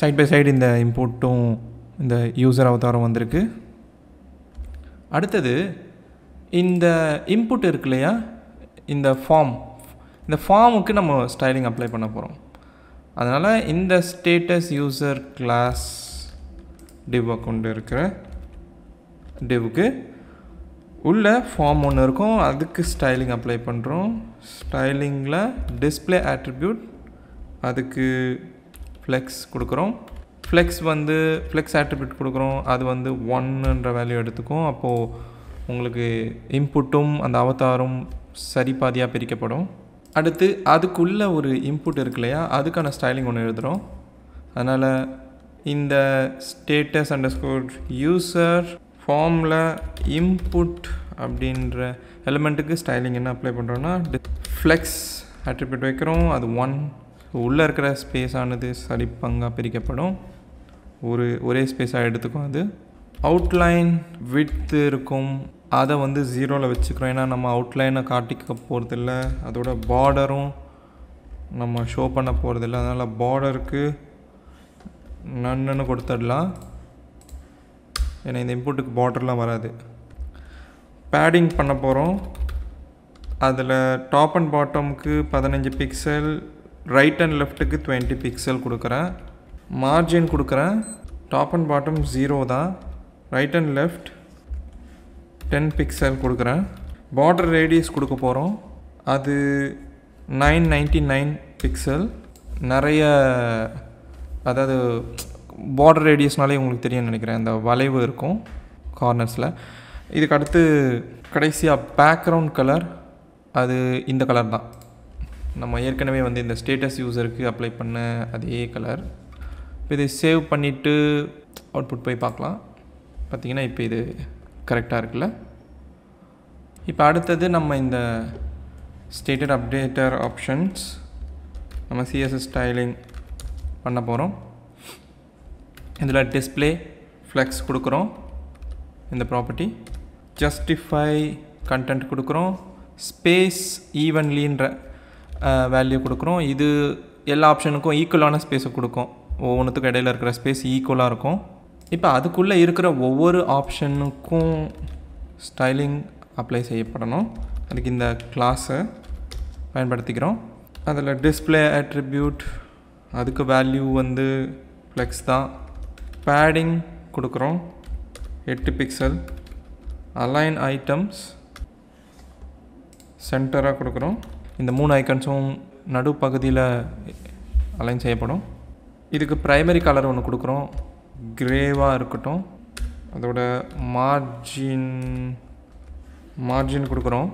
சைட் பை சைடு இந்த இம்போர்ட்டும் இந்த யூசர் அவதாரம் வந்திருக்கு. அடுத்தது இந்த இன்புட் இருக்கு இல்லையா? இந்த ஃபார்ம் இந்த ஃபார்முக்கு நம்ம ஸ்டைலிங் அப்ளை பண்ண போகிறோம் அதனால் இந்த ஸ்டேட்டஸ் யூசர் கிளாஸ் டிவ் கொண்டு இருக்கிற டிவ்க்கு உள்ள ஃபார்ம் ஒன்று இருக்கும். அதுக்கு ஸ்டைலிங் அப்ளை பண்ணுறோம் ஸ்டைலிங்கில் டிஸ்பிளே ஆட்ரிபியூட் அதுக்கு ஃப்ளெக்ஸ் கொடுக்குறோம். ஃப்ளெக்ஸ் வந்து ஃப்ளெக்ஸ் ஆட்ரிபியூட் கொடுக்குறோம். அது வந்து ஒன்னுன்ற வேல்யூ எடுத்துக்கும். அப்போது உங்களுக்கு இன்புட்டும் அந்த அவதாரும் சரி பாதியாக பிரிக்கப்படும். அடுத்து அதுக்குள்ளே ஒரு இன்புட் இருக்கு இல்லையா? அதுக்கான ஸ்டைலிங் ஒன்று எழுதுகிறோம் அதனால் இந்த ஸ்டேட்டஸ் அண்டர் ஸ்கோர் யூசர் ஃபார்மில் இன்புட் அப்படின்ற எலிமெண்ட்டுக்கு ஸ்டைலிங் என்ன அப்ளை பண்ணுறோன்னா ஃப்ளெக்ஸ் அட்ரிபியூட் வைக்கிறோம். அது ஒன் உள்ளே இருக்கிற ஸ்பேஸ் ஆனது சரி பங்காக பிரிக்கப்படும். ஒரு ஒரே ஸ்பேஸாக எடுத்துக்கும் அது. அவுட்லைன் விட்த்து இருக்கும். அதை வந்து ஜீரோவில் வச்சுக்கிறோம். ஏன்னா நம்ம அவுட்லைனை காட்டிக்க போகிறதில்ல அதோட பார்டரும் நம்ம ஷோ பண்ண போகிறதில்ல அதனால் பார்டருக்கு நன்னு கொடுத்துடலாம். ஏன்னா இந்த இன்புட்டுக்கு பார்டர்லாம் வராது. பேடிங் பண்ண போகிறோம் அதில் டாப் அண்ட் பாட்டமுக்கு பதினஞ்சு பிக்சல் ரைட் அண்ட் லெஃப்ட்டுக்கு டுவெண்ட்டி பிக்சல் கொடுக்குறேன். மார்ஜின் கொடுக்குறேன். டாப் அண்ட் பாட்டம் ஜீரோ தான். Right and left ten pixel கொடுக்குறேன். பார்டர் ரேடியஸ் கொடுக்க போகிறோம் அது நைன் நைன்ட்டி நைன் பிக்சல் நிறைய அதாவது பார்டர் ரேடியஸ்னாலே உங்களுக்கு தெரியும்னு நினைக்கிறேன். அந்த வளைவு இருக்கும் கார்னர்ஸில் இதுக்கு அடுத்து கடைசியாக பேக்ரவுண்ட் கலர் அது இந்த கலர் தான். நம்ம ஏற்கனவே வந்து இந்த ஸ்டேட்டஸ் யூஸருக்கு அப்ளை பண்ண அதே கலர் இப்போ இதை சேவ் பண்ணிவிட்டு அவுட்புட் போய் பார்க்கலாம். பார்த்தீங்கன்னா இப்போ இது கரெக்டாக இருக்குல்ல? இப்போ அடுத்தது நம்ம இந்த ஸ்டேட்டட் அப்டேட்டர் ஆப்ஷன்ஸ் நம்ம சிஎஸ்எஸ் ஸ்டைலிங் பண்ண போகிறோம் இதில் டிஸ்பிளே ஃப்ளெக்ஸ் கொடுக்குறோம். இந்த ப்ராப்பர்ட்டி ஜஸ்டிஃபை கண்டென்ட் கொடுக்குறோம். ஸ்பேஸ் ஈவன்லின்ற வேல்யூ கொடுக்குறோம். இது எல்லா ஆப்ஷனுக்கும் ஈக்குவலான ஸ்பேஸை கொடுக்கும். ஒவ்வொன்றுத்துக்கும் இடையில இருக்கிற ஸ்பேஸ் ஈக்குவலாக இருக்கும். இப்போ அதுக்குள்ளே இருக்கிற ஒவ்வொரு ஆப்ஷனுக்கும் ஸ்டைலிங் அப்ளை செய்யப்படணும். அதுக்கு இந்த கிளாஸை பயன்படுத்திக்கிறோம். அதில் டிஸ்பிளே அட்ரிபியூட் அதுக்கு வேல்யூ வந்து ஃப்ளெக்ஸ் தான். பேடிங் கொடுக்குறோம். எட்டு பிக்சல் அலைன் ஐட்டம்ஸ் சென்டராக கொடுக்குறோம். இந்த மூணு ஐக்கன்ஸும் நடுப்பகுதியில் அலைன் செய்யப்படும். இதுக்கு ப்ரைமரி கலர் ஒன்று கொடுக்குறோம். கிரேவாக இருக்கட்டும். அதோட மார்ஜின் மார்ஜின் கொடுக்குறோம்.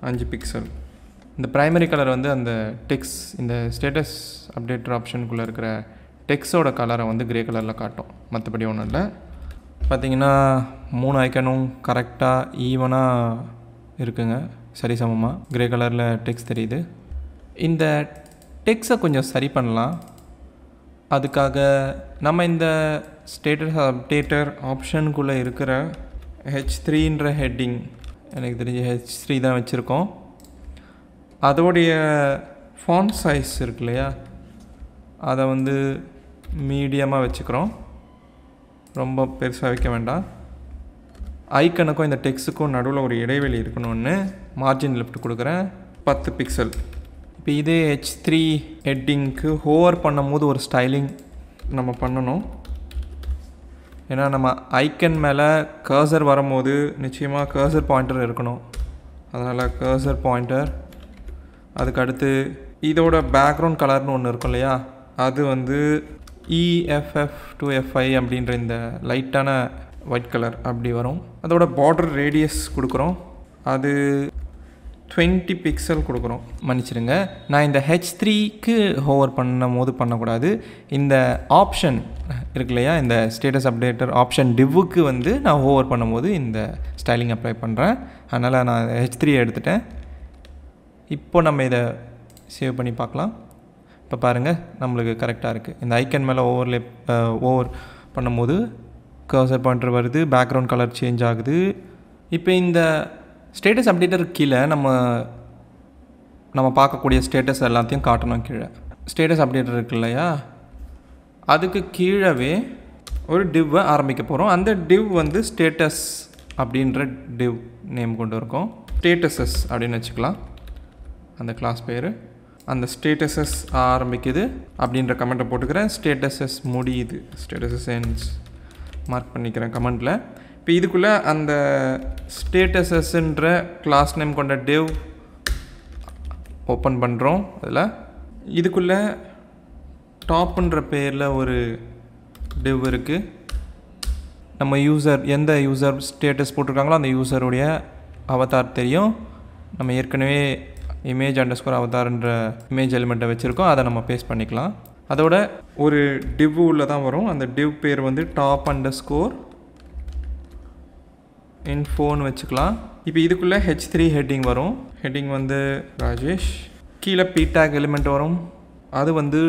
அஞ்சு பிக்சல் இந்த ப்ரைமரி கலர் வந்து அந்த டெக்ஸ் இந்த ஸ்டேட்டஸ் அப்டேட்டர் ஆப்ஷனுக்குள்ளே இருக்கிற டெக்ஸோட கலரை வந்து கிரே கலரில் காட்டும். மற்றபடி ஒன்றும் இல்லை. பார்த்தீங்கன்னா மூணு ஐக்கனும் கரெக்டாக ஈவனாக இருக்குங்க. சரிசமமாக கிரே கலரில் டெக்ஸ் தெரியுது. இந்த டெக்ஸை கொஞ்சம் சரி பண்ணலாம். அதுக்காக நம்ம இந்த ஸ்டேட்டஸ் அப்டேட்டர் ஆப்ஷனுக்குள்ளே இருக்கிற ஹெச் த்ரீன்ற ஹெட்டிங் எனக்கு தெரிஞ்ச ஹெச் த்ரீ தான் வச்சுருக்கோம். அதோடைய ஃபாண்ட் சைஸ் இருக்கு இல்லையா? அதை வந்து மீடியமாக வச்சுக்கிறோம். ரொம்ப பெருசாக வைக்க வேண்டாம். ஐக்கனுக்கும் இந்த டெக்ஸுக்கும் நடுவில் ஒரு இடைவெளி இருக்கணும்னு மார்ஜின் லெஃப்ட் கொடுக்குறேன். பத்து பிக்சல் இப்போ இதே ஹெச் த்ரீ ஹெட்டிங்க்கு ஹோவர் பண்ணும்போது ஒரு ஸ்டைலிங் நம்ம பண்ணணும். ஏன்னா நம்ம ஐக்கன் மேலே கர்சர் வரும்போது நிச்சயமாக கர்சர் பாயிண்டர் இருக்கணும். அதனால் கர்சர் பாயிண்டர் அதுக்கடுத்து இதோட பேக்ரவுண்ட் கலர்னு ஒன்று இருக்கும் இல்லையா? அது வந்து இஎஃப்எஃப் டூ எஃப்ஐ அப்படின்ற இந்த லைட்டான ஒயிட் கலர் அப்படி வரும். அதோட பார்டர் ரேடியஸ் கொடுக்குறோம். அது டுவெண்ட்டி பிக்சல் கொடுக்குறோம். மன்னிச்சிடுங்க. நான் இந்த ஹெச் த்ரீக்கு ஹோவர் பண்ணும் போது பண்ணக்கூடாது. இந்த ஆப்ஷன் இருக்கு இல்லையா? இந்த ஸ்டேட்டஸ் அப்டேட்டர் ஆப்ஷன் டிவ்வுக்கு வந்து நான் ஹோவர் பண்ணும்போது இந்த ஸ்டைலிங் அப்ளை பண்ணுறேன் அதனால் நான் ஹெச் த்ரீ எடுத்துட்டேன். இப்போ நம்ம இதை சேவ் பண்ணி பார்க்கலாம். இப்போ பாருங்கள் நம்மளுக்கு கரெக்டாக இருக்குது இந்த ஐக்கன் மேலே ஓவர்லே ஓவர் பண்ணும்போது கர்சர் பாயிண்டர் வருது பேக்ரவுண்ட் கலர் சேஞ்ச் ஆகுது. இப்போ இந்த ஸ்டேட்டஸ் அப்டேட்டர் கீழே. நம்ம நம்ம பார்க்கக்கூடிய ஸ்டேட்டஸ் எல்லாத்தையும் காட்டணும் கீழே. ஸ்டேட்டஸ் அப்டேட்டர் இருக்கு இல்லையா? அதுக்கு கீழவே ஒரு டிவ்வை ஆரம்பிக்க போகிறோம் அந்த டிவ் வந்து ஸ்டேட்டஸ் அப்படின்ற டிவ் நேம் கொண்டு இருக்கோம் ஸ்டேட்டஸஸ் அப்படின்னு வச்சுக்கலாம். அந்த கிளாஸ் பேர். அந்த ஸ்டேட்டஸஸ் ஆரம்பிக்குது அப்படின்ற கமெண்ட்டை போட்டுக்கிறேன். ஸ்டேட்டஸஸ் முடியுது. ஸ்டேட்டஸஸ் என்ஸ் மார்க் பண்ணிக்கிறேன் கமெண்ட்டில் இப்போ இதுக்குள்ளே அந்த ஸ்டேட்டஸஸ்ன்ற கிளாஸ் நேம் கொண்ட டேவ் ஓப்பன் பண்ணுறோம் அதில். இதுக்குள்ளே டாப்புன்ற பேரில் ஒரு டிவ் இருக்குது நம்ம யூசர் எந்த யூசர் ஸ்டேட்டஸ் போட்டிருக்காங்களோ அந்த யூசருடைய அவதார் தெரியும். நம்ம ஏற்கனவே இமேஜ் அண்டர் ஸ்கோர் அவதார்ன்ற இமேஜ் எலிமெண்ட்டை வச்சுருக்கோம். அதை நம்ம பேஸ்ட் பண்ணிக்கலாம். அதோட ஒரு டிவ் உள்ள தான் வரும். அந்த டிவ் பேர் வந்து டாப் அண்டர் ஸ்கோர் இன்ஃபோன்னு வச்சுக்கலாம். இப்போ இதுக்குள்ளே ஹெச் த்ரீ ஹெட்டிங் வரும். ஹெட்டிங் வந்து ராஜேஷ். கீழே பீடாக் எலிமெண்ட் வரும். அது வந்து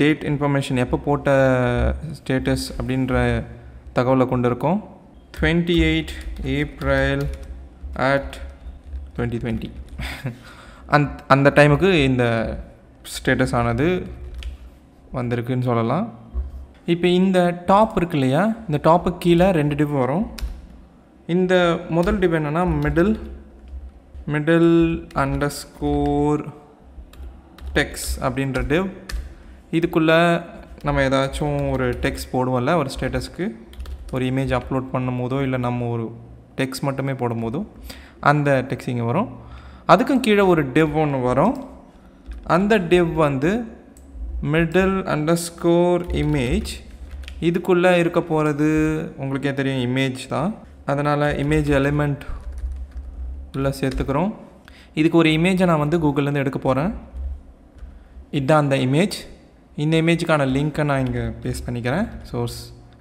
டேட் இன்ஃபர்மேஷன் எப்போ போட்ட ஸ்டேட்டஸ் அப்படின்ற தகவலை கொண்டு இருக்கோம் twenty eight April at twenty twenty அந் அந்த டைமுக்கு இந்த ஸ்டேட்டஸ் ஆனது வந்திருக்குன்னு சொல்லலாம். இப்போ இந்த டாப் இருக்கு இல்லையா? இந்த டாப்புக்கு கீழே ரெண்டு டிப் வரும். இந்த முதல் டிவ் என்னென்னா middle middle under score text அப்படின்ற டிவ் இதுக்குள்ளே நம்ம ஏதாச்சும் ஒரு டெக்ஸ்ட் போடுவோம்ல ஒரு ஸ்டேட்டஸ்க்கு ஒரு இமேஜ் அப்லோட் பண்ணும் போதோ இல்லை நம்ம ஒரு டெக்ஸ்ட் மட்டுமே போடும் போதோ அந்த டெக்ஸ்ட் இங்கே வரும். அதுக்கும் கீழே ஒரு டிவ் ஒன்று வரும். அந்த டிவ் வந்து மிடில் அண்டர் ஸ்கோர் இமேஜ் இதுக்குள்ளே இருக்க போகிறது உங்களுக்கே தெரியும் இமேஜ் தான். அதனால் இமேஜ் எலிமெண்ட் உள்ளே சேர்த்துக்கிறோம். இதுக்கு ஒரு இமேஜை நான் வந்து கூகுள்லேருந்து எடுக்க போகிறேன் இதுதான் அந்த இமேஜ் இந்த இமேஜுக்கான லிங்க்கை நான் இங்கே பேஸ்ட் பண்ணிக்கிறேன் சோர்ஸ்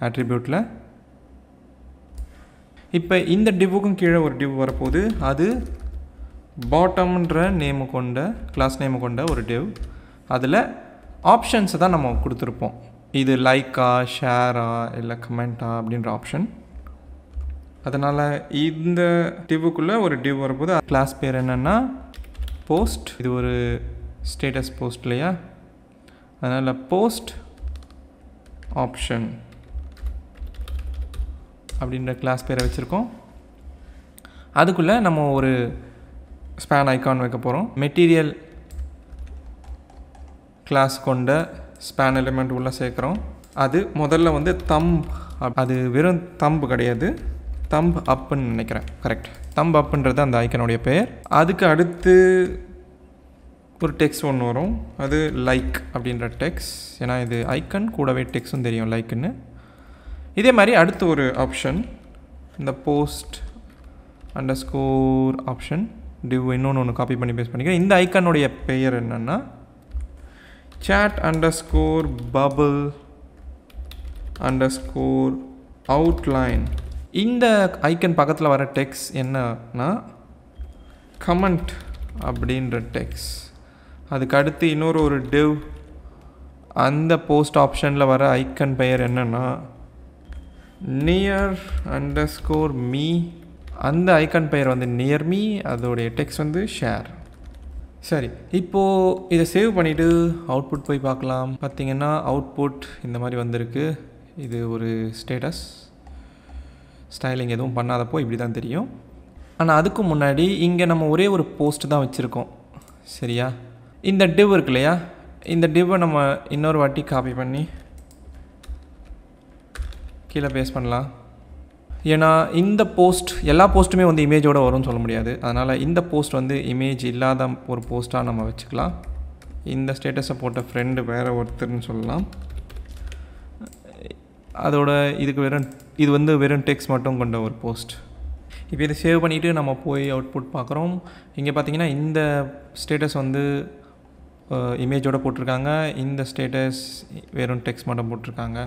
ஆட்ரிபியூட்டில் இப்போ இந்த டிவ்வுக்கும் கீழே ஒரு டிவ் வரப்போகுது. அது பாட்டம்ன்ற நேமு கொண்ட கிளாஸ் நேமு கொண்ட ஒரு டிவ் அதில் ஆப்ஷன்ஸை தான் நம்ம கொடுத்துருப்போம். இது லைக்கா ஷேரா இல்லை கமெண்ட்டா அப்படின்ற ஆப்ஷன் அதனால் இந்த டிவுக்குள்ளே ஒரு டிவ் வரும்போது கிளாஸ் பேர் என்னென்னா போஸ்ட் இது ஒரு ஸ்டேட்டஸ் போஸ்ட் இல்லையா? அதனால் போஸ்ட் ஆப்ஷன் அப்படின்ற கிளாஸ் பேரை வச்சுருக்கோம். அதுக்குள்ளே நம்ம ஒரு ஸ்பேன் ஐக்கான் வைக்க போகிறோம் மெட்டீரியல் கிளாஸ் கொண்ட ஸ்பேன் எலிமெண்ட் உள்ளே சேர்க்குறோம். அது முதல்ல வந்து தம்ப் அது வெறும் தம்பு கிடையாது. தம்ப் அப்புன்னு நினைக்கிறேன். கரெக்ட் தம்ப் அப்புன்றது அந்த ஐக்கனுடைய பெயர். அதுக்கு அடுத்து ஒரு டெக்ஸ்ட் ஒன்று வரும். அது லைக் அப்படின்ற டெக்ஸ் ஏன்னா இது ஐக்கன் கூடவே டெக்ஸும் தெரியும் லைக்குன்னு இதே மாதிரி அடுத்து ஒரு ஆப்ஷன் இந்த post under score option div இன்னொன்று ஒன்று காப்பி பண்ணி பேஸ்ட் பண்ணிக்கிறேன். இந்த ஐக்கனுடைய பெயர் என்னென்னா chat underscore bubble underscore outline இந்த ஐக்கன் பக்கத்தில் வர டெக்ஸ் என்னன்னா கமெண்ட் அப்படின்ற டெக்ஸ் அதுக்கு அடுத்து இன்னொரு ஒரு டிவ் அந்த போஸ்ட் ஆப்ஷனில் வர ஐக்கன் பெயர் என்னென்னா நியர் அண்டர் ஸ்கோர் மீ அந்த ஐக்கன் பெயர் வந்து நியர் மீ அதோடைய டெக்ஸ்ட் வந்து ஷேர் சரி இப்போது இதை சேவ் பண்ணிவிட்டு அவுட்புட் போய் பார்க்கலாம். பார்த்திங்கன்னா அவுட்புட் இந்த மாதிரி வந்திருக்கு. இது ஒரு ஸ்டேட்டஸ் ஸ்டைலிங் எதுவும் பண்ணாதப்போ இப்படி தான் தெரியும். ஆனால் அதுக்கு முன்னாடி இங்கே நம்ம ஒரே ஒரு போஸ்ட் தான் வச்சுருக்கோம். சரியா? இந்த டிவ் இருக்கு இல்லையா? இந்த டிவ்வை நம்ம இன்னொரு வாட்டி காப்பி பண்ணி கீழே பேஸ்ட் பண்ணலாம். ஏன்னா இந்த போஸ்ட் எல்லா போஸ்ட்டுமே வந்து இமேஜோடு வரும்னு சொல்ல முடியாது. அதனால் இந்த போஸ்ட் வந்து இமேஜ் இல்லாத ஒரு போஸ்ட்டாக நம்ம வச்சுக்கலாம். இந்த ஸ்டேட்டஸை போட்ட ஃப்ரெண்டு வேறு ஒருத்தர்னு சொல்லலாம். அதோட இதுக்கு வெறும் இது வந்து வெறும் டெக்ஸ்ட் மட்டும் கொண்ட ஒரு போஸ்ட் இப்போ இதை சேவ் பண்ணிவிட்டு நம்ம போய் அவுட்புட் பார்க்குறோம். இங்கே பார்த்தீங்கன்னா இந்த ஸ்டேட்டஸ் வந்து இமேஜோடு போட்டிருக்காங்க. இந்த ஸ்டேட்டஸ் வெறும் டெக்ஸ்ட் மட்டும் போட்டிருக்காங்க.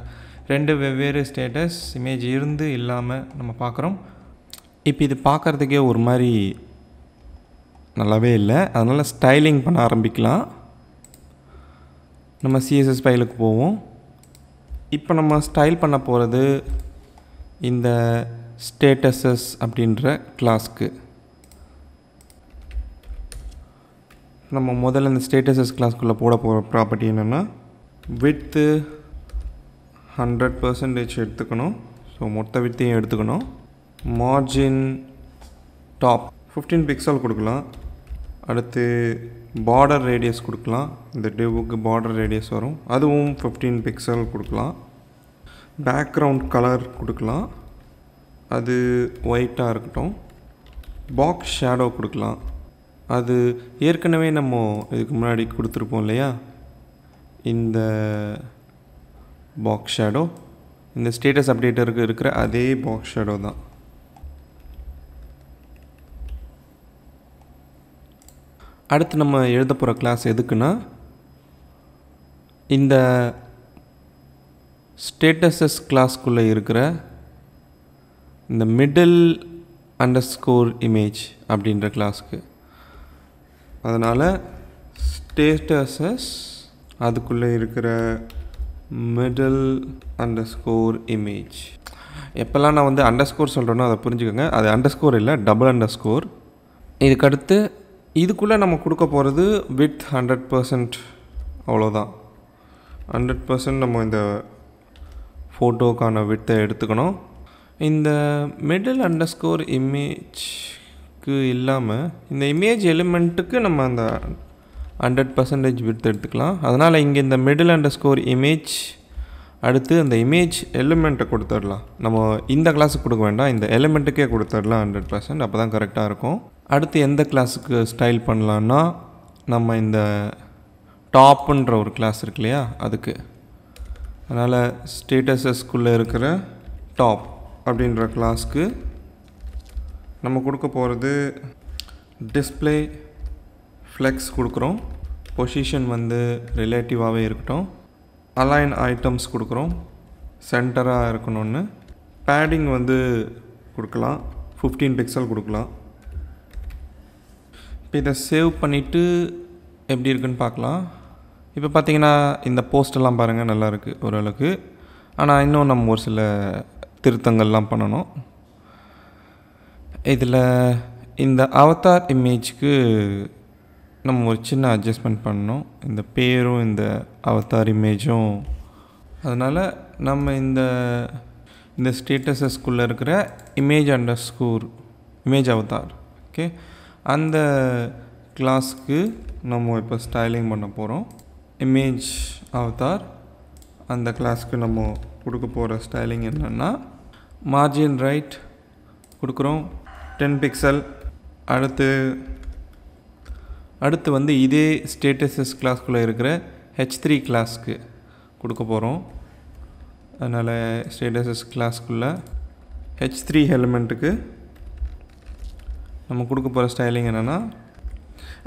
ரெண்டு வெவ்வேறு ஸ்டேட்டஸ் இமேஜ் இருந்து இல்லாமல் நம்ம பார்க்குறோம். இப்போ இது பார்க்குறதுக்கே ஒரு மாதிரி நல்லாவே இல்லை. அதனால் ஸ்டைலிங் பண்ண ஆரம்பிக்கலாம். நம்ம சிஎஸ்எஸ் ஃபைலுக்கு போவோம். இப்போ நம்ம ஸ்டைல் பண்ண போகிறது இந்த ஸ்டேட்டஸஸ் அப்படின்ற கிளாஸ்க்கு நம்ம முதல்ல இந்த ஸ்டேட்டஸஸ் கிளாஸ்க்குள்ளே போட போகிற ப்ராப்பர்ட்டி என்னென்னா வித்து ஹண்ட்ரட் பர்சன்டேஜ் எடுத்துக்கணும். ஸோ மொத்த வித்தையும் எடுத்துக்கணும். மார்ஜின் டாப் ஃபிஃப்டீன் பிக்சல் கொடுக்கலாம். அடுத்து பார்டர் ரேடியஸ் கொடுக்கலாம். இந்த டிவுக்கு பார்டர் ரேடியஸ் வரும். அதுவும் ஃபிஃப்டீன் பிக்சல் கொடுக்கலாம். பேக்ரவுண்ட் கலர் கொடுக்கலாம். அது ஒயிட்டாக இருக்கட்டும். பாக்ஸ் ஷேடோ கொடுக்கலாம். அது ஏற்கனவே நம்ம இதுக்கு முன்னாடி கொடுத்துருப்போம் இல்லையா? இந்த பாக்ஸ் ஷேடோ இந்த ஸ்டேட்டஸ் அப்டேட்டருக்கு இருக்கிற அதே பாக்ஸ் ஷேடோ தான். அடுத்து நம்ம எழுத போகிற கிளாஸ் எதுக்குன்னா இந்த ஸ்டேட்டஸஸ் கிளாஸ்க்குள்ளே இருக்கிற இந்த மிடில் அண்டர் ஸ்கோர் இமேஜ் அப்படின்ற கிளாஸ்க்கு அதனால் ஸ்டேட்டஸஸ் அதுக்குள்ளே இருக்கிற மிடில் அண்டர் ஸ்கோர் இமேஜ் எப்போல்லாம் நான் வந்து அண்டர் ஸ்கோர் சொல்கிறேனோ அதை புரிஞ்சுக்கோங்க. அது அண்டர் ஸ்கோர் இல்லை டபுள் அண்டர் ஸ்கோர் இதுக்கடுத்து இதுக்குள்ளே நம்ம கொடுக்க போகிறது வித் ஹண்ட்ரட் பர்சன்ட் அவ்வளோதான் ஹண்ட்ரட் பர்சன்ட் நம்ம இந்த ஃபோட்டோக்கான வித்தை எடுத்துக்கணும். இந்த மிடில் அண்டர் ஸ்கோர் இமேஜ்க்கு இல்லாமல் இந்த இமேஜ் எலிமெண்ட்டுக்கு நம்ம அந்த ஹண்ட்ரட் பர்சன்டேஜ் வித் எடுத்துக்கலாம். அதனால் இங்கே இந்த மிடில் அண்டர் ஸ்கோர் இமேஜ் அடுத்து அந்த இமேஜ் எலிமெண்ட்டை கொடுத்துடலாம். நம்ம இந்த கிளாஸுக்கு கொடுக்க வேண்டாம் இந்த எலிமெண்ட்டுக்கே கொடுத்துடலாம் ஹண்ட்ரட் பர்சன்ட் அப்போ தான் கரெக்டாக இருக்கும். அடுத்து எந்த கிளாஸுக்கு ஸ்டைல் பண்ணலான்னா நம்ம இந்த டாப்புன்ற ஒரு கிளாஸ் இருக்கு இல்லையா அதுக்கு அதனால் ஸ்டேட்டஸஸ்குள்ளே இருக்கிற டாப் அப்படின்ற கிளாஸ்க்கு நம்ம கொடுக்க போகிறது டிஸ்பிளே ஃப்ளெக்ஸ் கொடுக்குறோம். பொசிஷன் வந்து ரிலேட்டிவாகவே இருக்கட்டும். அலைன் ஐட்டம்ஸ் கொடுக்குறோம். சென்டராக இருக்கணும்னு. பேடிங் வந்து கொடுக்கலாம். ஃபிஃப்டீன் பிக்சல் கொடுக்கலாம். இப்போ இதை சேவ் பண்ணிவிட்டு எப்படி இருக்குன்னு பார்க்கலாம். இப்போ பார்த்தீங்கன்னா இந்த போஸ்டெல்லாம் பாருங்கள் நல்லாயிருக்கு ஓரளவுக்கு. ஆனால் இன்னும் நம்ம ஒரு சில திருத்தங்கள்லாம் பண்ணணும். இதில் இந்த அவதார் இமேஜ்க்கு நம்ம ஒரு சின்ன அட்ஜஸ்ட்மெண்ட் பண்ணணும். இந்த பேரும் இந்த அவதார் இமேஜும் அதனால் நம்ம இந்த இந்த ஸ்டேட்டஸஸ்குள்ளே இருக்கிற image underscore image avatar okay அந்த கிளாஸ்க்கு நம்ம இப்போ ஸ்டைலிங் பண்ண போகிறோம் இமேஜ் அவதார் அந்த கிளாஸ்க்கு நம்ம கொடுக்க போகிற ஸ்டைலிங் என்னென்னா மார்ஜின் ரைட் கொடுக்குறோம். டென் பிக்சல் அடுத்து அடுத்து வந்து இதே ஸ்டேட்டஸஸ் கிளாஸ்க்குள்ளே இருக்கிற ஹெச் த்ரீ கிளாஸ்க்கு கொடுக்க போகிறோம் அதனால் ஸ்டேட்டஸஸ் கிளாஸ்க்குள்ளே ஹெச் த்ரீ ஹெல்மெண்ட்டுக்கு நம்ம கொடுக்க போகிற ஸ்டைலிங் என்னென்னா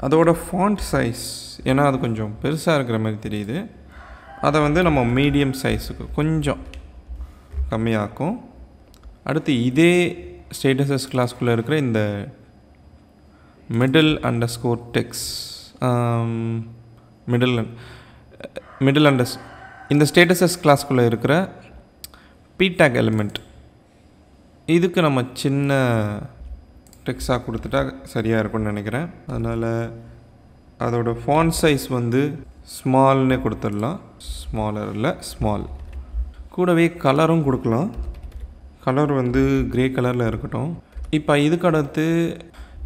அதோட ஃபாண்ட் சைஸ் ஏன்னா அது கொஞ்சம் பெருசாக இருக்கிற மாதிரி தெரியுது. அதை வந்து நம்ம மீடியம் சைஸுக்கு கொஞ்சம் கம்மியாக்கும். அடுத்து இதே ஸ்டேட்டஸஸ் கிளாஸ்க்குள்ளே இருக்கிற இந்த middle underscore text middle middle under இந்த ஸ்டேட்டஸஸ் கிளாஸ்க்குள்ளே இருக்கிற பீடேக் எலிமெண்ட் இதுக்கு நம்ம சின்ன டெக்ஸாக கொடுத்துட்டா சரியாக இருக்கும்னு நினைக்கிறேன். அதனால் அதோட ஃபாண்ட் சைஸ் வந்து ஸ்மால்னே கொடுத்துடலாம். ஸ்மாலர் இல்லை ஸ்மால் கூடவே கலரும் கொடுக்கலாம். கலர் வந்து க்ரே கலரில் இருக்கட்டும். இப்போ இதுக்கு அடுத்து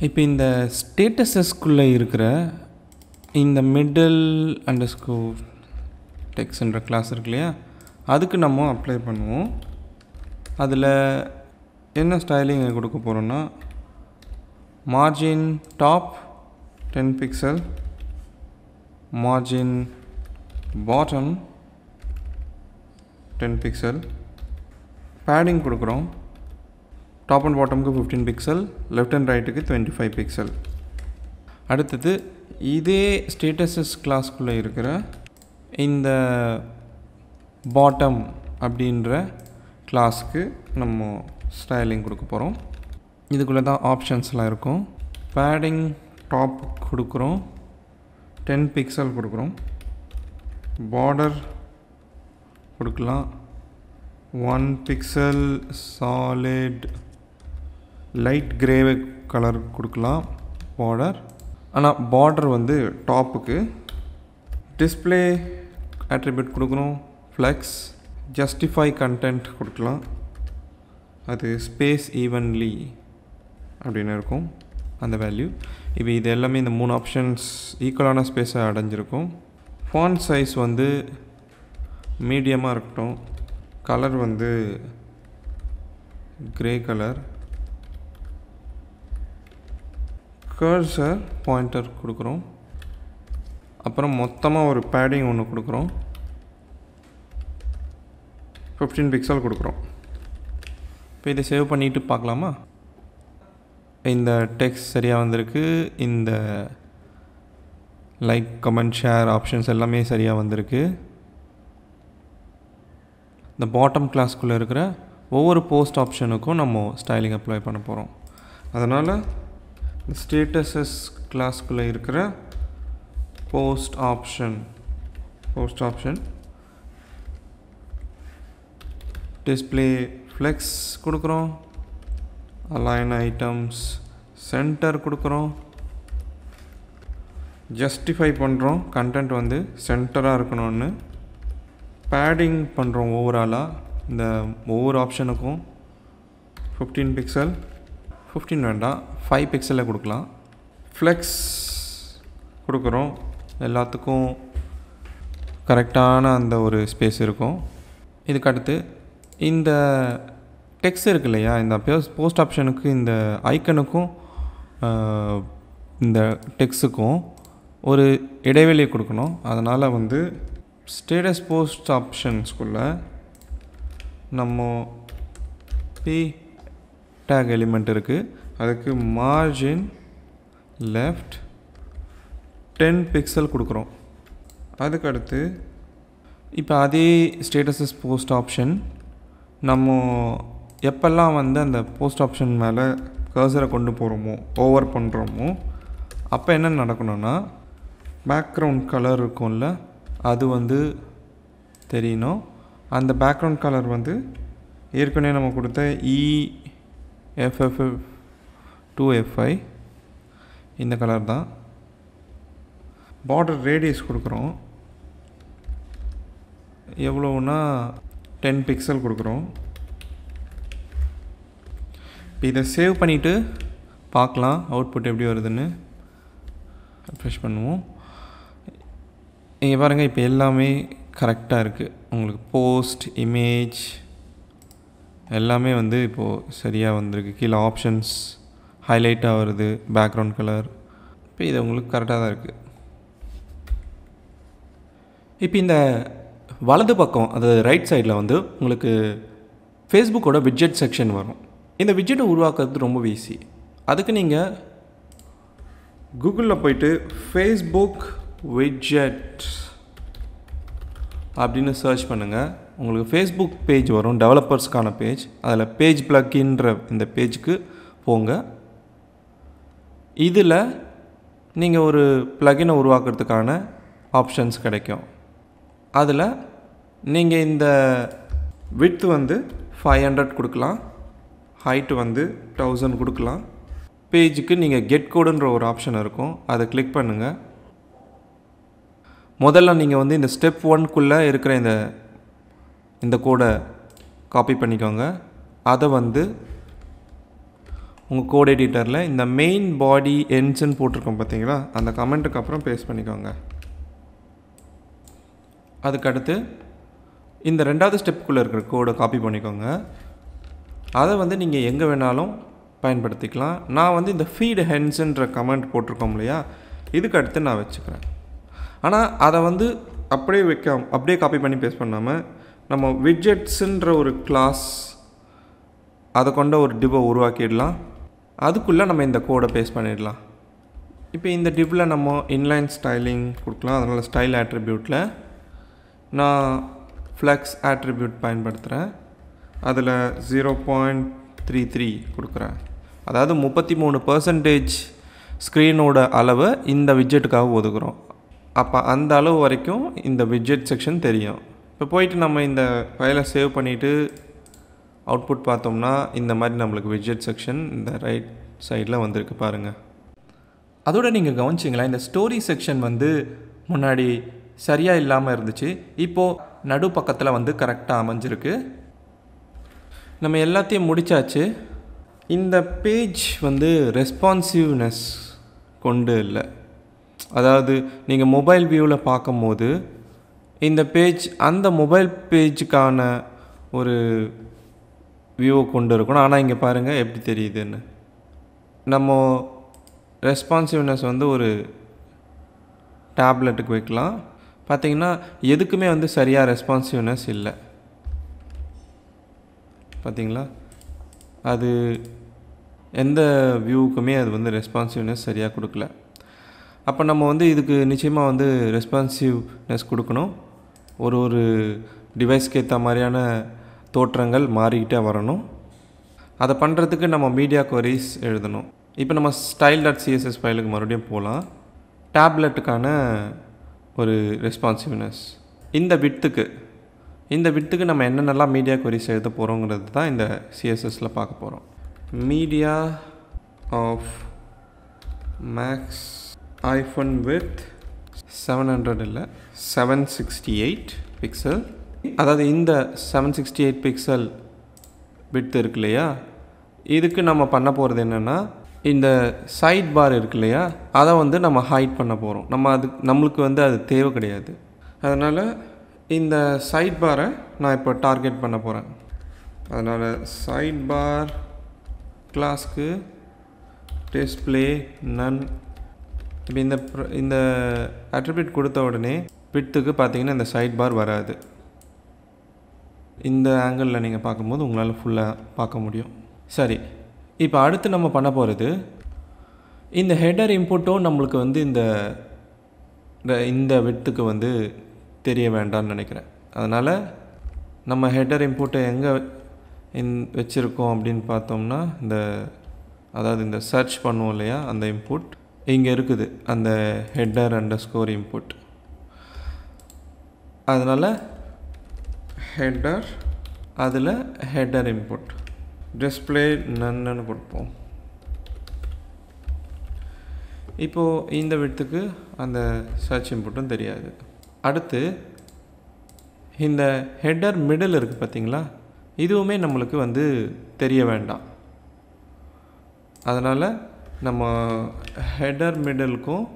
இப்போ இந்த ஸ்டேட்டஸஸ்குள்ளே இருக்கிற இந்த மிடில் அண்டர் ஸ்கோர் டெக்ஸ்ன்ற கிளாஸ் இருக்கு இல்லையா? அதுக்கு நம்ம அப்ளை பண்ணுவோம். அதில் என்ன ஸ்டைலிங் கொடுக்க போகிறோன்னா margin top ten pixel margin bottom ten pixel padding கொடுக்குறோம். டாப் அண்ட் பாட்டமுக்கு ஃபிஃப்டீன் பிக்சல் லெஃப்ட் அண்ட் ரைட்டுக்கு டுவெண்ட்டி ஃபைவ் பிக்சல் அடுத்தது இதே ஸ்டேட்டஸஸ் கிளாஸ்க்குள்ளே இருக்கிற இந்த பாட்டம் அப்படின்ற கிளாஸ்க்கு நம்ம ஸ்டைலிங் கொடுக்க போகிறோம் இதுக்குள்ளே தான் ஆப்ஷன்ஸ்லாம் இருக்கும். பேடிங் டாப் கொடுக்குறோம். டென் பிக்சல் கொடுக்குறோம். பார்டர் கொடுக்கலாம். One pixel solid light grey colour கொடுக்கலாம். பார்டர் ஆனால் பார்டர் வந்து டாப்புக்கு டிஸ்பிளே ஆட்ரிபியூட் கொடுக்குறோம். ஃப்ளெக்ஸ் ஜஸ்டிஃபை கண்டென்ட் கொடுக்கலாம். அது ஸ்பேஸ் ஈவன்லி அப்படின்னு இருக்கும். அந்த வேல்யூ இப்போ இது எல்லாமே இந்த மூணு ஆப்ஷன்ஸ் ஈக்குவலான ஸ்பேஸை அடைஞ்சிருக்கும். ஃபோன் சைஸ் வந்து மீடியமாக இருக்கட்டும். கலர் வந்து க்ரே கலர் கர்சர் பாயிண்டர் கொடுக்குறோம். அப்புறம் மொத்தமாக ஒரு பேடிங் ஒன்று கொடுக்குறோம். ஃபிஃப்டீன் பிக்சல் கொடுக்குறோம். இப்போ இதை சேவ் பண்ணிவிட்டு பார்க்கலாமா? இந்த டெக்ஸ்ட் சரியாக வந்திருக்கு. இந்த லைக் கமெண்ட் ஷேர் ஆப்ஷன்ஸ் எல்லாமே சரியாக வந்திருக்கு. இந்த பாட்டம் கிளாஸ்க்குள்ளே இருக்கிற ஒவ்வொரு போஸ்ட் ஆப்ஷனுக்கும் நம்ம ஸ்டைலிங் அப்ளை பண்ண போகிறோம் அதனால் இந்த ஸ்டேட்டஸஸ் கிளாஸ்க்குள்ளே இருக்கிற post option post option display flex கொடுக்குறோம். அலைன் ஐட்டம்ஸ் சென்டர் கொடுக்குறோம். ஜஸ்டிஃபை பண்ணுறோம் கண்டென்ட் வந்து சென்டராக இருக்கணும்னு. பேடிங் பண்ணுறோம் ஓவராலாக இந்த ஒவ்வொரு ஆப்ஷனுக்கும் ஃபிஃப்டீன் பிக்சல் ஃபிஃப்டீன் வேண்டாம். ஃபைவ் பிக்சலில் கொடுக்கலாம். ஃப்ளெக்ஸ் கொடுக்குறோம். எல்லாத்துக்கும் கரெக்டான அந்த ஒரு ஸ்பேஸ் இருக்கும். இதுக்கு அடுத்து இந்த டெக்ஸ்ட் இருக்கு இல்லையா இந்த போஸ்ட் ஆப்ஷனுக்கு இந்த ஐக்கனுக்கும் இந்த டெக்ஸுக்கும் ஒரு இடைவெளி கொடுக்கணும். அதனால் வந்து ஸ்டேட்டஸ் போஸ்ட் ஆப்ஷன்ஸ்குள்ளே நம்ம பி டேக் எலிமெண்ட் இருக்குது அதுக்கு மார்ஜின் லெஃப்ட் டென் பிக்சல் கொடுக்குறோம். அதுக்கடுத்து இப்போ அதே ஸ்டேட்டஸஸ் போஸ்ட் ஆப்ஷன் நம்ம எப்பெல்லாம் வந்து அந்த போஸ்ட் ஆப்ஷன் மேலே கர்சரை கொண்டு போகிறோமோ ஓவர் பண்ணுறோமோ அப்போ என்ன நடக்கணும்னா பேக்ரவுண்ட் கலர் இருக்கும்ல அது வந்து தெரியணும். அந்த பேக்ரவுண்ட் கலர் வந்து ஏற்கனவே நம்ம கொடுத்த E F F two F I இந்த கலர் தான். பார்டர் ரேடியஸ் கொடுக்குறோம். எவ்வளோன்னா டென் பிக்சல் கொடுக்குறோம். இப்போ இதை சேவ் பண்ணிவிட்டு பார்க்கலாம் அவுட்புட் எப்படி வருதுன்னு. ரெஃப்ரெஷ் பண்ணுவோம். இங்கே பாருங்கள் இப்போ எல்லாமே கரெக்டாக இருக்குது உங்களுக்கு போஸ்ட் இமேஜ் எல்லாமே வந்து இப்போது சரியாக வந்திருக்கு. கீழே ஆப்ஷன்ஸ் ஹைலைட்டாக வருது பேக்ரவுண்ட் கலர் இப்போ இது உங்களுக்கு கரெக்டாக தான் இருக்குது இப்போ இந்த வலது பக்கம் அதாவது ரைட் சைடில் வந்து உங்களுக்கு ஃபேஸ்புக்கோட விட்ஜெட் செக்ஷன் வரும். இந்த விஜெட்டை உருவாக்குறது ரொம்ப ஈஸி அதுக்கு நீங்கள் கூகுளில் போயிட்டு ஃபேஸ்புக் விட்ஜெட் அப்படின்னு சர்ச் பண்ணுங்கள் உங்களுக்கு ஃபேஸ்புக் பேஜ் வரும் டெவலப்பர்ஸ்க்கான பேஜ் அதில் பேஜ் ப்ளக்கின்ற இந்த பேஜுக்கு போங்க. இதில் நீங்கள் ஒரு ப்ளகினை உருவாக்குறதுக்கான ஆப்ஷன்ஸ் கிடைக்கும். அதில் நீங்கள் இந்த விட்த் வந்து ஃபைவ் ஹண்ட்ரட் கொடுக்கலாம். ஹைட்டு வந்து தௌசண்ட் கொடுக்கலாம். பேஜுக்கு நீங்கள் கெட் கோடுன்ற ஒரு ஆப்ஷன் இருக்கும். அதை கிளிக் பண்ணுங்கள் முதல்ல நீங்கள் வந்து இந்த ஸ்டெப் ஒன்க்குள்ளே இருக்கிற இந்த இந்த கோடை காப்பி பண்ணிக்கோங்க. அதை வந்து உங்கள் கோட் எடிட்டரில் இந்த மெயின் பாடி என்ஜின் போட்டிருக்கோம் பார்த்தீங்களா அந்த கமெண்ட்டுக்கு அப்புறம் பேஸ்ட் பண்ணிக்கோங்க. அதுக்கடுத்து இந்த ரெண்டாவது ஸ்டெப்புக்குள்ளே இருக்கிற கோடை காப்பி பண்ணிக்கோங்க. அதை வந்து நீங்கள் எங்கே வேணாலும் பயன்படுத்திக்கலாம். நான் வந்து இந்த ஃபீடு ஹென்ஸுன்ற கமெண்ட் போட்டிருக்கோம் இல்லையா? இதுக்கு அடுத்து நான் வச்சுக்கிறேன். ஆனால் அதை வந்து அப்படியே வைக்க அப்படியே காப்பி பண்ணி பேஸ்ட் பண்ணாமல் நம்ம விட்ஜெட்ஸுன்ற ஒரு கிளாஸ் அதை கொண்ட ஒரு டிவை உருவாக்கிடலாம். அதுக்குள்ளே நம்ம இந்த கோடை பேஸ்ட் பண்ணிடலாம். இப்போ இந்த டிவில் நம்ம இன்லைன் ஸ்டைலிங் கொடுக்கலாம். அதனால் ஸ்டைல் ஆட்ரிபியூட்டில் நான் ஃப்ளெக்ஸ் ஆட்ரிபியூட் பயன்படுத்துகிறேன் அதில் ஜீரோ பாயிண்ட் த்ரீ த்ரீ கொடுக்குறேன். அதாவது முப்பத்தி மூணு பர்சன்டேஜ் ஸ்க்ரீனோட அளவை இந்த விட்ஜெட்டுக்காக ஒதுக்குறோம். அப்போ அந்த அளவு வரைக்கும் இந்த விட்ஜெட் செக்ஷன் தெரியும். இப்போ போயிட்டு நம்ம இந்த ஃபைலை சேவ் பண்ணிவிட்டு அவுட்புட் பார்த்தோம்னா இந்த மாதிரி நம்மளுக்கு விட்ஜெட் செக்ஷன் இந்த ரைட் சைடில் வந்திருக்கு பாருங்கள் அதோட நீங்கள் கவனிச்சிங்களா இந்த ஸ்டோரி செக்ஷன் வந்து முன்னாடி சரியாக இல்லாமல் இருந்துச்சு. இப்போது நடு பக்கத்தில் வந்து கரெக்டாக அமைஞ்சிருக்கு. நம்ம எல்லாத்தையும் முடிச்சாச்சு. இந்த பேஜ் வந்து ரெஸ்பான்சிவ்னஸ் கொண்டு இல்லை. அதாவது நீங்கள் மொபைல் வியூவில் பார்க்கும்போது இந்த பேஜ் அந்த மொபைல் பேஜுக்கான ஒரு வியூவை கொண்டு இருக்கணும். ஆனால் இங்கே பாருங்கள் எப்படி தெரியுதுன்னு. நம்ம ரெஸ்பான்சிவ்னஸ் வந்து ஒரு டேப்லெட்டுக்கு வைக்கலாம். பார்த்திங்கன்னா எதுக்குமே வந்து சரியாக ரெஸ்பான்சிவ்னஸ் இல்லை. பார்த்தீங்களா? அது எந்த வியூவுக்குமே அது வந்து ரெஸ்பான்சிவ்னஸ் சரியாக கொடுக்கல. அப்போ நம்ம வந்து இதுக்கு நிச்சயமாக வந்து ரெஸ்பான்சிவ்னஸ் கொடுக்கணும். ஒரு ஒரு டிவைஸ்க்கு ஏற்ற மாதிரியான தோற்றங்கள் மாறிக்கிட்டே வரணும். அதை பண்ணுறதுக்கு நம்ம மீடியா கொரிஸ் எழுதணும். இப்போ நம்ம ஸ்டைல் டாட் சிஎஸ்எஸ் ஃபைலுக்கு மறுபடியும் போகலாம் டேப்லெட்டுக்கான ஒரு ரெஸ்பான்சிவ்னஸ் இந்த விட்டுக்கு இந்த விட்டுக்கு நம்ம என்னென்னலாம் மீடியா கொரிஸ் எழுத போகிறோங்கிறது தான் இந்த சிஎஸ்எஸில் பார்க்க போகிறோம் media of max iPhone with seven hundred இல்லை செவன் சிக்ஸ்டி எயிட் பிக்சல் அதாவது இந்த seven sixty eight pixel width இருக்கு இல்லையா? இதுக்கு நம்ம பண்ண போகிறது என்னென்னா இந்த சைட் பார் இருக்கு இல்லையா? அதை வந்து நம்ம ஹைட் பண்ண போகிறோம் நம்ம அது நம்மளுக்கு வந்து அது தேவை கிடையாது. அதனால் இந்த சைட் பாரை நான் இப்போ டார்கெட் பண்ண போகிறேன் அதனால் சைட் பார் கிளாஸ்க்கு டிஸ்பிளே நன் இப்போ இந்த இந்த அட்ரிபியூட் கொடுத்த உடனே பிட்டுக்கு பார்த்தீங்கன்னா இந்த சைட் பார் வராது. இந்த ஆங்கிளில் நீங்கள் பார்க்கும்போது உங்களால் ஃபுல்லாக பார்க்க முடியும். சரி இப்போ அடுத்து நம்ம பண்ண போகிறது இந்த ஹெடர் இன்புட்டும் நம்மளுக்கு வந்து இந்த இந்த- வித்துக்கு வந்து தெரிய வேண்டாம்னு நினைக்கிறேன். அதனால் நம்ம ஹெடர் இம்போர்ட்டை எங்கே இன் வச்சுருக்கோம் அப்படின்னு பார்த்தோம்னா இந்த அதாவது இந்த சர்ச் பண்ணுவோம் இல்லையா அந்த இம்போர்ட் இங்கே இருக்குது அந்த ஹெட்டர் அண்டர் ஸ்கோர் இன்புட் அதனால் ஹெட்டர் அதில் ஹெட்டர் இம்போர்ட் டிஸ்பிளே நன்னு கொடுப்போம். இப்போது இந்த விடத்துக்கு அந்த சர்ச் இம்போர்ட்டும் தெரியாது. அடுத்து இந்த ஹெட்டர் மிடில் இருக்குது பார்த்தீங்களா? இதுவுமே நம்மளுக்கு வந்து தெரிய வேண்டாம். அதனால் நம்ம ஹெட்டர் மிடலுக்கும்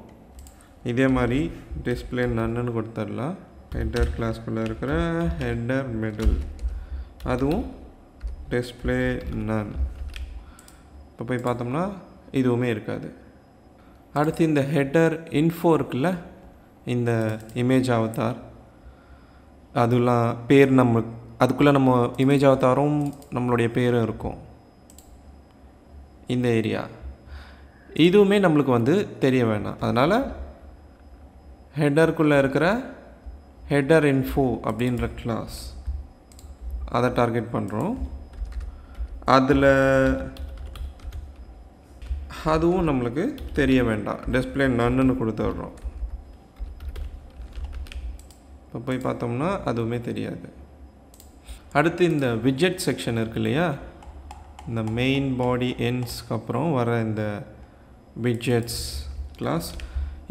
இதே மாதிரி டிஸ்பிளே நன்னு கொடுத்துடலாம். ஹெட்டர் கிளாஸ்குள்ளே இருக்கிற ஹெட்டர் மிடில். அதுவும் டிஸ்பிளே நன். இப்போ போய் பார்த்தோம்னா இதுவுமே இருக்காது. அடுத்து இந்த ஹெட்டர் இன்ஃபோ இருக்குல்ல இந்த இமேஜ் அவதார் அதெல்லாம் பேர் நம்ம அதுக்குள்ளே நம்ம இமேஜ் அவதாரும் நம்மளுடைய பேரும் இருக்கும். இந்த ஏரியா இதுவுமே நம்மளுக்கு வந்து தெரிய வேணாம். அதனால் ஹெட்டருக்குள்ளே இருக்கிற ஹெட்டர் இன்ஃபோ அப்படின்ற கிளாஸ் அதை டார்கெட் பண்ணுறோம் அதில் அதுவும் நம்மளுக்கு தெரிய வேண்டாம். டிஸ்பிளே நன்னுன்னு கொடுத்துட்றோம். இப்போ போய் பார்த்தோம்னா அதுவுமே தெரியாது. அடுத்து இந்த விஜெட் செக்ஷன் இருக்கு இல்லையா? இந்த மெயின் பாடி எண்ட்ஸ்க்கு அப்புறம் வர இந்த விஜெட்ஸ் கிளாஸ்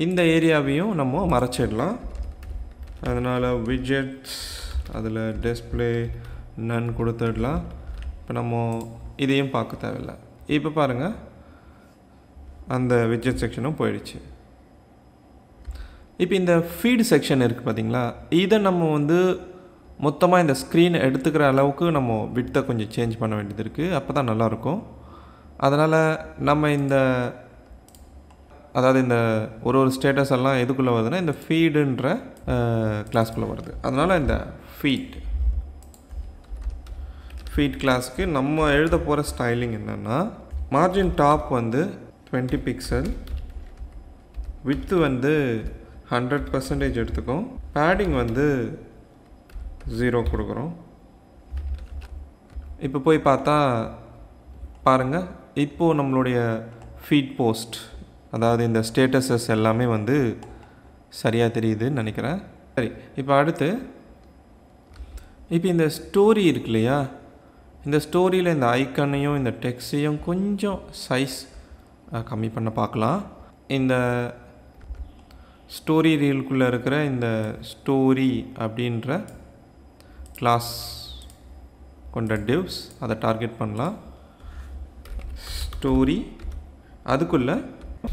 இந்த ஏரியாவையும் நம்ம மறைச்சிடலாம். அதனால் விஜெட்ஸ் அதில் டிஸ்பிளே நன் கொடுத்துடலாம். இப்போ நம்ம இதையும் பார்க்க தேவையில்லை. இப்போ பாருங்கள் அந்த விஜெட் செக்ஷனும் போயிடுச்சு. இப்போ இந்த ஃபீடு செக்ஷன் இருக்குது பார்த்தீங்களா இதை நம்ம வந்து மொத்தமாக இந்த ஸ்க்ரீன் எடுத்துக்கிற அளவுக்கு நம்ம விட்டை கொஞ்சம் சேஞ்ச் பண்ண வேண்டியது இருக்குது அப்போ தான் நல்லாயிருக்கும். அதனால் நம்ம இந்த அதாவது இந்த ஒரு ஒரு ஸ்டேட்டஸ் எல்லாம் எதுக்குள்ளே வருதுன்னா இந்த ஃபீடுன்ற கிளாஸ்க்குள்ளே வருது. அதனால் இந்த ஃபீட் ஃபீட் கிளாஸ்க்கு நம்ம எழுத போகிற ஸ்டைலிங் என்னென்னா மார்ஜின் டாப் வந்து டுவெண்ட்டி பிக்சல் வித்து வந்து ஹண்ட்ரட் பர்சன்டேஜ் எடுத்துக்கும். பேடிங் வந்து ஜீரோ கொடுக்குறோம். இப்போ போய் பார்த்தா பாருங்கள் இப்போது நம்மளுடைய ஃபீட் போஸ்ட் அதாவது இந்த ஸ்டேட்டஸஸ் எல்லாமே வந்து சரியாக தெரியுதுன்னு நினைக்கிறேன். சரி இப்போ அடுத்து இப்போ இந்த ஸ்டோரி இருக்கு இல்லையா? இந்த ஸ்டோரியில் இந்த ஐக்கனையும் இந்த டெக்ஸ்டையும் கொஞ்சம் சைஸ் கம்மி பண்ண பார்க்கலாம். இந்த ஸ்டோரி ரீலுக்குள்ளே இருக்கிற இந்த ஸ்டோரி அப்படின்ற கிளாஸ் கொண்ட டிவ்ஸ் அதை டார்கெட் பண்ணலாம். ஸ்டோரி அதுக்குள்ளே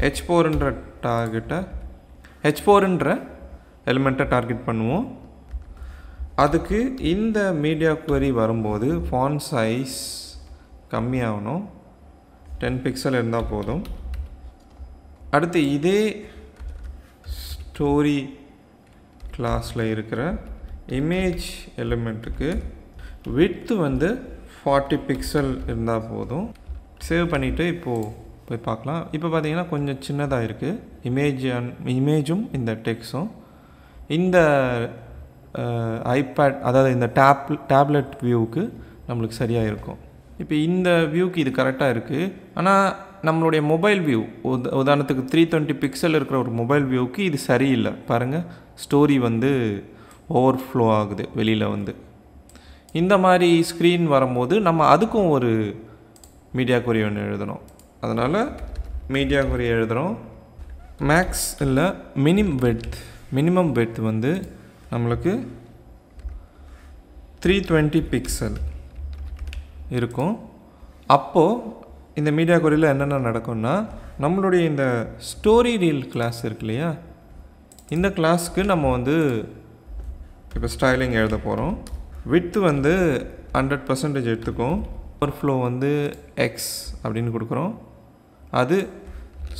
ஹெச் ஃபோருன்ற டார்கெட்டை ஹெச் ஃபோருன்ற எலிமெண்ட்டை டார்கெட் பண்ணுவோம். அதுக்கு இந்த மீடியா குவரி வரும்போது ஃபான் சைஸ் கம்மியாகணும். டென் பிக்சல் இருந்தால் போதும். அடுத்து இதே ஸ்டோரி கிளாஸில் இருக்கிற இமேஜ் எலிமெண்ட்டுக்கு விட்த்து வந்து ஃபார்ட்டி பிக்சல் இருந்தால் போதும். சேவ் பண்ணிவிட்டு இப்போது போய் பார்க்கலாம். இப்போ பார்த்தீங்கன்னா கொஞ்சம் சின்னதாக இருக்குது இமேஜ் இமேஜும் இந்த டெக்ஸும் இந்த ஐபேட் அதாவது இந்த டேப் டேப்லெட் வியூவுக்கு நம்மளுக்கு சரியாக இருக்கும். இப்போ இந்த வியூக்கு இது கரெக்டாக இருக்குது ஆனால் நம்மளுடைய மொபைல் வியூ உத உதாரணத்துக்கு த்ரீ டுவெண்ட்டி பிக்சல் இருக்கிற ஒரு மொபைல் வியூவுக்கு இது சரியில்லை. பாருங்கள் ஸ்டோரி வந்து ஓவர் ஃப்ளோ ஆகுது வெளியில் வந்து. இந்த மாதிரி ஸ்க்ரீன் வரும்போது நம்ம அதுக்கும் ஒரு மீடியா குறி ஒன்று எழுதணும். அதனால் மீடியா குறி எழுதுகிறோம் மேக்ஸ் இல்லை மினிம் வெட்த் மினிமம் வெட்த் வந்து நம்மளுக்கு த்ரீ டுவெண்ட்டி பிக்சல் இருக்கும். அப்போது இந்த மீடியா கொரியில் என்னென்ன நடக்கும்னா நம்மளுடைய இந்த ஸ்டோரி ரீல் கிளாஸ் இருக்கு இல்லையா? இந்த கிளாஸ்க்கு நம்ம வந்து இப்போ ஸ்டைலிங் எழுத போகிறோம் வித்து வந்து ஹண்ட்ரட் பர்சன்டேஜ் எடுத்துக்கும். ஓவர்ஃப்ளோ வந்து எக்ஸ் அப்படின்னு கொடுக்குறோம். அது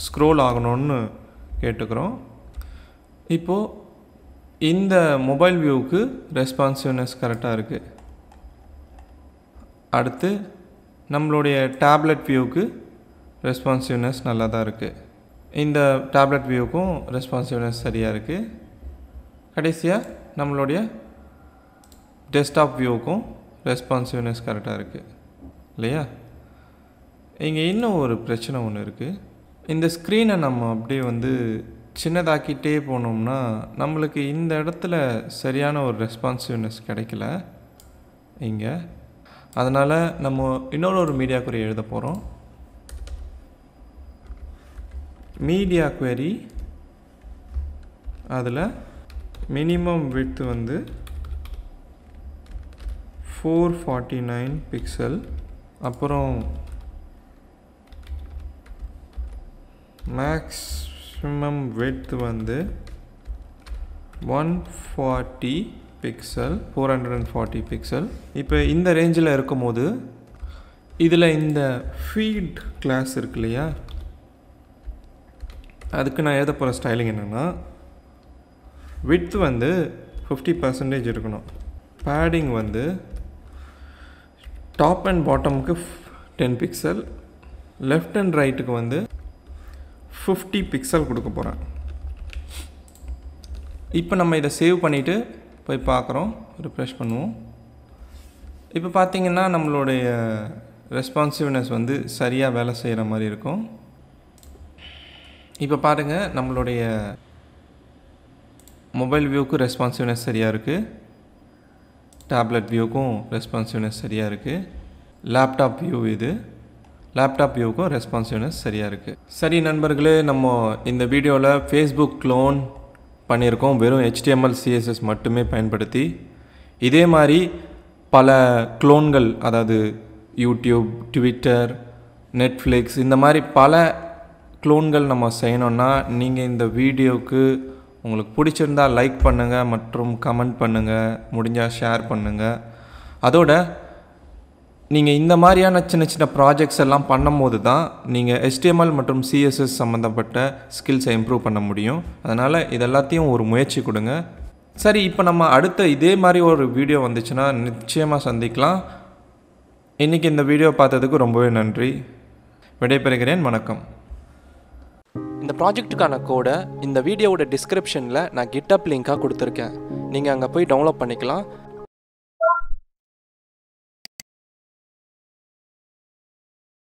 ஸ்க்ரோல் ஆகணும்னு கேட்டுக்கிறோம். இப்போது இந்த மொபைல் வியூவுக்கு ரெஸ்பான்சிவ்னஸ் கரெக்டாக இருக்குது அடுத்து நம்மளுடைய டேப்லெட் வியூவுக்கு ரெஸ்பான்சிவ்னஸ் நல்லா தான் இருக்குது இந்த டேப்லெட் வியூவுக்கும் ரெஸ்பான்சிவ்னஸ் சரியாக இருக்குது கடைசியாக நம்மளுடைய டெஸ்க்டாப் வியூவுக்கும் ரெஸ்பான்சிவ்னஸ் கரெக்டாக இருக்குது இல்லையா? இங்கே இன்னும் ஒரு பிரச்சனை ஒன்று இருக்குது இந்த ஸ்க்ரீனை நம்ம அப்படியே வந்து சின்னதாக்கிட்டே போனோம்னா நம்மளுக்கு இந்த இடத்துல சரியான ஒரு ரெஸ்பான்சிவ்னஸ் கிடைக்கல. இங்கே அதனால் நம்ம இன்னொரு ஒரு மீடியா குரி எழுத போகிறோம் மீடியா குவரி அதில் மினிமம் width வந்து ஃபோர் ஃபார்ட்டி நைன் பிக்சல் அப்புறம் மேக்ஸிமம் width வந்து one forty pixel four hundred and forty pixel இப்போ இந்த ரேஞ்சில் இருக்கும்போது இதில் இந்த ஃபீட் கிளாஸ் இருக்கு இல்லையா? அதுக்கு நான் எழுத போகிற ஸ்டைலிங் என்னென்னா வித் வந்து ஃபிஃப்டி பர்சன்டேஜ் இருக்கணும். பேடிங் வந்து டாப் அண்ட் பாட்டமுக்கு டென் பிக்சல் லெஃப்ட் அண்ட் ரைட்டுக்கு வந்து ஃபிஃப்டி பிக்சல் கொடுக்க போகிறேன் இப்போ நம்ம இதை சேவ் பண்ணிவிட்டு போய் பார்க்குறோம் ரிஃப்ரெஷ் பண்ணுவோம். இப்போ பார்த்திங்கன்னா நம்மளுடைய ரெஸ்பான்சிவ்னஸ் வந்து சரியாக வேலை செய்கிற மாதிரி இருக்கும். இப்போ பாருங்கள் நம்மளுடைய மொபைல் வியூக்கும் ரெஸ்பான்சிவ்னஸ் சரியாக இருக்குது டேப்லெட் வியூக்கும் ரெஸ்பான்சிவ்னஸ் சரியாக இருக்குது லேப்டாப் வியூ இது. லேப்டாப் வியூவுக்கும் ரெஸ்பான்சிவ்னஸ் சரியாக இருக்குது சரி நண்பர்களே நம்ம இந்த வீடியோவில் ஃபேஸ்புக் க்ளோன் பண்ணியிருக்கோம். வெறும் ஹெச்டிஎம்எல் சிஎஸ்எஸ் மட்டுமே பயன்படுத்தி. இதே மாதிரி பல க்ளோன்கள் அதாவது யூடியூப் ட்விட்டர் நெட்ஃப்ளிக்ஸ் இந்த மாதிரி பல க்ளோன்கள் நம்ம செய்யணும்னா நீங்கள் இந்த வீடியோவுக்கு உங்களுக்கு பிடிச்சிருந்தா லைக் பண்ணுங்கள் மற்றும் கமெண்ட் பண்ணுங்கள் முடிஞ்சால் ஷேர் பண்ணுங்கள் அதோட நீங்கள் இந்த மாதிரியான சின்ன சின்ன ப்ராஜெக்ட்ஸ் எல்லாம் பண்ணும்போது தான் நீங்கள் எஸ்டிஎம்எல் மற்றும் சிஎஸ்எஸ் சம்மந்தப்பட்ட ஸ்கில்ஸை இம்ப்ரூவ் பண்ண முடியும். அதனால் இது எல்லாத்தையும் ஒரு முயற்சி கொடுங்க. சரி இப்போ நம்ம அடுத்த இதே மாதிரி ஒரு வீடியோ வந்துச்சுன்னா நிச்சயமாக சந்திக்கலாம். இன்றைக்கி இந்த வீடியோ பார்த்ததுக்கு ரொம்பவே நன்றி. விடைபெறுகிறேன். வணக்கம். இந்த ப்ராஜெக்ட்டுக்கான கோடை இந்த வீடியோவோட டிஸ்கிரிப்ஷனில் நான் கிட்டப் லிங்காக கொடுத்துருக்கேன். நீங்கள் அங்கே போய் டவுன்லோட் பண்ணிக்கலாம்.